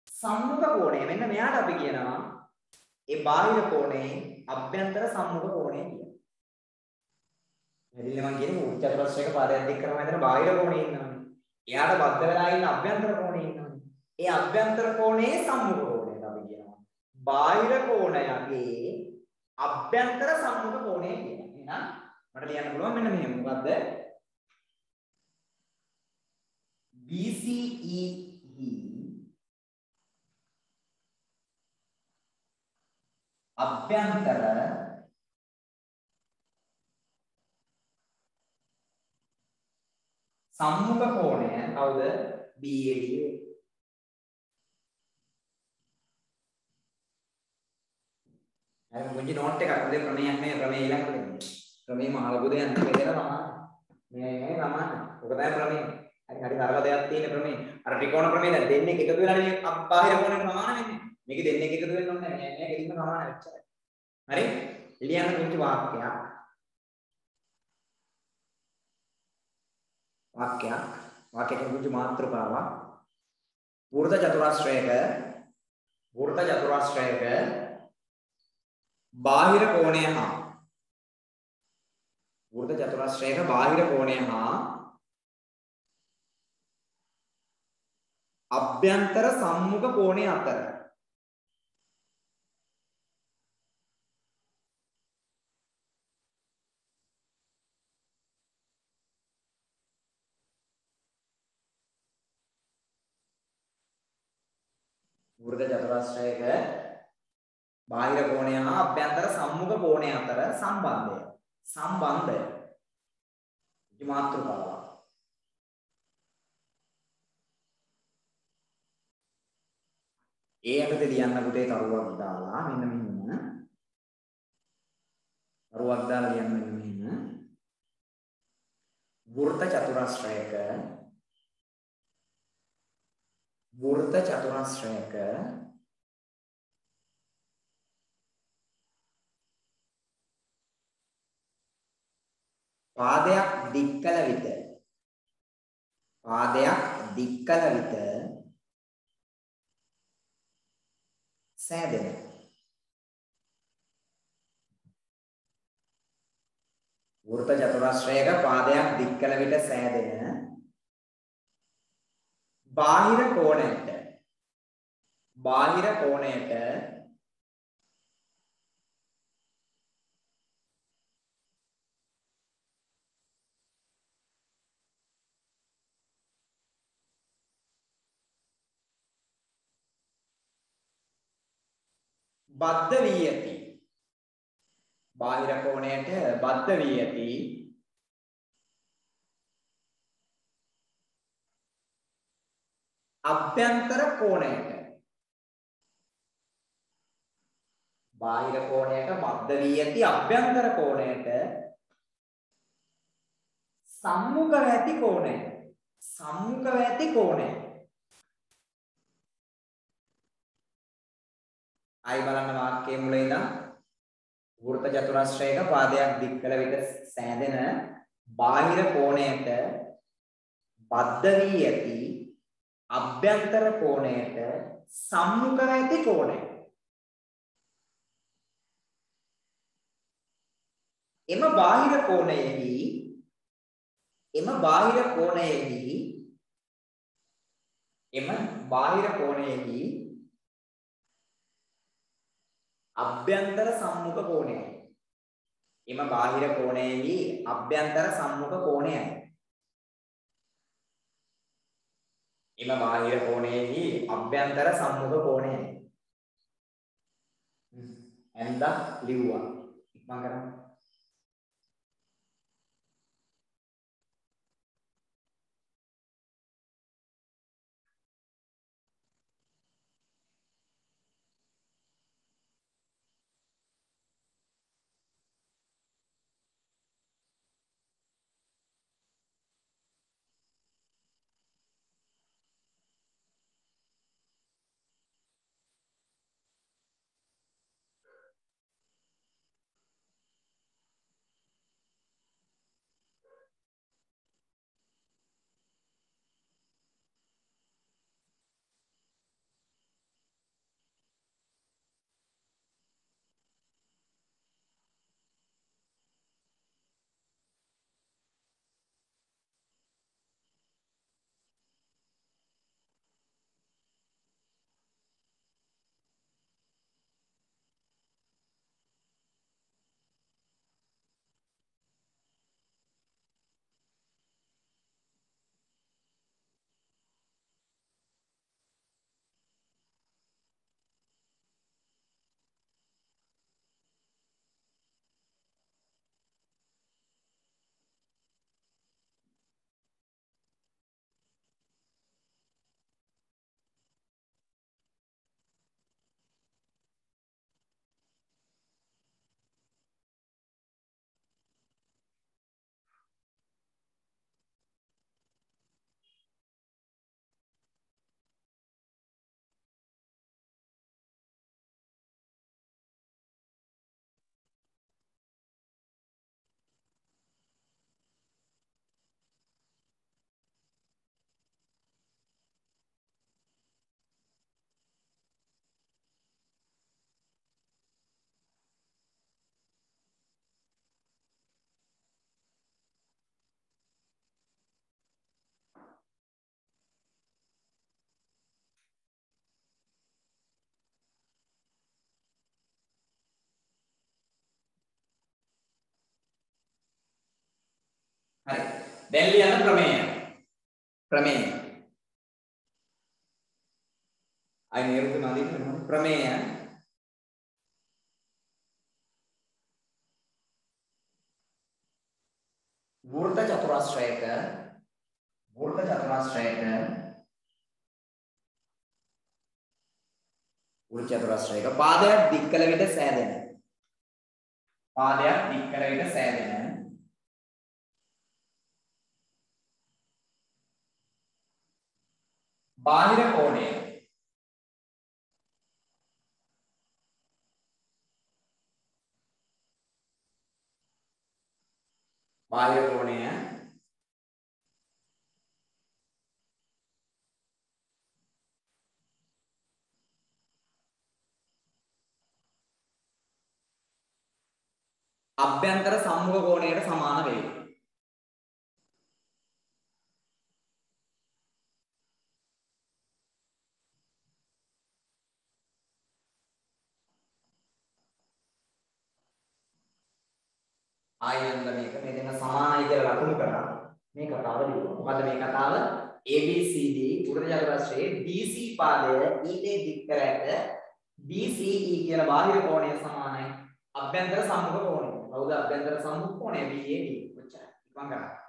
Speaker 1: සම්මුඛ කෝණය මෙන්න මෙයාට අපි කියනවා ඒ බාහිර කෝණයේ අභ්‍යන්තර සම්මුඛ කෝණය කියලා. හැදිල්ල මම කියන්නේ උච්ච චතුරස්‍රයක පාදයක් දික් කරාම හැදෙන බාහිර කෝණේ ඉන්නවනේ. එයාට බද්ධ වෙලා ඉන්න අභ්‍යන්තර කෝණේ ඉන්නවනේ. ඒ අභ්‍යන්තර කෝණයේ සම්මුඛ කෝණයට අපි කියනවා. බාහිර කෝණයගේ අභ්‍යන්තර සම්මුඛ කෝණය කියනවා. එහෙනම් මට ලියන්න පුළුවන් මෙන්න මෙහෙම. මොකද්ද? BCE අභ්‍යන්තර සම්මුඛ කෝණය කවුද? BAD. හරි මුංජි නෝට් එකක් උදේ ප්‍රමේයක් නේ ප්‍රමේ ඊළඟට දෙන්න. ප්‍රමේ මහලපු දෙයක් නෙවෙයි කියලා තමයි. මේ මේ තමයි. ඔක තමයි ප්‍රමේ. හරි හරි තරල දෙයක් තියෙන ප්‍රමේ. අර ත්‍රිකෝණ ප්‍රමේ දැන් දෙන්නේ එකතු වෙලා නේ බාහිර කෝණයට සමාන වෙන්නේ. මේක දෙන්නේ එකතු වෙන්න ඕනේ නැහැ. මේ මේක ඉන්න සමාන වෙච්චයි. හරි? ලියන්න පුංචි වාක්‍යයක්. වාක්‍යයක්. වාක්‍යයක පුංචි මාත්‍රකාවක්. වෘත චතුරස්‍රයක වෘත චතුරස්‍රයක බාහිර කෝණය හා වෘත චතුරස්‍රයක බාහිර කෝණය හා අභ්‍යන්තර සම්මුඛ කෝණය අතර. වෘත චතුරස්‍රයක බාහිර කෝණය හා අභ්‍යන්තර සම්මුඛ කෝණය අතර සම්බන්ධය. සම්බන්ධය. මාතෘකාවක් ඒ යටතේ ලියන්න පුතේ තරුවක් දාලා මෙන්න මෙහෙම. තරුවක් දාලා ලියන්න මෙන්න මෙහෙම. වෘත චතුරස්‍රයක වෘත චතුරස්‍රයක පාදයක් දික් කළ විට පාදයක් දික් කළ විට සෑදෙන වෘත චතුරස්‍රයක පාදයක් දික් කළ විට සෑදෙන බාහිර කෝණයට බාහිර කෝණයට බද්ධ වී ඇති. බාහිර කෝණයට බද්ධ වී ඇති. අභ්‍යන්තර කෝණයට. බාහිර කෝණයට බද්ධ වී ඇති අභ්‍යන්තර කෝණයට. සම්මුඛව ඇති කෝණය. සම්මුඛව ඇති කෝණය. ආයි බලන්න වාක්‍යයේ මුල ඉඳන් වෘත චතුරස්‍රයක පාදයක් දික් කළ විට සෑදෙන බාහිර කෝණයට බද්ධ වී ඇති අභ්‍යන්තර කෝණයට සම්මුඛව ඇති කෝණය. එම බාහිර කෝණයෙහි එම බාහිර කෝණයෙහි එම බාහිර කෝණයෙහි අභ්‍යන්තර සම්මුඛ කෝණයයි. එම බාහිර කෝණයෙහි අභ්‍යන්තර සම්මුඛ කෝණයයි. එම බාහිර කෝණයෙහි අභ්‍යන්තර සම්මුඛ කෝණයයි. එන්ද ලිව්වා. ඉක්මන් කරන්න. හරි. දැන් ලියන්න ප්‍රමේය. ප්‍රමේය. අය නිරුද්ධ මදින්න වෙනවා ප්‍රමේය වෘත්ත චතුරස්‍රයක වෘත්ත චතුරස්‍රයක වෘත්ත චතුරස්‍රයක පාදයක් දික් කළ විට සෑදෙන පාදයක් දික් කළ විට සෑදෙන බාහිර කෝණය බාහිර කෝණය අභ්‍යන්තර සම්මුඛ කෝණයට සමාන වේ. ආයෙත් මේක මේ දෙන්න සමානයි කියලා ලකුණු කරා මේ කතාව ලියුවා. මොකද මේ කතාව ABCD උර්ධ චතුරස්‍රයේ BC පාදය ඊට දික් කර ඇත BCE කියන බාහිර කෝණය සමානයි අභ්‍යන්තර සම්මුඛ කෝණය. කවුද අභ්‍යන්තර සම්මුඛ කෝණය BAD. ඔච්චරයි. ඉක්මන් කරා.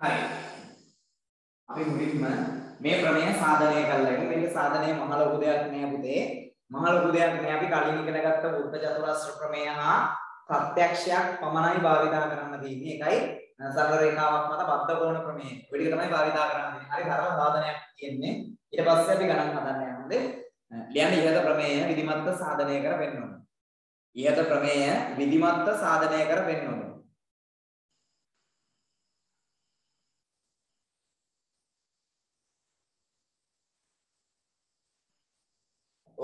Speaker 1: හරි. අපි මුලින්ම මේ ප්‍රමේය සාධනය කළා. ඉතින් මේක සාධනය මහ ලොකු දෙයක් නෑ පුතේ. මහ ලොකු දෙයක් නෑ. අපි කලින් ඉගෙන ගත්ත වෘත්ත චතුරස්‍ර ප්‍රමේය හා ප්‍රත්‍යක්ෂයක් පමණයි භාවිතා කරන්න තියෙන්නේ. ඒකයි සරල රේඛාවක් මත බද්ධ කෝණ ප්‍රමේය. ඔය ටික තමයි භාවිතා කරන්න තියෙන්නේ. හරි සරල සාධනයක් තියෙන්නේ. ඊට පස්සේ අපි ගණන් හදන්න යන්නේ. ලියන්න ඉහත ප්‍රමේය විධිමත්ව සාධනය කර පෙන්වන්න. ඉහත ප්‍රමේය විධිමත්ව සාධනය කර පෙන්වන්න.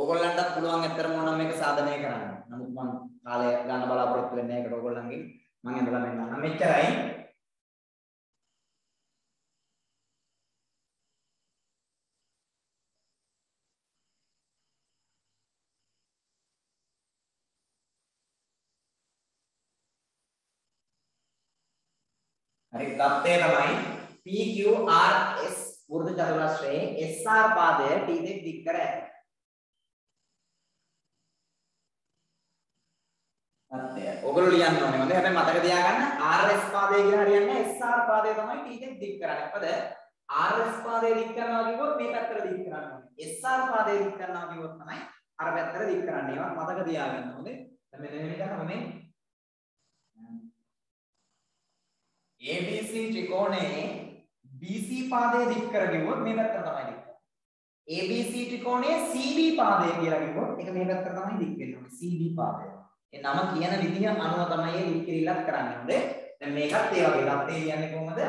Speaker 1: ඕගොල්ලන්ටත් පුළුවන් ඇත්තටම ඕනම් මේක සාධනය කරන්න. නමුත් මම කාලය ගන්න බලාපොරොත්තු වෙන්නේ ඒකට ඕගොල්ලන්ගෙන් මම ඉඳලා මෙන්නම්. මෙච්චරයි. හරි தත්ත්වය තමයි PQRS වෘත්ත චතුරස්‍රයේ SR පාදය T දෙක දික් කර ඇත. තත්ත්වය. ඔගොල්ලෝ ලියන්න ඕනේ. හොඳයි. හැබැයි මතක තියාගන්න RS පාදය කියලා හරියන්නේ SR පාදය තමයි T දෙක දික් කරන්නේ. මොකද RS පාදය දික් කරනවා කිව්වොත් මේ පැත්තට දික් කරන්න ඕනේ. SR පාදය දික් කරනවා කිව්වොත් තමයි අර පැත්තට දික් කරන්නේ. ඒවා මතක තියාගන්න ඕනේ. දැන් මෙන්න මෙහෙම කරනවා මේ ABC ත්‍රිකෝණයේ BC පාදය දික් කරගෙවුවොත් මේ පැත්තට තමයි දික් කරන්නේ. ABC ත්‍රිකෝණයේ CB පාදය කියලා කිව්වොත් ඒක මේ පැත්තට තමයි දික් වෙන්නේ. CB පාදය. ඒ නම කියන විදිහ අනුව තමයි ඒ දික් කිරිල්ලක් කරන්නේ. හොඳේ. දැන් මේකත් ඒ වගේ දත්තේ ලියන්නේ කොහොමද?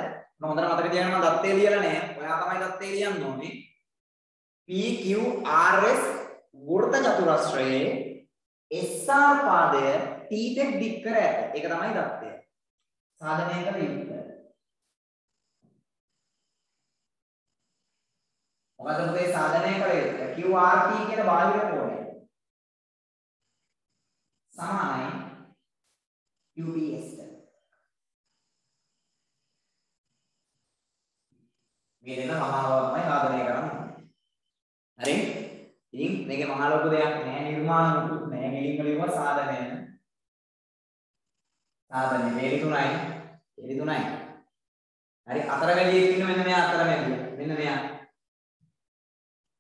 Speaker 1: හොඳට මතක තියාගන්න මම දත්තේ ලියලා නැහැ. ඔයා තමයි දත්තේ ලියන්න ඕනේ. PQRS වෘත්ත චතුරස්‍රයේ SR පාදය T දෙක දික් කර ඇත. ඒක තමයි දත්තය. සාධනය කළ යුතුය. මොකද මේ සාධනය කළ යුතුය? QRT කියන බාහිර කෝණය. සමානයි UBS ට. මේ දෙන සමානව තමයි සාධනය කරන්නේ. හරි? ඉතින් මේකේ මහා ලොකු දෙයක් නෑ නිර්මාණ මුකුත් නෑ. මෙලින් වලින්ම සාධනය. සාධනය වේලි තුනයි. වේලි තුනයි. හරි අතරමැදියෙක් ඉන්න මෙන්න මෙයා අතරමැදිය. මෙන්න මෙයා.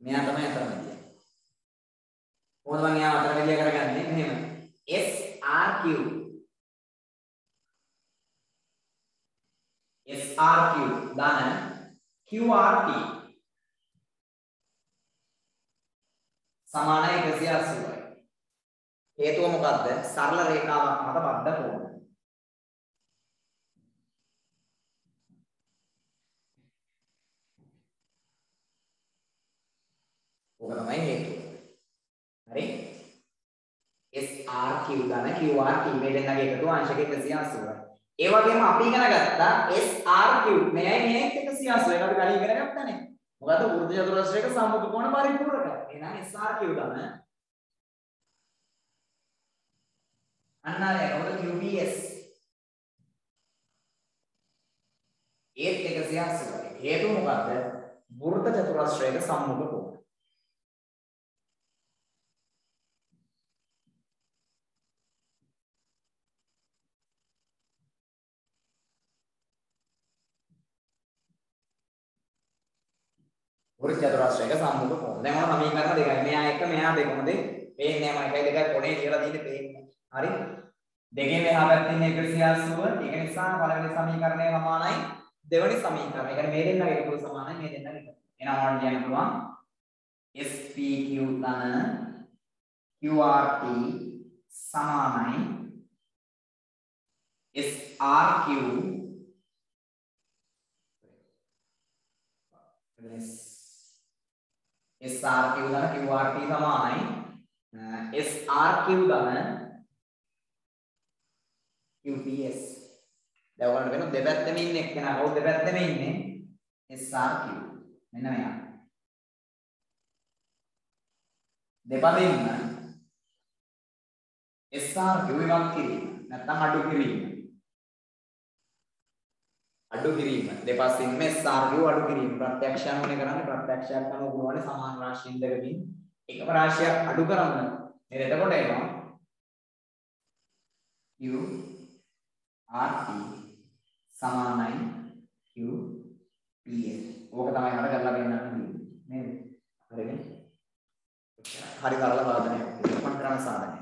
Speaker 1: මෙයා තමයි අතර මැදියා. කොහොමද මම එයාව අතර මැදියා කරගන්නේ? මෙහෙම. SRQ SRQ ධන QRT සමානයි 180යි. හේතුව මොකද්ද? සරල රේඛාවක් මත බද්ධ කෝණ. ඕක තමයි හේතුව. හරි? SRQ ගන්න QRT මේ දෙන්නගේ එකතුව අංශක 180යි. ඒ වගේම අපි ඉගෙන ගත්තා SRQ මෙයයි මෙයයි 180 ඒක අපි කලින් ඉගෙන ගත්තානේ. මොකද වෘත්ත චතුරස්‍රයක සම්මුඛ කෝණ පරිපූර්ණක. එහෙනම් SRQ ගන්න. අන්න අර මොකද QBS ඒත් 180යි. හේතුව මොකද්ද? වෘත්ත චතුරස්‍රයක සම්මුඛ කෝණ. වෘත්ත චතුරස්‍රයක සම්මුඛ කෝණ. දැන් ඔන්න සමීකරණ දෙකයි. මෙයා එක මෙයා දෙක මොකද? පේන්නේ නැහැ මම එකයි දෙකයි කොනේ කියලා තියෙන්නේ පේන්නේ. හරි? දෙකෙන් එහා පැත්තේ ඉන්නේ 180. ඒක නිසා පළවෙනි සමීකරණය සමානයි දෙවෙනි සමීකරණය. ඒ කියන්නේ මේ දෙන්නගේ එකතුව සමානයි මේ දෙන්නගේ එකතුව. එහෙනම් ඔයාලට කියන්න පුළුවන් SPQ ධන QRT සමානයි SRQ SRQ ධන QRT සමානයි. SRQ ධන QPS දැන් ඔයාලට වෙන දෙපැත්තෙම ඉන්නේ එක්කෙනා. කවුද දෙපැත්තෙම ඉන්නේ? SRQ මෙන්න මෙයා. දෙපදින්ම SRQ ඉවත් කිරීම. නැත්නම් අඩු කිරීම. අඩු කිරීම දෙපසින්ම SRQ අඩු කිරීම ප්‍රත්‍යක්ෂ අනුවනේ කරන්නේ ප්‍රත්‍යක්ෂයක් අනුව ගුණවනේ සමාන රාශියෙන් දෙකකින් එකම රාශියක් අඩු කරන්න නේද එතකොට එනවා Q RT සමානයි QPS. ඕක තමයි මට කරලා පෙන්නන්න නේද? හරිනේ. හරි කරලා සාධනයක්. මම කරන සාධනය.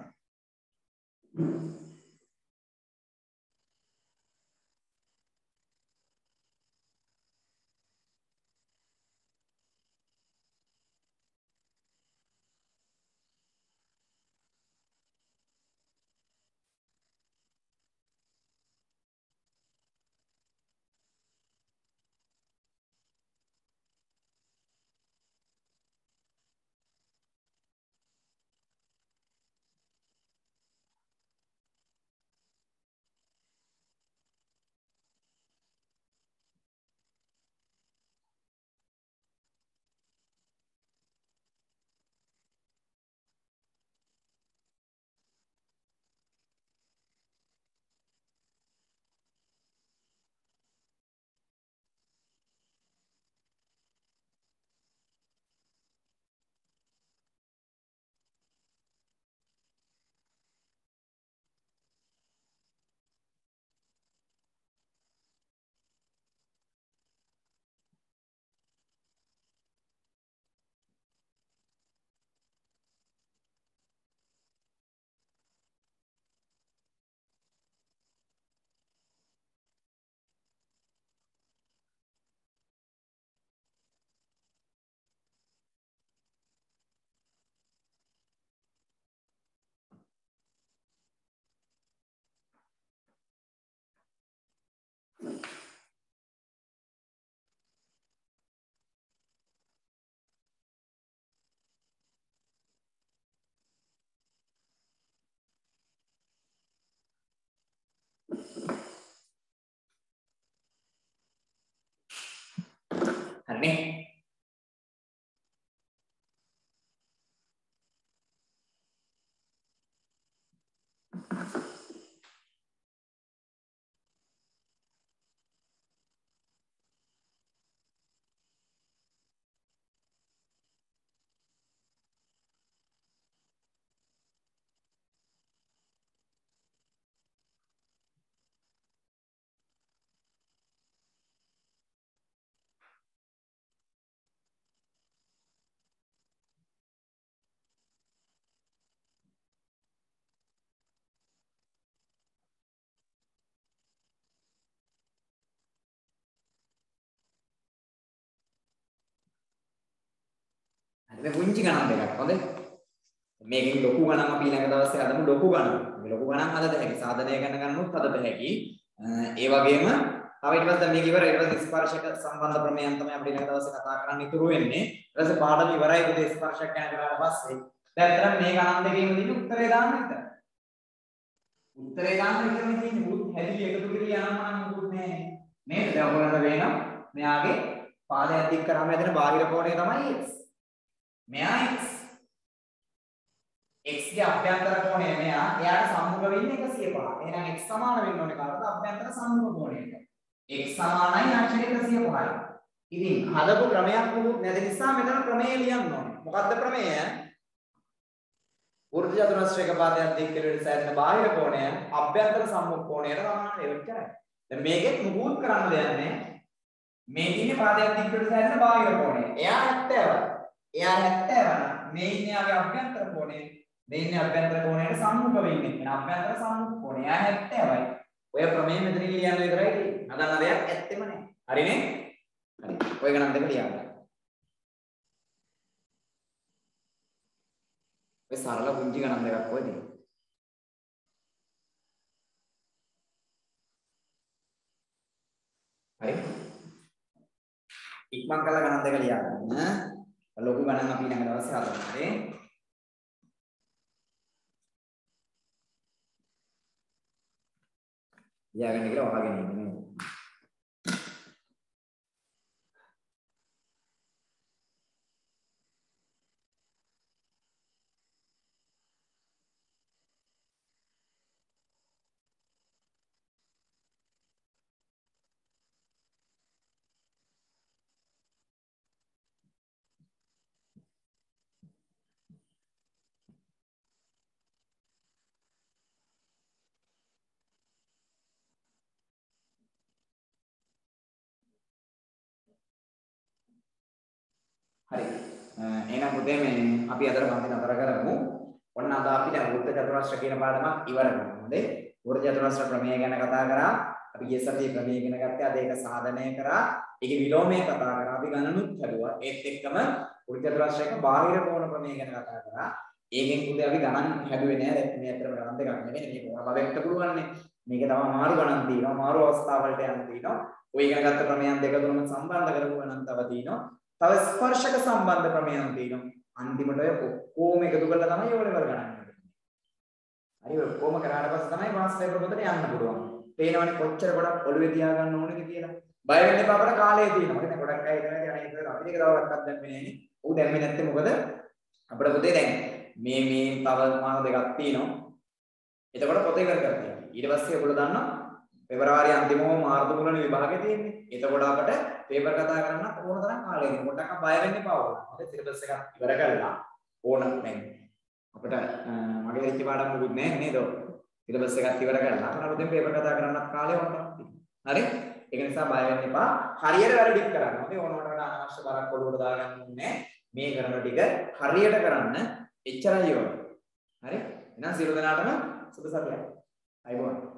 Speaker 1: හරිනේ දැන් පුංචි ගණන් දෙකක් හොඳේ. මේකෙන් ලොකු ගණන් අපි ඊළඟ දවසේ හදමු ලොකු ගණන්. මේ ලොකු ගණන් හදද හැකි. සාධනය ගැන ගන්නොත් හදද හැකි. ඒ වගේම තව ඊට පස්සේ මේක ඉවර ඊට පස්සේ ස්පර්ශක සම්බන්ධ ප්‍රමේයන් තමයි අපිට ඊළඟ දවසේ කතා කරන්න ඉතුරු වෙන්නේ. ඊට පස්සේ පාඩම ඉවරයි පුතේ ස්පර්ශක ගැන කරාට පස්සේ. දැන් අතර මේ ගණන් දෙකේම තියෙන උත්තරේ දාන්න විතරයි. උත්තරේ දාන්න විතරනේ තියෙන්නේ. මුත් හැදිලි එකතු කරලා යනවා නම් මුකුත් නෑ. නේද? දැන් ඔයගොල්ලන්ට වෙනවා මෙයාගේ පාදයක් දික් කරාම හැදෙන බාහිර කෝණය තමයි x. මෙයා x. x ගේ අභ්‍යන්තර කෝණය මෙයා එයාට සම්මුඛ වෙන්නේ 105. එහෙනම් x සමාන වෙන්න ඕනේ කාටද අභ්‍යන්තර සම්මුඛ කෝණයට. x සමානයි අංශක 105යි. ඉතින් හදපු ක්‍රමයක් මොකුත් නැති නිසා මෙතන ක්‍රමය ලියන්න ඕනේ. මොකද්ද ක්‍රමය? වෘත්ත චතුරස්‍රයක පාදයක් දික් කෙරෙට සෑදෙන බාහිර කෝණය අභ්‍යන්තර සම්මුඛ කෝණයට සමාන වේවිච්චරයි. දැන් මේකෙත් මුකුත් කරන්න දෙයක් නැහැ. මේ ඉන්නේ පාදයක් දික් කෙරෙට සෑදෙන බාහිර කෝණය. එයා 70යි. එයා 70 මේ ඉන්නේ ආගේ අභ්‍යන්තර කෝණය. මේ ඉන්නේ අභ්‍යන්තර කෝණයට සම්මුඛ වෙන්නේ. එහෙනම් අභ්‍යන්තර සම්මුඛ කෝණය එයා 70යි. ඔය ප්‍රමේය මෙතන ලියන්න විතරයි තියෙන්නේ. හදන්න දෙයක් ඇත්තෙම නැහැ. හරිනේ? හරි. ඔය ගණන් දෙක ලියන්න. ඔය සරල පුංචි ගණන් දෙකක් ඔය තියෙන්නේ. හරි? ඉක්මන් කළා ගණන් දෙක ලියා ගන්න. ලොකු ගණන් අපි ඊළඟ දවසේ හදමු. හරි? ලියාගන්න කියලා වහගෙන ඉන්න. හරි. එහෙනම් පුතේ මේ අපි අදට පන්ති නතර කරමු. ඔන්න අද අපි දැන් වෘත්ත චතුරස්‍ර කියන පාඩමක් ඉවර කරමු. හොඳේ. වෘත්ත චතුරස්‍ර ප්‍රමේය ගැන කතා කරා. අපි ගිය සතියේ ප්‍රමේය ඉගෙන ගත්තා. අද ඒක සාධනය කරා. ඒකේ විලෝමය කතා කරා. අපි ගණනුත් කරුවා. ඒත් එක්කම වෘත්ත චතුරස්‍රයක බාහිර කෝණ ප්‍රමේය ගැන කතා කරා. ඒකෙන් පුතේ අපි ගණන් හැදුවේ නෑ. දැන් මේ අතරම ගණන් දෙකක් නෙමෙයි. මේ කෝණ භාවයකට පුළුවන්නේ. මේක තව අමාරු ගණන් තියෙනවා. අමාරු අවස්ථාවලට යන්න තියෙනවා. ඔය ඉගෙන ගත්ත ප්‍රමේයන් දෙක තුනම සම්බන්ධ කරපු ගණන් තව තියෙනවා. තව ස්පර්ශක සම්බන්ධ ක්‍රමයන් තියෙනවා. අන්තිමට ඔය ඔක්කොම එකතු කරලා තමයි ඔය ලෙවල් ගණන් කරන්නේ. හරි ඔය ඔක්කොම කරාට පස්සේ තමයි පාස් පේපර් පොතට යන්න පුළුවන්. පේනවනේ කොච්චර ගොඩක් ඔළුවේ තියාගන්න ඕනද කියලා. බය වෙන්න එපා අපට කාලය තියෙනවා. දැන් ගොඩක් අය ඉගෙන ගන්න ඉතින් අපිට ඒක දවසක්වත් දැම්මේ නෑනේ. ඌ දැම්මේ නැත්තේ මොකද? අපිට පොතේ දැන් මේ මේ තව මාස දෙකක් තියෙනවා. එතකොට පොතේ කර කර තියෙනවා. ඊට පස්සේ ඔයගොල්ලෝ දන්නවා පෙබරවාරි අන්තිමව මාර්තු මුලනේ විභාගේ තියෙන්නේ. එතකොට අපිට පේපර් කතා කරන්න ඕන තරම් කාලය දෙන්න. පොඩ්ඩක් බය වෙන්න එපා ඕන. හරි සිලබස් එක ඉවර කරලා ඕන දැන් අපිට මගේ වෙච්ච පාඩම් මොකුත් නැහැ නේද? සිලබස් එකත් ඉවර කරලා අපිට දැන් පේපර් කතා කරන්නත් කාලය වුණා. හරි? ඒක නිසා බය වෙන්න එපා. හරියට වැඩ ටික කරන්න. හරි ඕනවට වඩා අනවශ්‍ය බරක් ඔළුවට දාගන්න ඕනේ මේ කරන ටික හරියට කරන්න එච්චරයි ඕන. හරි? එහෙනම් සියලු දෙනාටම සුබ සතියක්. අයබෝවන්.